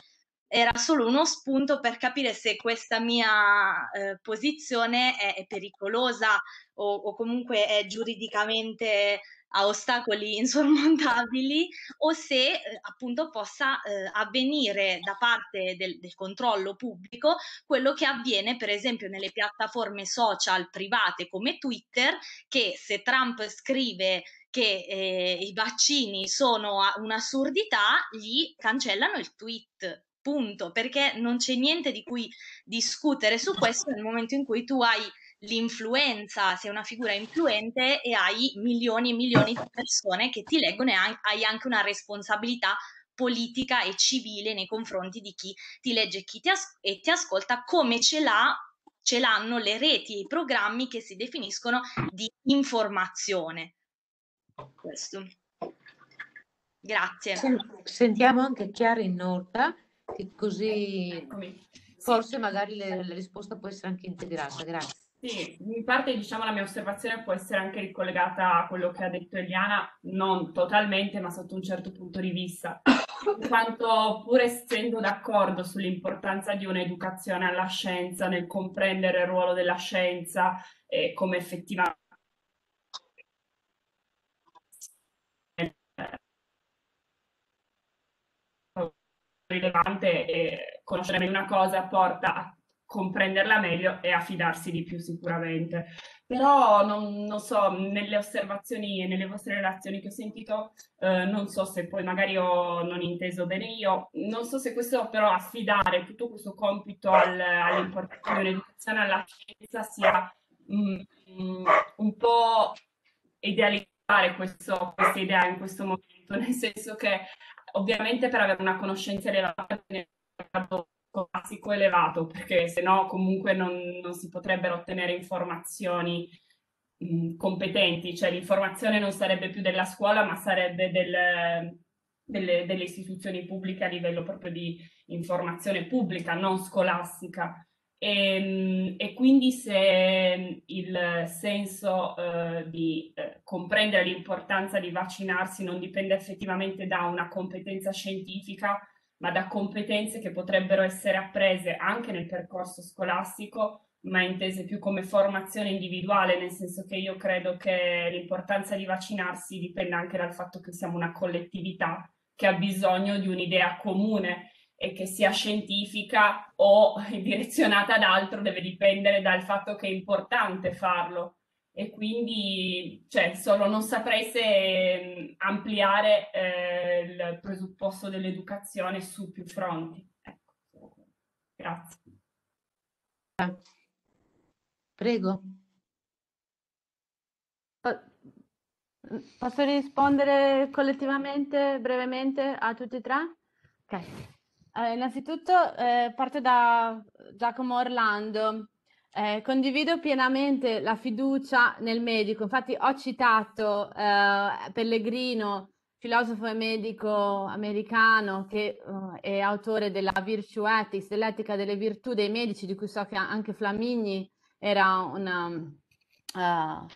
era solo uno spunto per capire se questa mia eh, posizione è, è pericolosa o, o, comunque è giuridicamente a ostacoli insormontabili o se eh, appunto possa eh, avvenire da parte del, del, controllo pubblico quello che avviene per esempio nelle piattaforme social private come Twitter che se Trump scrive che eh, i vaccini sono un'assurdità gli cancellano il tweet punto perché non c'è niente di cui discutere su questo nel momento in cui tu hai l'influenza, sei una figura influente e hai milioni e milioni di persone che ti leggono e hai anche una responsabilità politica e civile nei confronti di chi ti legge chi ti as- e ti ascolta come ce l'ha ce l'hanno le reti e i programmi che si definiscono di informazione. Questo. Grazie. Sentiamo anche Chiara in nota, che così forse magari la risposta può essere anche integrata. Grazie. Sì, in parte diciamo la mia osservazione può essere anche ricollegata a quello che ha detto Eliana, non totalmente, ma sotto un certo punto di vista. In quanto pur essendo d'accordo sull'importanza di un'educazione alla scienza, nel comprendere il ruolo della scienza e come effettivamente rilevante e conoscere una cosa porta a comprenderla meglio e affidarsi di più sicuramente. Però non, non so, nelle osservazioni e nelle vostre relazioni che ho sentito, eh, non so se poi magari ho non inteso bene io, non so se questo però affidare tutto questo compito al, all'importanza dell'educazione alla scienza sia mm, mm, un po' idealizzare questo, questa idea in questo momento, nel senso che ovviamente per avere una conoscenza elevata classico elevato, perché se no comunque non, non, si potrebbero ottenere informazioni mh, competenti, cioè l'informazione non sarebbe più della scuola, ma sarebbe del, delle, delle, istituzioni pubbliche a livello proprio di informazione pubblica, non scolastica. E, e quindi se il senso eh, di eh, comprendere l'importanza di vaccinarsi non dipende effettivamente da una competenza scientifica, ma da competenze che potrebbero essere apprese anche nel percorso scolastico, ma intese più come formazione individuale, nel senso che io credo che l'importanza di vaccinarsi dipenda anche dal fatto che siamo una collettività che ha bisogno di un'idea comune e che sia scientifica o direzionata ad altro deve dipendere dal fatto che è importante farlo e quindi cioè, solo non saprei se ampliare eh, il presupposto dell'educazione su più fronti. Ecco. Grazie. Prego. Posso rispondere collettivamente, brevemente, a tutti e tre? Ok. Eh, innanzitutto eh, parto da Giacomo Orlando. Eh, condivido pienamente la fiducia nel medico, infatti ho citato eh, Pellegrino, filosofo e medico americano che uh, è autore della Virtue Ethics, dell'etica delle virtù dei medici, di cui so che anche Flamigni era un uh,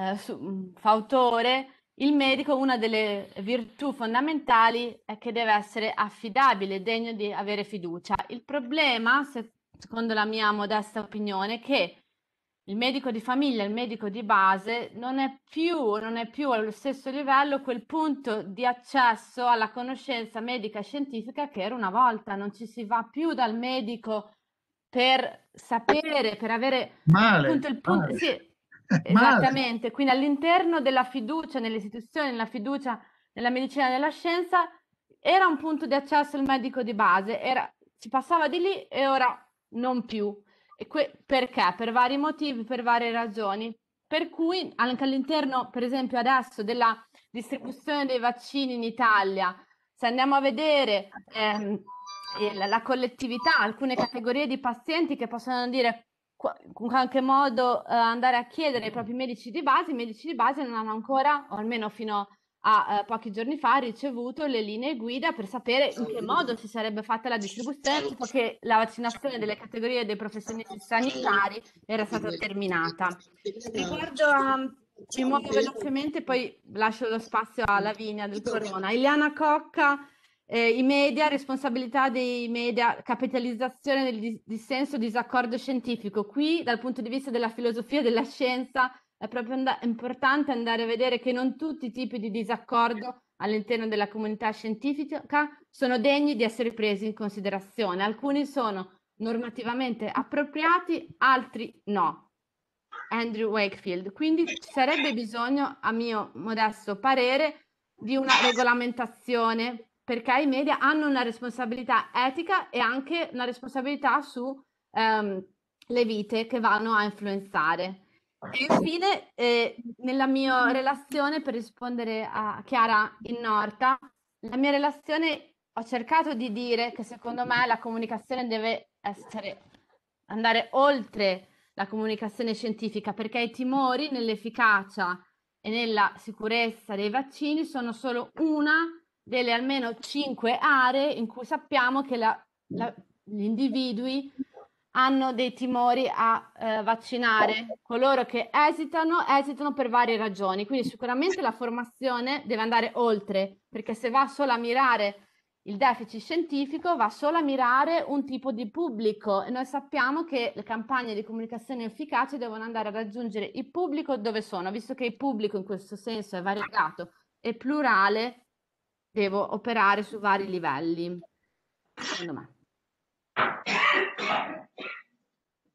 uh, fautore. Il medico, una delle virtù fondamentali è che deve essere affidabile, degno di avere fiducia. Il problema, se secondo la mia modesta opinione, che il medico di famiglia, il medico di base, non è più, non è più allo stesso livello quel punto di accesso alla conoscenza medica e scientifica che era una volta. Non ci si va più dal medico per sapere, per avere male, appunto il punto. Male. Sì, esattamente. Quindi all'interno della fiducia nelle istituzioni, nella fiducia nella medicina e nella scienza, era un punto di accesso il medico di base, era, si passava di lì e ora non più. Que- perché? Per vari motivi, per varie ragioni. per cui anche all'interno, per esempio adesso, della distribuzione dei vaccini in Italia, se andiamo a vedere ehm, la, collettività, alcune categorie di pazienti che possono dire in qualche modo eh, andare a chiedere ai propri medici di base, i medici di base non hanno ancora, o almeno fino a a eh, pochi giorni fa ricevuto le linee guida per sapere in che modo si sarebbe fatta la distribuzione dopo che la vaccinazione delle categorie dei professionisti sanitari era stata terminata. Riguardo a ci muovo velocemente, poi lascio lo spazio alla Lavinia del Corona. Iliana Cocca, eh, i media, responsabilità dei media, capitalizzazione del dissenso, disaccordo scientifico. Qui, dal punto di vista della filosofia della scienza, è proprio and- importante andare a vedere che non tutti i tipi di disaccordo all'interno della comunità scientifica sono degni di essere presi in considerazione. Alcuni sono normativamente appropriati, altri no. Andrew Wakefield. Quindi ci sarebbe bisogno, a mio modesto parere, di una regolamentazione perché i media hanno una responsabilità etica e anche una responsabilità sulle ehm, vite che vanno a influenzare. E infine, eh, nella mia relazione, per rispondere a Chiara Innorta, la mia relazione ho cercato di dire che secondo me la comunicazione deve essere, andare oltre la comunicazione scientifica, perché i timori nell'efficacia e nella sicurezza dei vaccini sono solo una delle almeno cinque aree in cui sappiamo che la, la, gli individui hanno dei timori a eh, vaccinare. Coloro che esitano, esitano per varie ragioni. Quindi sicuramente la formazione deve andare oltre, perché se va solo a mirare il deficit scientifico, va solo a mirare un tipo di pubblico e noi sappiamo che le campagne di comunicazione efficaci devono andare a raggiungere il pubblico dove sono, visto che il pubblico in questo senso è variegato e plurale, devo operare su vari livelli, secondo me.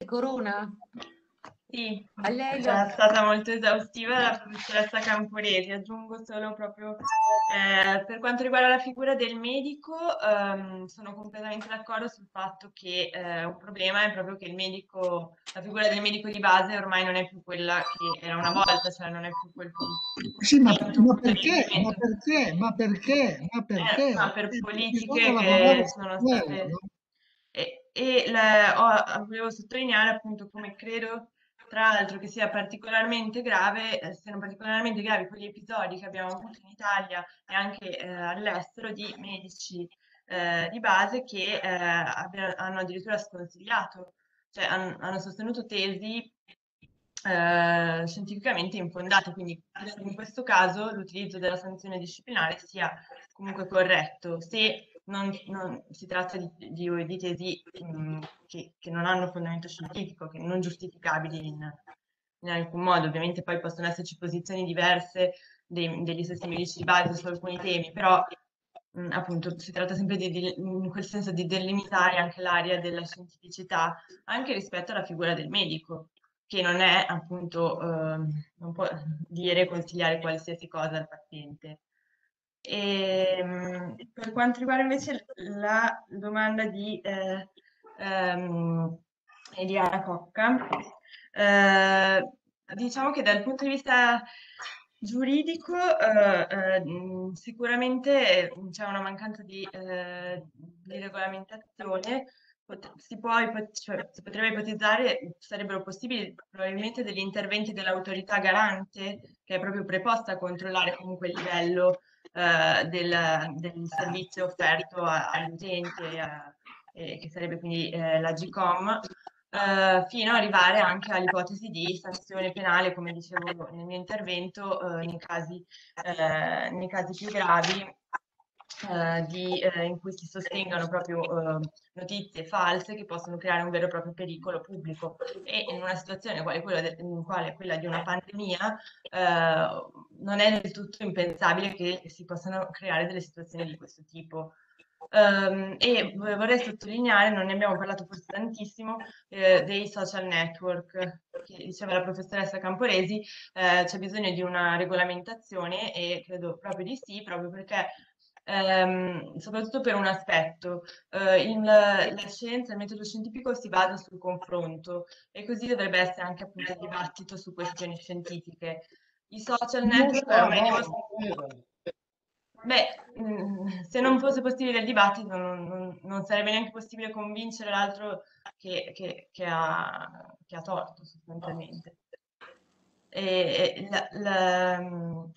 Corona? Sì, a lei è stata molto esaustiva la professoressa Camporesi. Aggiungo solo proprio eh, per quanto riguarda la figura del medico, ehm, sono completamente d'accordo sul fatto che eh, un problema è proprio che il medico, la figura del medico di base ormai non è più quella che era una volta, cioè non è più quel punto. Sì, ma, ma perché? Ma perché? Ma perché? Ma perché? Eh, ma per politiche che sono state... E, e la, ho, volevo sottolineare appunto come credo tra l'altro che sia particolarmente grave, eh, siano particolarmente gravi quegli episodi che abbiamo avuto in Italia e anche eh, all'estero di medici eh, di base che eh, abbiano, hanno addirittura sconsigliato, cioè han, hanno sostenuto tesi eh, scientificamente infondate, quindi in questo caso l'utilizzo della sanzione disciplinare sia comunque corretto. Se non, non, si tratta di, di, di tesi mm, che, che, non hanno fondamento scientifico, che non giustificabili in, in, alcun modo. Ovviamente poi possono esserci posizioni diverse dei, degli stessi medici di base su alcuni temi, però mh, mm, appunto si tratta sempre di, di, in quel senso di delimitare anche l'area della scientificità, anche rispetto alla figura del medico che non è appunto, eh, non può dire, consigliare qualsiasi cosa al paziente. E, ehm, per quanto riguarda invece la domanda di eh, ehm, Eliana Cocca, eh, diciamo che dal punto di vista giuridico eh, eh sicuramente c'è una mancanza di, eh, di regolamentazione. Si, può, cioè, si potrebbe ipotizzare, sarebbero possibili probabilmente degli interventi dell'autorità garante che è proprio preposta a controllare comunque il livello eh, del, del, servizio offerto agli utenti, eh, che sarebbe quindi eh, la GCOM, eh, fino ad arrivare anche all'ipotesi di sanzione penale, come dicevo nel mio intervento, eh, nei casi, nei casi più gravi eh, di, eh, in cui si sostengano proprio eh, notizie false che possono creare un vero e proprio pericolo pubblico e in una situazione quale quella, de- quale quella di una pandemia eh, non è del tutto impensabile che si possano creare delle situazioni di questo tipo. Um, e vorrei sottolineare, non ne abbiamo parlato forse tantissimo, eh, dei social network, che diceva la professoressa Camporesi, eh, c'è bisogno di una regolamentazione e credo proprio di sì, proprio perché ehm, soprattutto per un aspetto. Eh, il, la scienza, il metodo scientifico si basa sul confronto e così dovrebbe essere anche appunto il dibattito su questioni scientifiche. I social network ormai dimostrano... Beh, mm, se non fosse possibile il dibattito non, non, non sarebbe neanche possibile convincere l'altro che, che, che, ha, che ha torto sostanzialmente. E, la, la,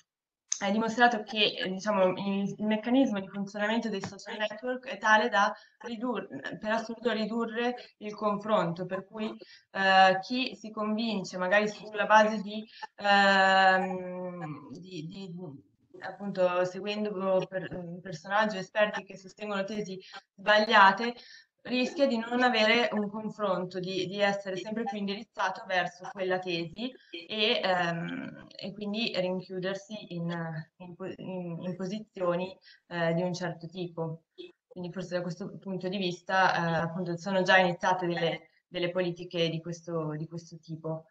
è dimostrato che diciamo, il, il, meccanismo di funzionamento dei social network è tale da ridurre, per assurdo ridurre il confronto, per cui eh, chi si convince magari sulla base di, eh, di, di appunto seguendo per, personaggi esperti che sostengono tesi sbagliate, rischia di non avere un confronto, di, di essere sempre più indirizzato verso quella tesi e, ehm, e quindi rinchiudersi in, in, in posizioni eh, di un certo tipo. Quindi forse da questo punto di vista eh, appunto sono già iniziate delle, delle politiche di questo, di questo tipo.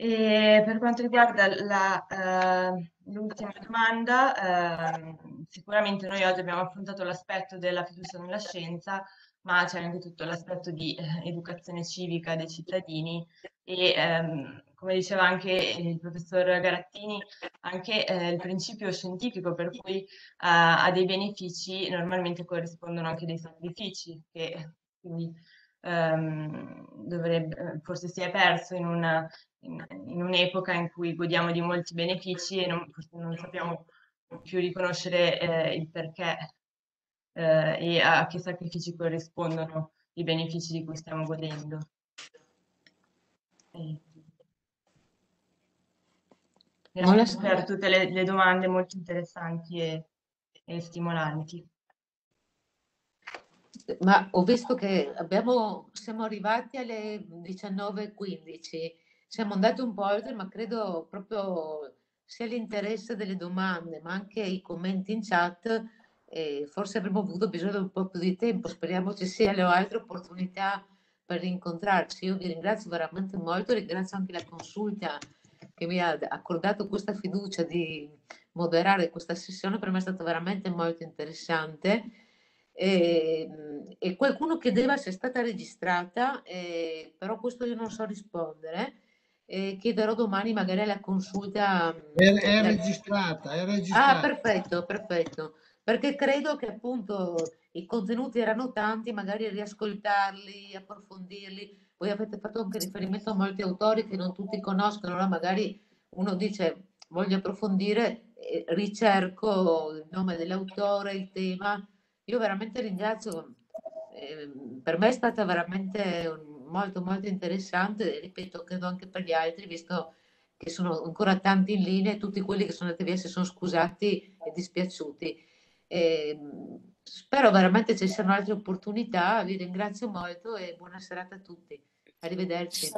E per quanto riguarda uh, l'ultima domanda, uh, sicuramente noi oggi abbiamo affrontato l'aspetto della fiducia nella scienza, ma c'è anche tutto l'aspetto di eh, educazione civica dei cittadini e ehm, come diceva anche il professor Garattini, anche eh, il principio scientifico per cui eh, a dei benefici normalmente corrispondono anche dei sacrifici, che quindi ehm, dovrebbe, forse si è perso in, una, in, in, un'epoca in cui godiamo di molti benefici e non, forse non sappiamo più riconoscere eh, il perché eh, e a che sacrifici corrispondono i benefici di cui stiamo godendo. E... Grazie per tutte le, le, domande molto interessanti e, e stimolanti. Ma ho visto che abbiamo, siamo arrivati alle 19.15, siamo andati un po' oltre, ma credo proprio sia l'interesse delle domande, ma anche i commenti in chat e forse avremmo avuto bisogno di un po' più di tempo, speriamo ci siano altre opportunità per rincontrarci. Io vi ringrazio veramente molto, ringrazio anche la consulta che mi ha accordato questa fiducia di moderare questa sessione, per me è stata veramente molto interessante. E, e qualcuno chiedeva se è stata registrata, eh, però questo io non so rispondere. Eh, chiederò domani magari alla consulta. È, è registrata, è registrata. Ah, perfetto, perfetto perché credo che appunto i contenuti erano tanti, magari riascoltarli, approfondirli. Voi avete fatto anche riferimento a molti autori che non tutti conoscono, no? magari uno dice voglio approfondire, ricerco il nome dell'autore, il tema. Io veramente ringrazio, eh, per me è stata veramente molto molto interessante, ripeto, credo anche per gli altri, visto che sono ancora tanti in linea e tutti quelli che sono andati via si sono scusati e dispiaciuti. E spero veramente ci siano altre opportunità, vi ringrazio molto e buona serata a tutti. Arrivederci.